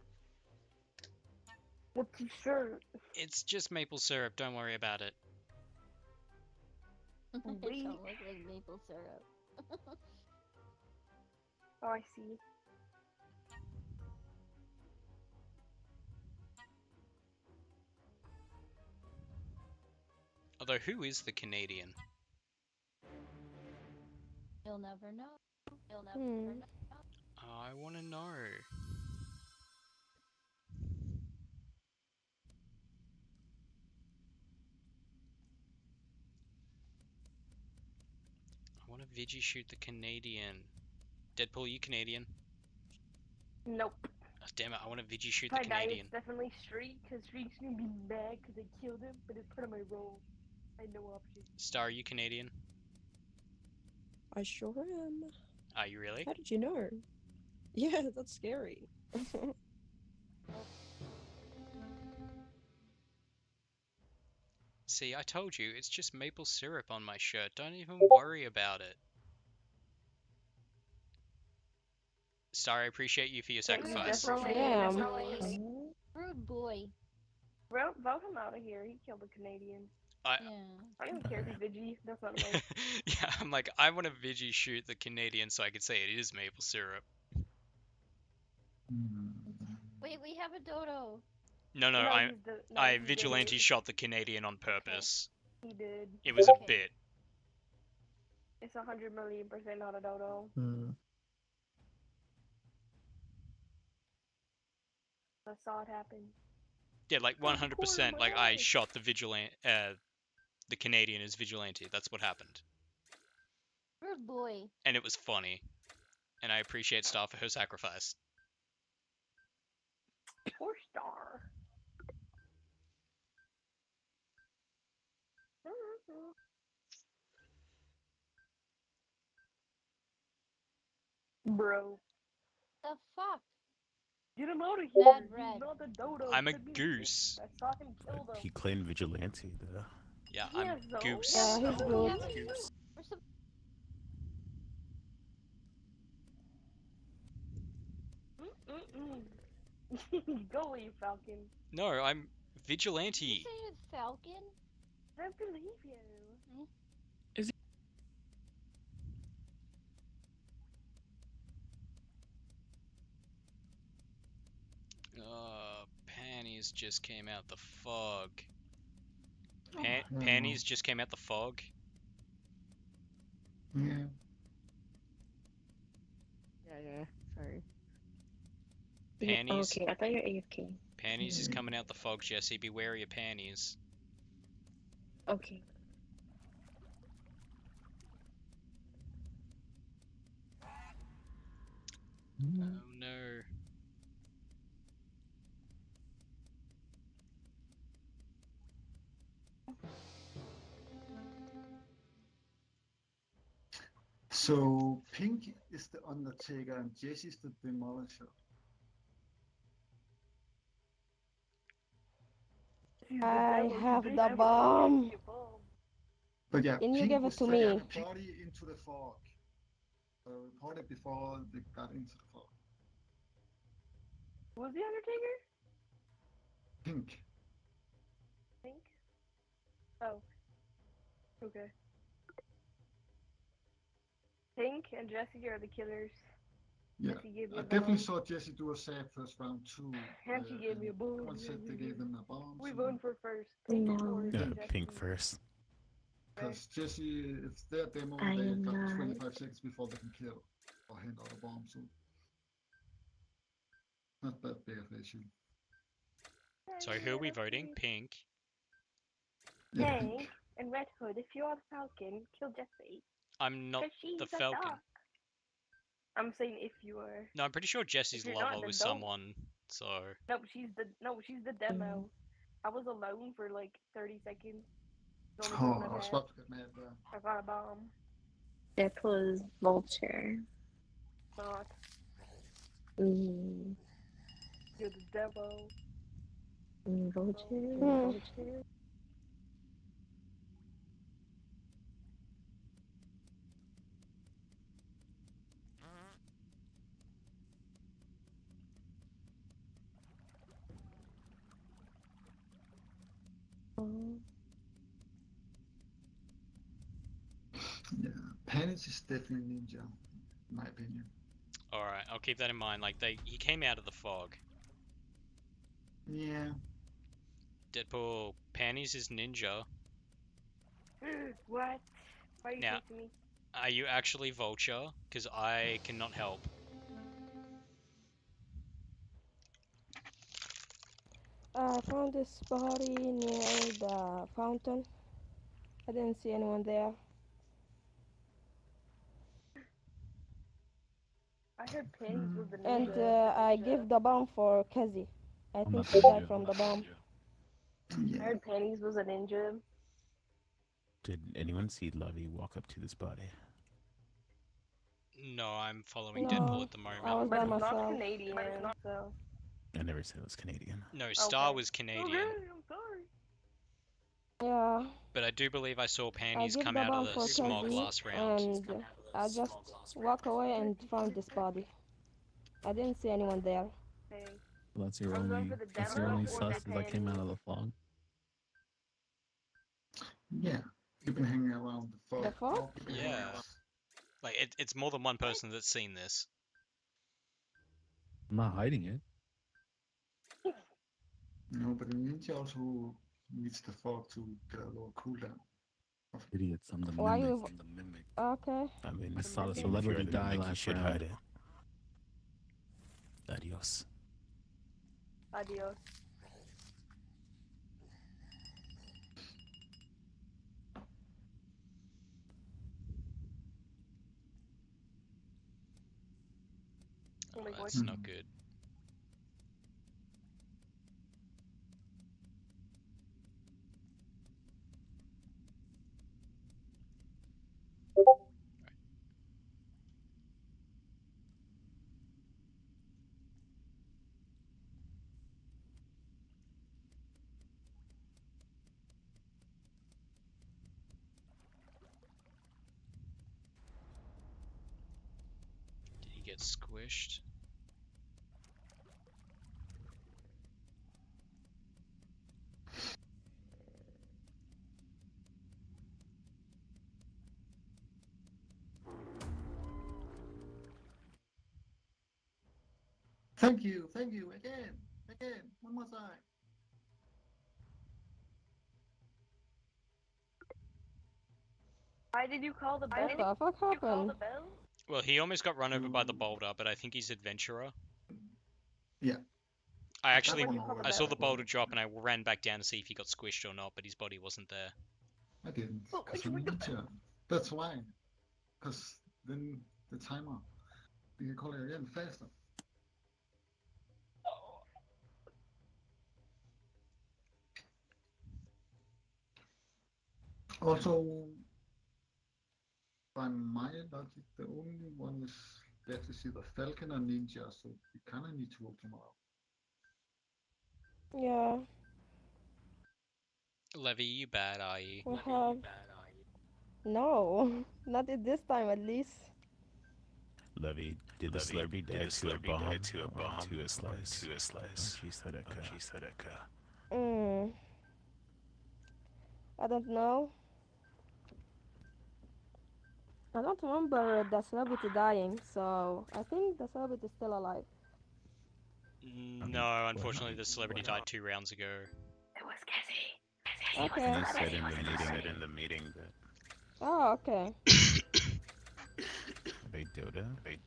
What's your shirt? It's just maple syrup. Don't worry about it. It don't look like maple syrup. [LAUGHS] Oh, I see. Although, who is the Canadian? You'll never know. You'll never Hmm. know. I want to know. Want to Vigi shoot the Canadian. Deadpool, you Canadian? Nope. Oh, damn it! I want to Vigi shoot If the I die, Canadian. it's definitely Streak, because Streak's gonna be mad because I killed him, but it's part of my role. I had no option. Star, are you Canadian? I sure am. Are you really? How did you know? [LAUGHS] Yeah, that's scary. [LAUGHS] See, I told you, it's just maple syrup on my shirt. Don't even worry about it. Star, I appreciate you for your sacrifice. Damn. Rude boy. Bro, vote him out of here. He killed a Canadian. I, I don't care if he's Vigi. That's not nice. [LAUGHS] yeah, I'm like, I want to Vigi shoot the Canadian so I could say it is maple syrup. Wait, we have a dodo. No, no, No, I, the- no, I he's the- vigilante shot the Canadian on purpose. He did. It was a bit. It's a hundred million percent not a dodo. Hmm. I saw it happen. Yeah, like 100%. Like I shot the vigilante, uh, the Canadian as vigilante. That's what happened, Rude boy. and it was funny. And I appreciate Star for her sacrifice. Poor Star. Bro. The fuck? Get him out of Bad here. red. He's not a dodo. I'm a goose. I saw him kill them. He claimed vigilante though. Yeah, He I'm has no- goose. Yeah, he's Oh, good. yeah, but we're sup- Mm-mm-mm. [LAUGHS] Go away, Falcon. No, I'm You vigilante. say it's Falcon? I believe you. Uh, panties just came out the fog. Oh, Pan- no. panties just came out the fog. Yeah. Yeah, yeah. Sorry. Yeah, Panties. okay, I thought you were AFK. Panties is coming out the fog, Jesse. Be wary of panties. Okay. Oh no. So Pink is the Undertaker and Jesse Jesse's the Demolisher. I have the the bomb. she's the bomb. But yeah, Can you Pink give it to me? the body into the fog. So reported before they got into the fog. Was the Undertaker? Pink. Pink. Oh. Okay. Pink and Jesse are the killers. Yeah, Jesse gave me definitely bomb. saw Jesse do a sad first round too. And she uh, gave me a bomb. Someone said they gave them a bomb. We voting for first. Pink No. or Yeah, pink first. Because Jesse, it's their demo, I they am got not. 25 seconds before they can kill or hand out a bomb, so not that big of an issue. Sorry, who are we voting? Pink. Yeah, Pink and Red Hood, if you're the Falcon, kill Jesse. I'm not the Falcon. duck. I'm saying if you were. No, I'm pretty sure Jesse's lover was someone. So No, she's the no, she's the demo. I was alone for like 30 seconds. Oh, I was about to get mad there. I got a bomb. That was Vulture. Not. Mm, You're the devil. mm, Vulture. Hmm. Vulture. Yeah, Panic is definitely ninja, in my opinion. all right, I'll keep that in mind. Like they, he came out of the fog. Yeah, Deadpool panties is ninja. Hmm, what? Why are you Now- chasing me? Are you actually Vulture? Because I cannot help. I found this body near the fountain. I didn't see anyone there. I heard Penny's was the And ninja. uh, I give the bomb for Kazi. I I'm think she died do from the bomb. I heard Penny's was a ninja. Did anyone see Lovey walk up to this body? No, I'm following No, Deadpool at the moment. I was But by it's not myself. Canadian, so. I never said it was Canadian. No, Star Okay. was Canadian, Okay, I'm sorry. Yeah. but I do believe I saw I panties give come the out bomb of for the small Kazi, glass round. and I just walk away and found this body. I didn't see anyone there. Hey. Well, that's your I'm only. for the That's your only or sus the that came out of the fog. Yeah, you've been hanging around the fog. The fog? Yeah. Like it, it's more than one person that's seen this. I'm not hiding it. No, but the ninja also needs the fog to get a little cooldown. Idiots, I'm the Why mimic. you? I'm the mimic. Okay. I mean, I saw the celebrity die mimic, you last should round. hide it. Adios. Adios. Oh my God. That's not good. Get squished? Thank you, thank you, again, again, one more time. Why did you call the bell? What the fuck Did you call happened? The bell? Well, he almost got run over by the boulder, but I think he's adventurer. Yeah. I actually I saw the boulder drop and I ran back down to see if he got squished or not, but his body wasn't there. I didn't. Oh, Because I'm a ninja. That's why. Because then the timer, you can call it again faster. Also, by my logic, the only one is there to see the Falcon and Ninja, so we kind of need to vote tomorrow. Yeah. Levy, you bad, are you? We have. No, not at this time at least. Levy, did the Levy, celebrity did die the to a celebrity bomb? to a bomb To a slice. to a slice? Oh, jeez, Hideka. Oh, jeez, Hideka. Mm. I don't know. I don't remember the celebrity dying, so I think the celebrity is still alive. No, unfortunately, the celebrity died two rounds ago. It was Cassie. Okay. They said in the meeting. Said in the meeting that Oh, okay. [COUGHS] they Dota. They,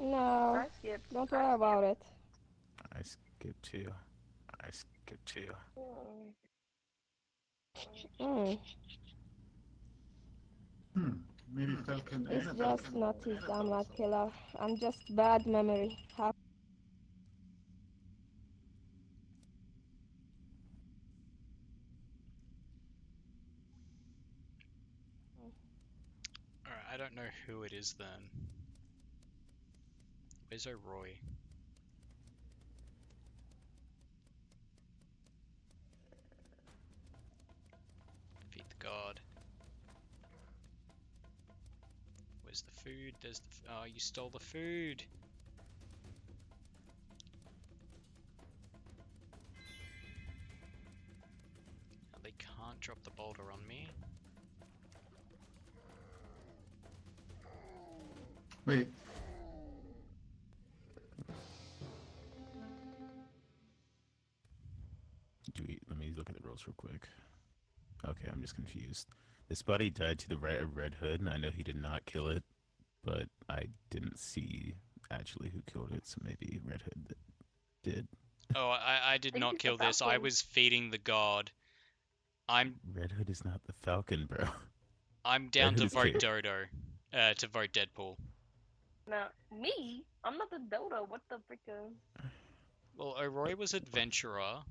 No, I skipped. don't worry about it. I skipped two. I skipped two. Mm. Hmm. Maybe Falcon It's and just not his I'm not killer. I'm just bad memory. Have Alright, I don't know who it is then. Where's Oroi? Feed the god. Food? There's the. F- oh, you stole the food! Now They can't drop the boulder on me. Wait. Do we, let me look at the rules real quick. Okay, I'm just confused. This body died to the red, red hood, and I know he did not kill it, but I didn't see actually who killed it, so maybe Red Hood did. Oh, I, I did think not kill this. I was feeding the god. I'm Red Hood is not the Falcon, bro. [LAUGHS] I'm down to vote Kate. Dodo, uh, to vote Deadpool. Now, me? I'm not the Dodo. What the frickin'? Well, Oroi was adventurer.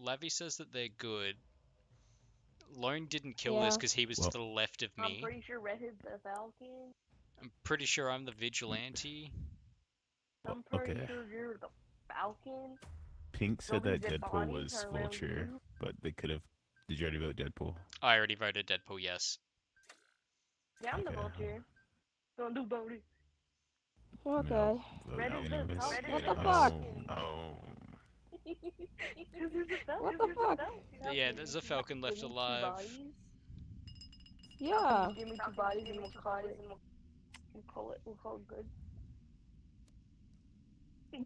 Lavi says that they're good. Lone didn't kill this because he was Well- to the left of me. I'm me. pretty sure Redhead's the Falcon. I'm pretty sure I'm the vigilante. I'm pretty okay. sure you're the Falcon. Pink said Nobody's that Deadpool was are Vulture, but they could have. Did you already vote Deadpool? I already voted Deadpool, yes. Yeah, I'm the Okay. Vulture. Don't do body. Okay. Vote Red is the [LAUGHS] What the fuck? Oh. Because there's a Falcon. What the fuck? Yeah, there's a Falcon left Give me two alive. Yeah. Give me two bodies and we'll call it. We'll call it. We'll call it good.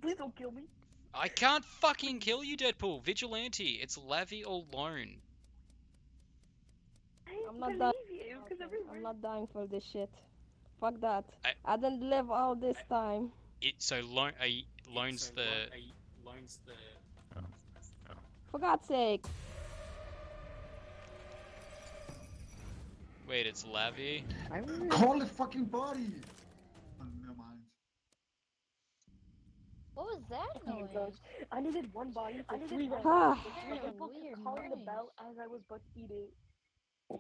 Please don't kill me. I can't fucking kill you, Deadpool. Vigilante. It's Lavi or Lone. I'm not dying. you, because I'm not dying for this shit. Fuck that. I- I, didn't live all this time. It so Lone. Uh, Lone's the. Lone's the. For God's sake. Wait, it's Lavi. Call the fucking body! Oh, never mind. What was that noise? I needed one body for I needed three one rounds. Ah. The three That was people kept calling the bell as I was about to eat it.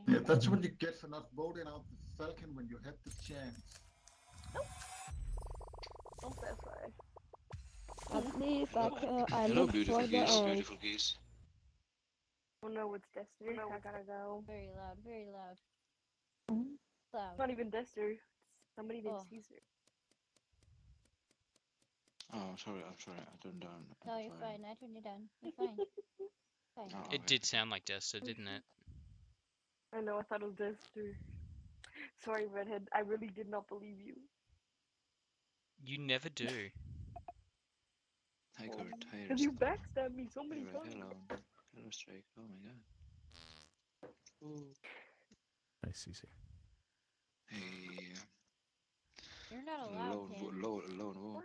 Yeah, that's what you get for not voting out the Falcon when you had the chance. Don't specify. At least I, can, I Hello, lived beautiful for geese, end. beautiful geese. Oh no, it's Dexter. I gotta go. Very loud, very loud. It's not even Dexter. It's somebody named Oh. Caesar. Oh, I'm sorry, I'm sorry, I turned down. No, you're fine. I turned it down. You're fine. [LAUGHS] fine. Oh, It did sound like Desta, didn't it? I know, I thought it was Dexter. Sorry, Redhead. I really did not believe you. You never do. Hi, Kurt. Hi, Because you backstabbed me so many times. hello. Hello, Strike. Oh my god. Ooh. Nice, CC. Hey, You're not allowed, lone, wo- Ken. lone, lone wolf.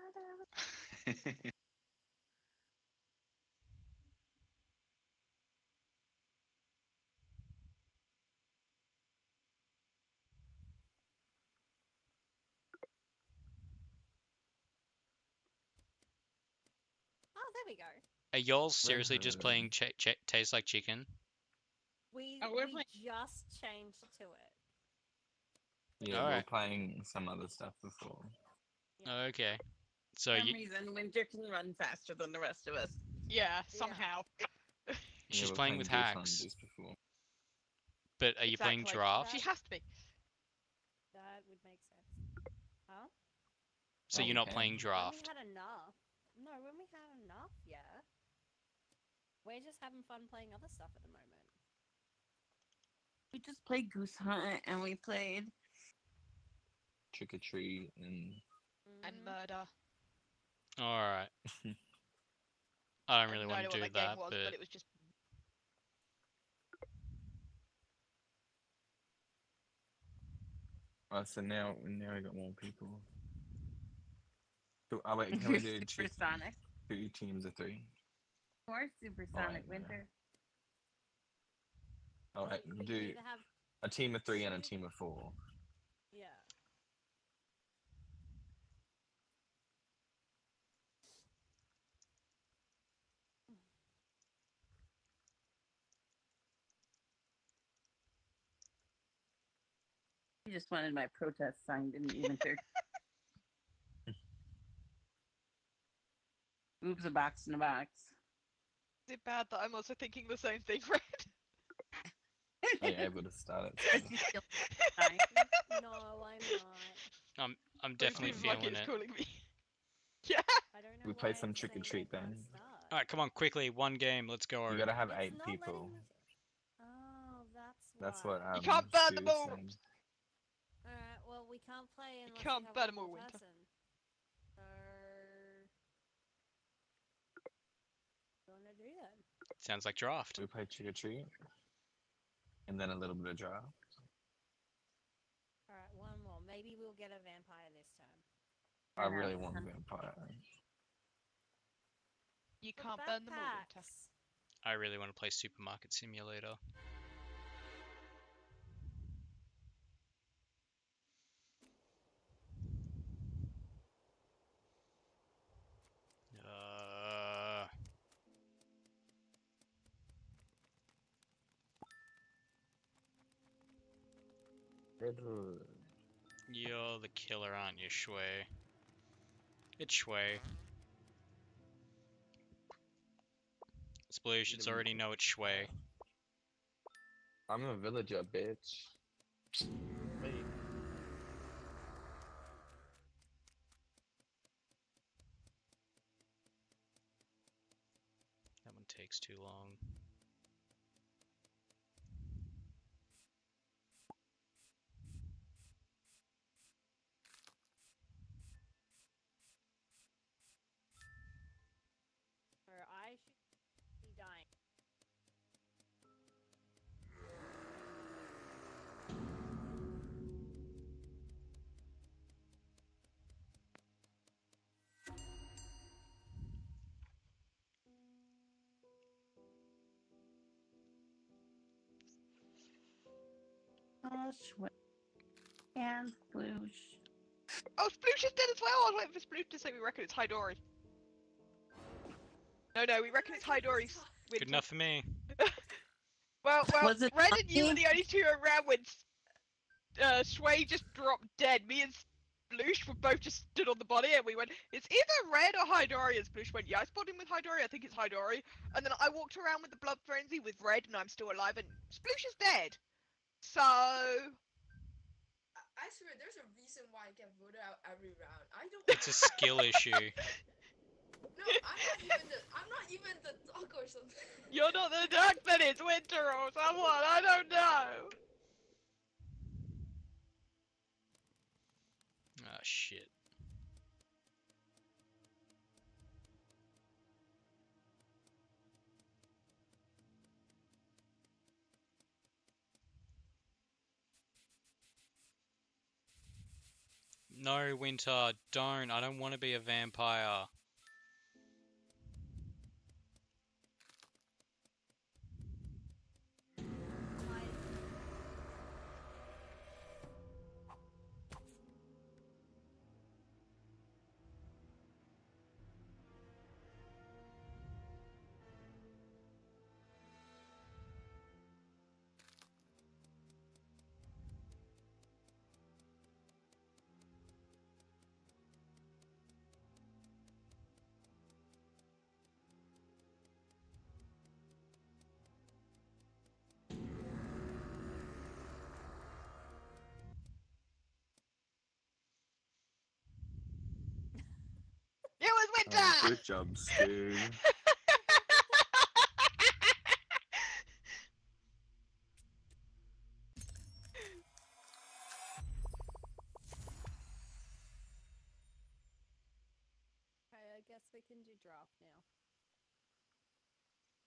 Oh, there we go. Are y'all seriously just playing ch- ch- Taste Like Chicken? We, Oh, we're we playing- just changed to it. Yeah, we were Alright. playing some other stuff before. Okay. So For some you, reason, Winter can run faster than the rest of us. Yeah, somehow. she's yeah, we were playing with Goose hacks. just before. But are you playing Exactly. draft? She has to be. That would make sense. Huh? So Oh, you're not okay. playing When draft. we had enough. No, when we had enough, yeah. We're just having fun playing other stuff at the moment. We just played Goose Hunt and we played. Trick or treat and And mm-hmm. murder. All right. [LAUGHS] I don't really no want idea to do what that, that, game was, but but it was just. oh, so now now we got more people. So, oh wait, can we do two, Supersonic. two teams of three? Or Supersonic oh, yeah. Winter. Oh, All right, We we'll do either have a team of three and a team of four. yeah. You just wanted my protest sign, didn't [LAUGHS] you, Winter? Oops, a box in a box. Is it bad that I'm also thinking the same thing, Fred? [LAUGHS] Are you able to start it? Yes, you still sign. [LAUGHS] No, I'm not. I'm I'm definitely seems like feeling it. calling me. Yeah. I don't know We play some trick or treat then. All right, come on, quickly, one game. Let's go. You gotta have It's eight people. letting me- Oh, that's That's why. what um, You can't burn Stu them all. saying. Alright, well, we can't play unless can't we have burn one 'em more Winter. person. So... Gonna do that. Sounds like draft. We play trick or treat, and then a little bit of draft. Alright, one more. Maybe we'll get a vampire this time. I really want a vampire. You can't burn them all, Winter. I really want to play Supermarket Simulator. You're the killer, aren't you, Shui? It's Shui. It's already know it's Shui. I'm a villager, bitch. Wait. That one takes too long. Oh, sweat. And sploosh. Oh, Sploosh is dead as well. I was waiting for Sploosh to say we reckon it's Hydori. No, no, we reckon it's Hydori's. Good enough for me. [LAUGHS] Well, well, Red and you were the only two around when uh, Sway just dropped dead. Me and Sploosh were both just stood on the body and we went, it's either Red or Hydori. And Sploosh went, yeah, I spotted him with Hydori. I think it's Hydori. And then I walked around with the blood frenzy with Red and I'm still alive and Sploosh is dead. So, I swear, there's a reason why I get voted out every round. I don't. It's a skill [LAUGHS] issue. No, I'm not even the. I'm not even the dog or something. you're not the duck, then it's Winter or someone. I don't know. No, Winter, don't. I don't want to be a vampire. Winter! Good job, Stu. Okay, I guess we can do draft now.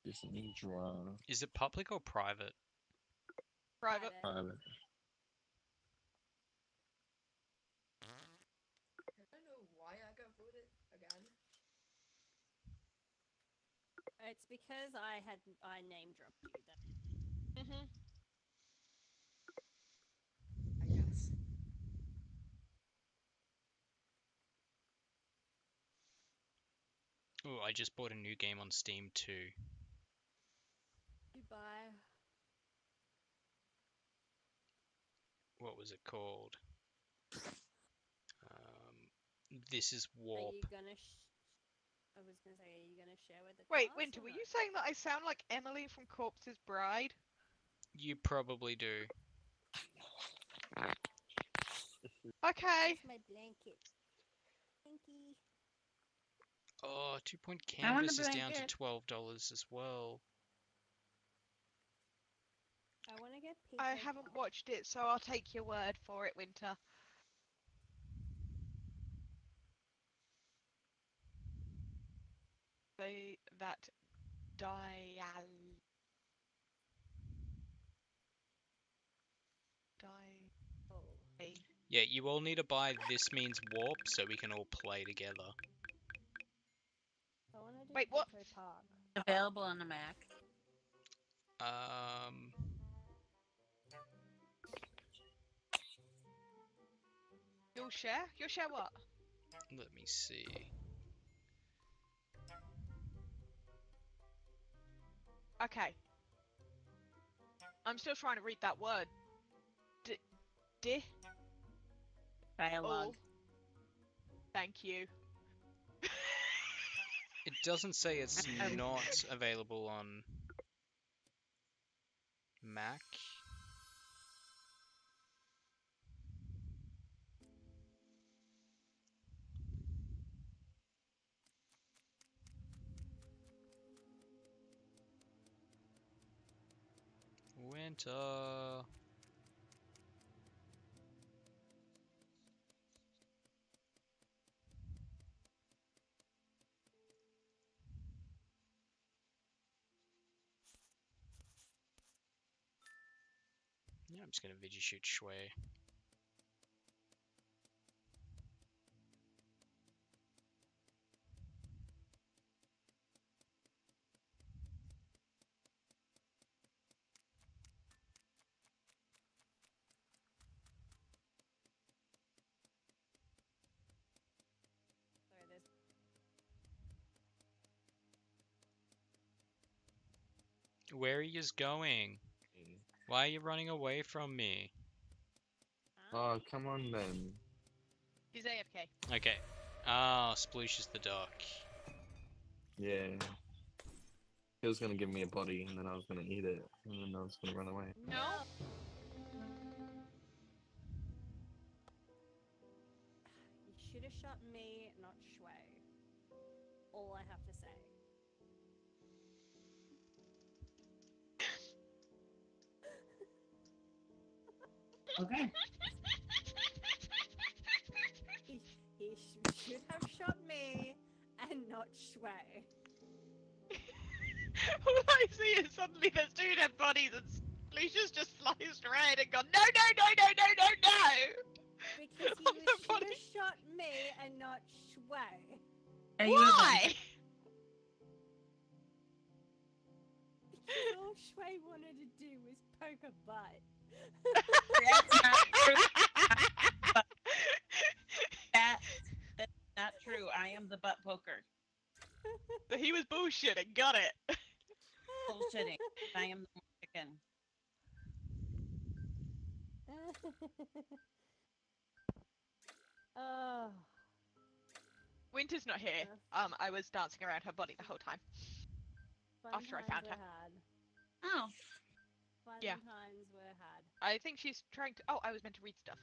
Just need draw. Is it public or private? Private. Private. I don't know why I got voted again. It's because I had I name dropped you then. Mm-hmm. I guess. Oh, I just bought a new game on Steam too. Goodbye. What was it called? Um, this is Are Warp. you gonna? Sh- I was gonna say, are you gonna share with the Wait, class Winter, or were no? you saying that I sound like Emily from Corpse's Bride? You probably do. Okay. Where's my blanket? Thanky. Oh, two point I want a canvas is down to blanket. twelve dollars as well. I want to get pink. I haven't watched it, so I'll take your word for it, Winter. Say that dial. Di. Yeah, you all need to buy This Means Warp so we can all play together. I want to do Wait, what? Echo Park. Available on the Mac. Um, You'll share? You'll share what? let me see. Okay. I'm still trying to read that word. D- Di. Dialogue. Thank you. [LAUGHS] It doesn't say it's Um, not available on Mac. Winter. Uh, yeah, I'm just gonna video shoot Shui. Where are you going? Why are you running away from me? Oh, come on then. He's AFK. Okay. Ah, Sploosh is the duck. Yeah. He was gonna give me a body, and then I was gonna eat it, and then I was gonna run away. No. You should have shot me, not Shui. All I have to Okay. He, he should have shot me and not Shui. [LAUGHS] All I see is suddenly there's two dead bodies and Lucia's just sliced around and gone, no, no, no, no, no, no, no! Because he was, should have shot me and not Shui. Why? Because all Shui wanted to do was poke a butt. That, that's not true. I am the butt poker. But he was bullshitting, got it. Bullshitting. I am the chicken. [LAUGHS] oh. Winter's not here. Um, I was dancing around her body the whole time. Fun After I found her. had. Oh. Fun Yeah. times were had. I think she's trying to. Oh, I was meant to read stuff.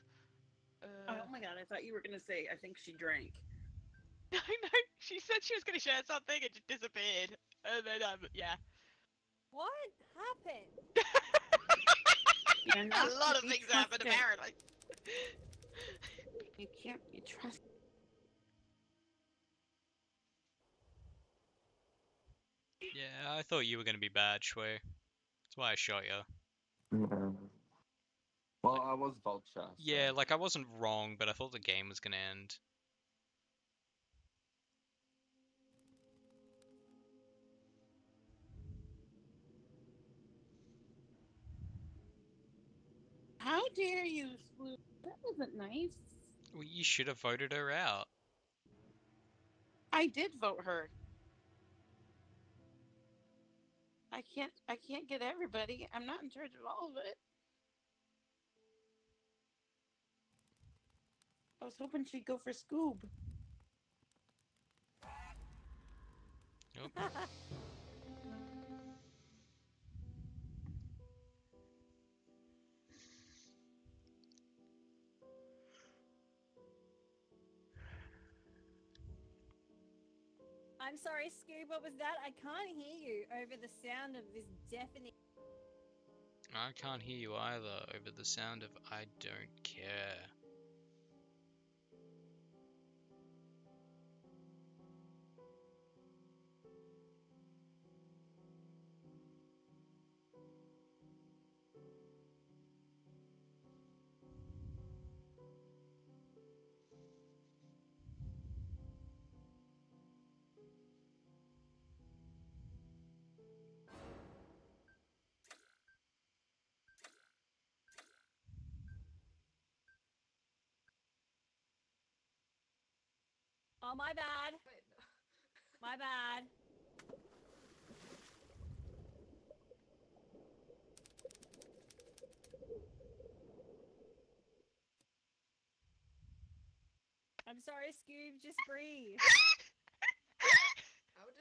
Uh, Oh my god, I thought you were gonna say I think she drank. [LAUGHS] [LAUGHS] I know. She said she was going to share something and just disappeared. And then, um, yeah. What happened? You're [LAUGHS] A lot of be things happened, apparently. You can't be trusted. Yeah, I thought you were gonna be bad, Shui. That's why I shot you. Yeah. Well, I was vulture. Yeah, like I wasn't wrong, but I thought the game was gonna end. How dare you, Sloop? That wasn't nice. Well, you should have voted her out. I did vote her. I can't I can't get everybody. I'm not in charge of all of it. I was hoping she'd go for Scoob. Nope. [LAUGHS] I'm sorry, Scoob, what was that? I can't hear you over the sound of this deafening. I can't hear you either over the sound of I don't care. Oh, my bad. My bad. I'm sorry, Scoob. Just breathe. I'll.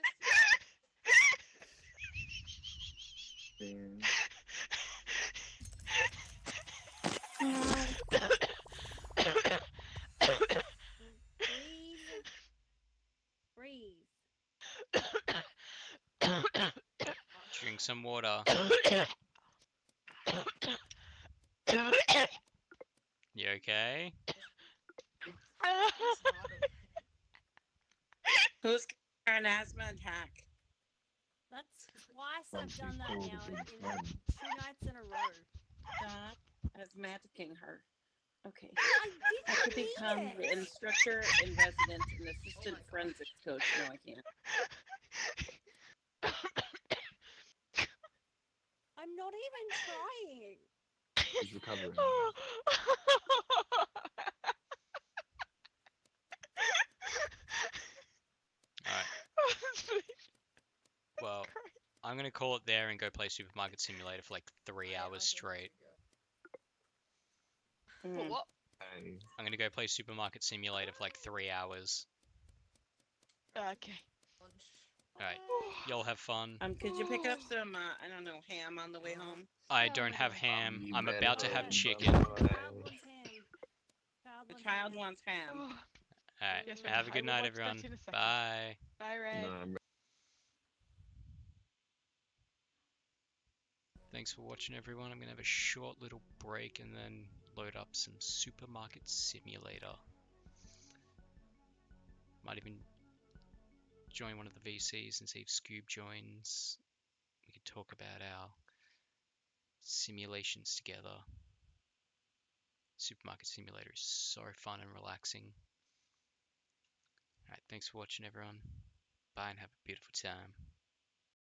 Damn. Uh, Drink some water. Uh, you okay? Who's got an asthma attack? That's twice I've done that now in, it's two nights in a row. Stop asthmaticking her. Okay. I I could become mean the instructor in residence and assistant forensics coach. No, I can't. I'm not even trying. He's recovering. [LAUGHS] Alright. [LAUGHS] Well, I'm gonna call it there and go play Supermarket Simulator for like three hours straight. Mm. What? I'm gonna go play Supermarket Simulator for like three hours. Okay. Alright. Y'all have fun. Um, could you pick up some, uh, I don't know, ham on the way home? I don't have ham. You I'm about to have chicken. The child wants ham. Alright. Yes. Have a good will night, everyone. in a second. Bye. Bye, Red. No, Thanks for watching, everyone. I'm gonna have a short little break and then load up some Supermarket Simulator. Might even join one of the VCs and see if Scoob joins. We could talk about our simulations together. Supermarket Simulator is so fun and relaxing. Alright, thanks for watching, everyone. Bye and have a beautiful time.